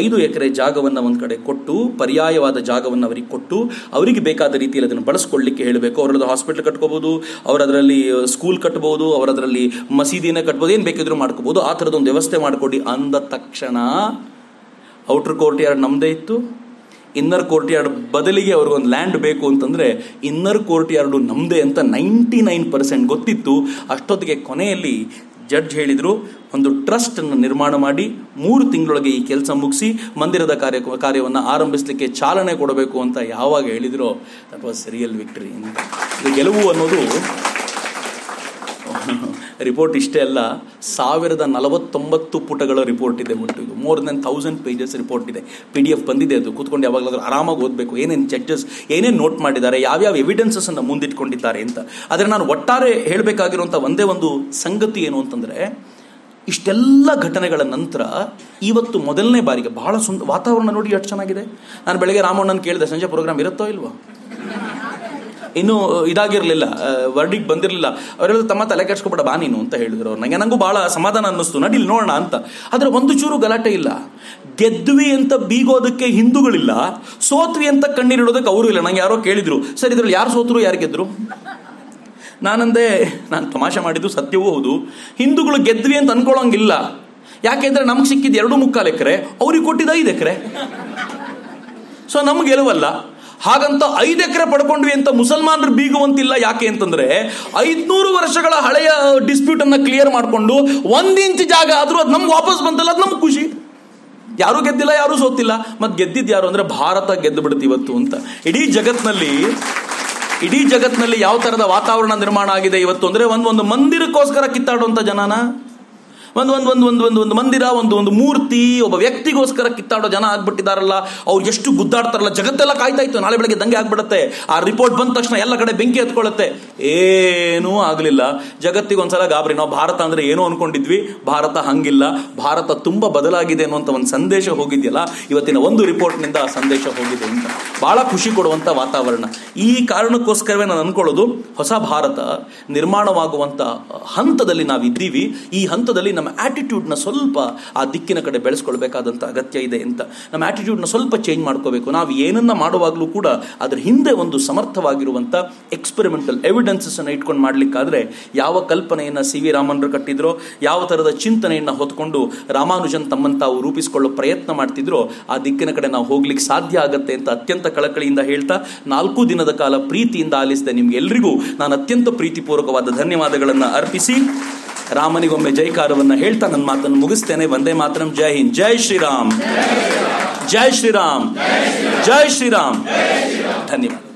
ಐದು ಎಕರೆ ಜಾಗವನ್ನು ಒಂದು ಕಡೆ ಕೊಟ್ಟು, ಪರ್ಯಾಯವಾದ ಜಾಗವನ್ನು ಅವರಿಗೆ ಕೊಟ್ಟು, ಅವರಿಗೆ ಬೇಕಾದ ರೀತಿಯಲ್ಲಿ ಅದನ್ನು ಬಳಸ್ಕೊಳ್ಳಿಕ್ಕೆ ಹೇಳಬೇಕು. ಅವರದ್ದು ಹಾಸ್ಪಿಟಲ್ ಕಟ್ಕೋಬೋದು, ಅವರದರಲ್ಲಿ ಸ್ಕೂಲ್ ಕಟ್ಬೋದು, ಅವರದರಲ್ಲಿ ಮಸೀದಿನ ಕಟ್ಬೋದು, ಏನು ಬೇಕಿದ್ರು ಮಾಡ್ಕೋಬೋದು. ಆ ಥರದ ಒಂದು ವ್ಯವಸ್ಥೆ ಮಾಡಿಕೊಡಿ ಅಂದ ತಕ್ಷಣ ಔಟರ್ ಕೋರ್ಟ್ ಯಾರ್ಡ್ ನಮ್ಮದೇ ಇತ್ತು. ಇನ್ನರ್ ಕೋರ್ಟ್ ಯಾರ್ಡ್ ಬದಲಿಗೆ ಅವ್ರಿಗೊಂದು ಲ್ಯಾಂಡ್ ಬೇಕು ಅಂತಂದರೆ ಇನ್ನರ್ ಕೋರ್ಟ್ ಯಾರ್ಡು ನಮ್ಮದೇ ಅಂತ ನೈಂಟಿ ನೈನ್ ಪರ್ಸೆಂಟ್ ಗೊತ್ತಿತ್ತು. ಅಷ್ಟೊತ್ತಿಗೆ ಕೊನೆಯಲ್ಲಿ ಜಡ್ಜ್ ಹೇಳಿದರು, ಒಂದು ಟ್ರಸ್ಟನ್ನು ನಿರ್ಮಾಣ ಮಾಡಿ, ಮೂರು ತಿಂಗಳೊಳಗೆ ಈ ಕೆಲಸ ಮುಗಿಸಿ, ಮಂದಿರದ ಕಾರ್ಯ, ಕಾರ್ಯವನ್ನು ಆರಂಭಿಸಲಿಕ್ಕೆ ಚಾಲನೆ ಕೊಡಬೇಕು ಅಂತ ಯಾವಾಗ ಹೇಳಿದರೋ ದಟ್ ವಾಸ್ ರಿಯಲ್ ವಿಕ್ಟರಿ ಗೆಲುವು ಅನ್ನೋದು ರಿಪೋರ್ಟ್ ಇಷ್ಟೇ ಅಲ್ಲ, ಸಾವಿರದ ನಲವತ್ತೊಂಬತ್ತು ಪುಟಗಳ ರಿಪೋರ್ಟ್ ಇದೆ ಒಟ್ಟು ಇದು more than thousand pages report ಇದೆ. ಪಿ ಡಿ ಎಫ್ ಬಂದಿದೆ ಅದು. ಕೂತ್ಕೊಂಡು ಯಾವಾಗಲಾದರೂ ಆರಾಮಾಗಿ ಓದಬೇಕು. ಏನೇನು ಜಡ್ಜಸ್ ಏನೇನು ನೋಟ್ ಮಾಡಿದ್ದಾರೆ, ಯಾವ್ಯಾವ ಎವಿಡೆನ್ಸಸ್ ಅನ್ನು ಮುಂದಿಟ್ಕೊಂಡಿದ್ದಾರೆ ಅಂತ. ಆದರೆ ನಾನು ಒಟ್ಟಾರೆ ಹೇಳಬೇಕಾಗಿರುವಂಥ ಒಂದೇ ಒಂದು ಸಂಗತಿ ಏನು ಅಂತಂದರೆ, ಇಷ್ಟೆಲ್ಲ ಘಟನೆಗಳ ನಂತರ ಇವತ್ತು ಮೊದಲನೇ ಬಾರಿಗೆ ಬಹಳ ಸುಂದ, ವಾತಾವರಣ ನೋಡಿ ಎಷ್ಟು ಚೆನ್ನಾಗಿದೆ. ನಾನು ಬೆಳಗ್ಗೆ ರಾಮಣ್ಣನ ಕೇಳಿದೆ, ಸಂಜೆ ಪ್ರೋಗ್ರಾಮ್ ಇರುತ್ತೋ ಇಲ್ವೋ? ಇನ್ನೂ ಇದಾಗಿರ್ಲಿಲ್ಲ. ವರ್ಡಿಗೆ ಬಂದಿರಲಿಲ್ಲ. ಅವರೆಲ್ಲ ತಮ್ಮ ತಲೆ ಕೆಡ್ಸ್ಕೊಬೇಡ, ಬಾ ನೀನು ಅಂತ ಹೇಳಿದ್ರು ಅವ್ರು ನಂಗೆ ನಂಗೂ ಬಹಳ ಸಮಾಧಾನ ಅನ್ನಿಸ್ತು. ನಡಿಲ್ ನೋಡೋಣ ಅಂತ. ಆದ್ರೆ ಒಂದು ಚೂರು ಗಲಾಟೆ ಇಲ್ಲ. ಗೆದ್ವಿ ಅಂತ ಬೀಗೋದಕ್ಕೆ ಹಿಂದೂಗಳಿಲ್ಲ. ಸೋತ್ವಿ ಅಂತ ಕಣ್ಣೀರಿಡೋದಕ್ಕೆ ಅವರು ಇಲ್ಲ. ನಂಗೆ ಯಾರೋ ಕೇಳಿದ್ರು. ಸರ್, ಇದ್ರಲ್ಲಿ ಯಾರು ಸೋತರು, ಯಾರು ಗೆದ್ರು? ನಾನಂದೆ, ನಾನು ತಮಾಷೆ ಮಾಡಿದ್ದು ಸತ್ಯವೂ ಹೌದು. ಹಿಂದೂಗಳು ಗೆದ್ವಿ ಅಂತ ಅನ್ಕೊಳ್ಳೋಂಗಿಲ್ಲ ಯಾಕೆಂದ್ರೆ ನಮ್ಗೆ ಸಿಕ್ಕಿದ್ದು ಎರಡು ಮುಕ್ಕಾಲು ಎಕರೆ, ಅವ್ರಿಗೆ ಕೊಟ್ಟಿದ್ದ ಐದು ಎಕರೆ. ಸೊ ನಮ್ಗೆ ಗೆಲುವಲ್ಲ. ಹಾಗಂತ ಐದು ಎಕರೆ ಪಡ್ಕೊಂಡ್ವಿ ಅಂತ ಮುಸಲ್ಮಾನರು ಬೀಗುವಂತಿಲ್ಲ ಯಾಕೆ ಅಂತಂದ್ರೆ ಐದ್ನೂರು ವರ್ಷಗಳ ಹಳೆಯ ಡಿಸ್ಪ್ಯೂಟ್ ಅನ್ನ ಕ್ಲಿಯರ್ ಮಾಡಿಕೊಂಡು ಒಂದ್ ಇಂಚ್ ಜಾಗ ಆದ್ರೂ ಅದು ನಮ್ಗೆ ವಾಪಸ್ ಬಂತಲ್ಲ, ಅದು ನಮ್ಗೆ ಖುಷಿ. ಯಾರು ಗೆದ್ದಿಲ್ಲ, ಯಾರು ಸೋತಿಲ್ಲ. ಮತ್ತೆ ಗೆದ್ದಿದ್ದು ಯಾರು ಅಂದ್ರೆ ಭಾರತ ಗೆದ್ದು ಬಿಡುತ್ತೆ ಇವತ್ತು ಅಂತ. ಇಡೀ ಜಗತ್ನಲ್ಲಿ ಇಡೀ ಜಗತ್ನಲ್ಲಿ ಯಾವ ತರದ ವಾತಾವರಣ ನಿರ್ಮಾಣ ಆಗಿದೆ ಇವತ್ತು ಅಂದ್ರೆ ಒಂದೊಂದು ಒಂದು ಮಂದಿರಕ್ಕೋಸ್ಕರ ಕಿತ್ತಾಡುವಂತ ಜನನ? ಒಂದು ಒಂದು ಒಂದು ಒಂದು ಒಂದು ಒಂದು ಮಂದಿರ, ಒಂದು ಒಂದು ಮೂರ್ತಿ, ಒಬ್ಬ ವ್ಯಕ್ತಿಗೋಸ್ಕರ ಕಿತ್ತಾಡೋ ಜನ ಆಗ್ಬಿಟ್ಟಿದಾರಲ್ಲ, ಅವ್ರು ಎಷ್ಟು ಗುದ್ದಾಡ್ತಾರಲ್ಲ, ಜಗತ್ತೆಲ್ಲ ಕಾಯ್ತಾ ಇತ್ತು, ನಾಳೆ ಬೆಳಗ್ಗೆ ದಂಗೆ ಆಗ್ಬಿಡುತ್ತೆ. ಆ ರಿಪೋರ್ಟ್ ಬಂದ ತಕ್ಷಣ ಎಲ್ಲ ಕಡೆ ಬೆಂಕಿ ಎತ್ಕೊಳ್ಳುತ್ತೆ. ಏನೂ ಆಗಲಿಲ್ಲ. ಜಗತ್ತಿಗೆ ಒಂದ್ಸಲ ಗಾಬರಿ. ನಾವು ಭಾರತ ಅಂದ್ರೆ ಏನೋ ಅನ್ಕೊಂಡಿದ್ವಿ. ಭಾರತ ಹಂಗಿಲ್ಲ. ಭಾರತ ತುಂಬಾ ಬದಲಾಗಿದೆ ಅನ್ನುವಂಥ ಒಂದು ಸಂದೇಶ ಹೋಗಿದೆಯಲ್ಲ, ಇವತ್ತಿನ ಒಂದು ರಿಪೋರ್ಟ್ನಿಂದ ಆ ಸಂದೇಶ ಹೋಗಿದೆ ಅಂತ. ಬಹಳ ಖುಷಿ ಕೊಡುವಂತ ವಾತಾವರಣ. ಈ ಕಾರಣಕ್ಕೋಸ್ಕರವೇ ನಾನು ಅನ್ಕೊಳ್ಳೋದು, ಹೊಸ ಭಾರತ ನಿರ್ಮಾಣವಾಗುವಂತ ಹಂತದಲ್ಲಿ ನಾವಿದ್ದೀವಿ. ಈ ಹಂತದಲ್ಲಿ ನಮ್ಮ ಆ್ಯಟಿಟ್ಯೂಡ್ನ ಸ್ವಲ್ಪ ಆ ದಿಕ್ಕಿನ ಕಡೆ ಬೆಳೆಸ್ಕೊಳ್ಬೇಕಾದಂಥ ಅಗತ್ಯ ಇದೆ ಅಂತ. ನಮ್ಮ ಆ್ಯಟಿಟ್ಯೂಡ್ನ ಸ್ವಲ್ಪ ಚೇಂಜ್ ಮಾಡ್ಕೋಬೇಕು. ನಾವು ಏನನ್ನ ಮಾಡುವಾಗಲೂ ಕೂಡ ಅದರ ಹಿಂದೆ ಒಂದು ಸಮರ್ಥವಾಗಿರುವಂಥ ಎಕ್ಸ್ಪೆರಿಮೆಂಟಲ್ ಎವಿಡೆನ್ಸಸ್ ಅನ್ನು ಇಟ್ಕೊಂಡು ಮಾಡ್ಲಿಕ್ಕಾದ್ರೆ ಯಾವ ಕಲ್ಪನೆಯನ್ನ ಸಿ ವಿ ರಾಮನ್ರು ಕಟ್ಟಿದ್ರೋ, ಯಾವ ಥರದ ಚಿಂತನೆಯನ್ನ ಹೊತ್ಕೊಂಡು ರಾಮಾನುಜನ್ ತಮ್ಮನ್ನು ತಾವು ರೂಪಿಸಿಕೊಳ್ಳೋ ಪ್ರಯತ್ನ ಮಾಡ್ತಿದ್ರೋ, ಆ ದಿಕ್ಕಿನ ಕಡೆ ನಾವು ಹೋಗ್ಲಿಕ್ಕೆ ಸಾಧ್ಯ ಆಗುತ್ತೆ ಅಂತ ಅತ್ಯಂತ ಕಳಕಳಿಯಿಂದ ಹೇಳ್ತಾ ನಾಲ್ಕು ದಿನದ ಕಾಲ ಪ್ರೀತಿಯಿಂದ ಆಲಿಸಿದೆ ನಿಮ್ಗೆಲ್ಲರಿಗೂ ನಾನು ಅತ್ಯಂತ ಪ್ರೀತಿಪೂರ್ವಕವಾದ ಧನ್ಯವಾದಗಳನ್ನು ಅರ್ಪಿಸಿ. ರಾಮನಿಗೊಮ್ಮೆ ಜೈಕಾರವನ್ನ ಹೇಳ್ತಾ ನನ್ನ ಮಾತನ್ನು ಮುಗಿಸ್ತೇನೆ. ಒಂದೇ ಮಾತರಂ. ಜೈ ಹಿಂದ್. ಜೈ ಶ್ರೀರಾಮ್. ಜೈ ಶ್ರೀರಾಮ್. ಜೈ ಶ್ರೀರಾಮ್. ಧನ್ಯವಾದ.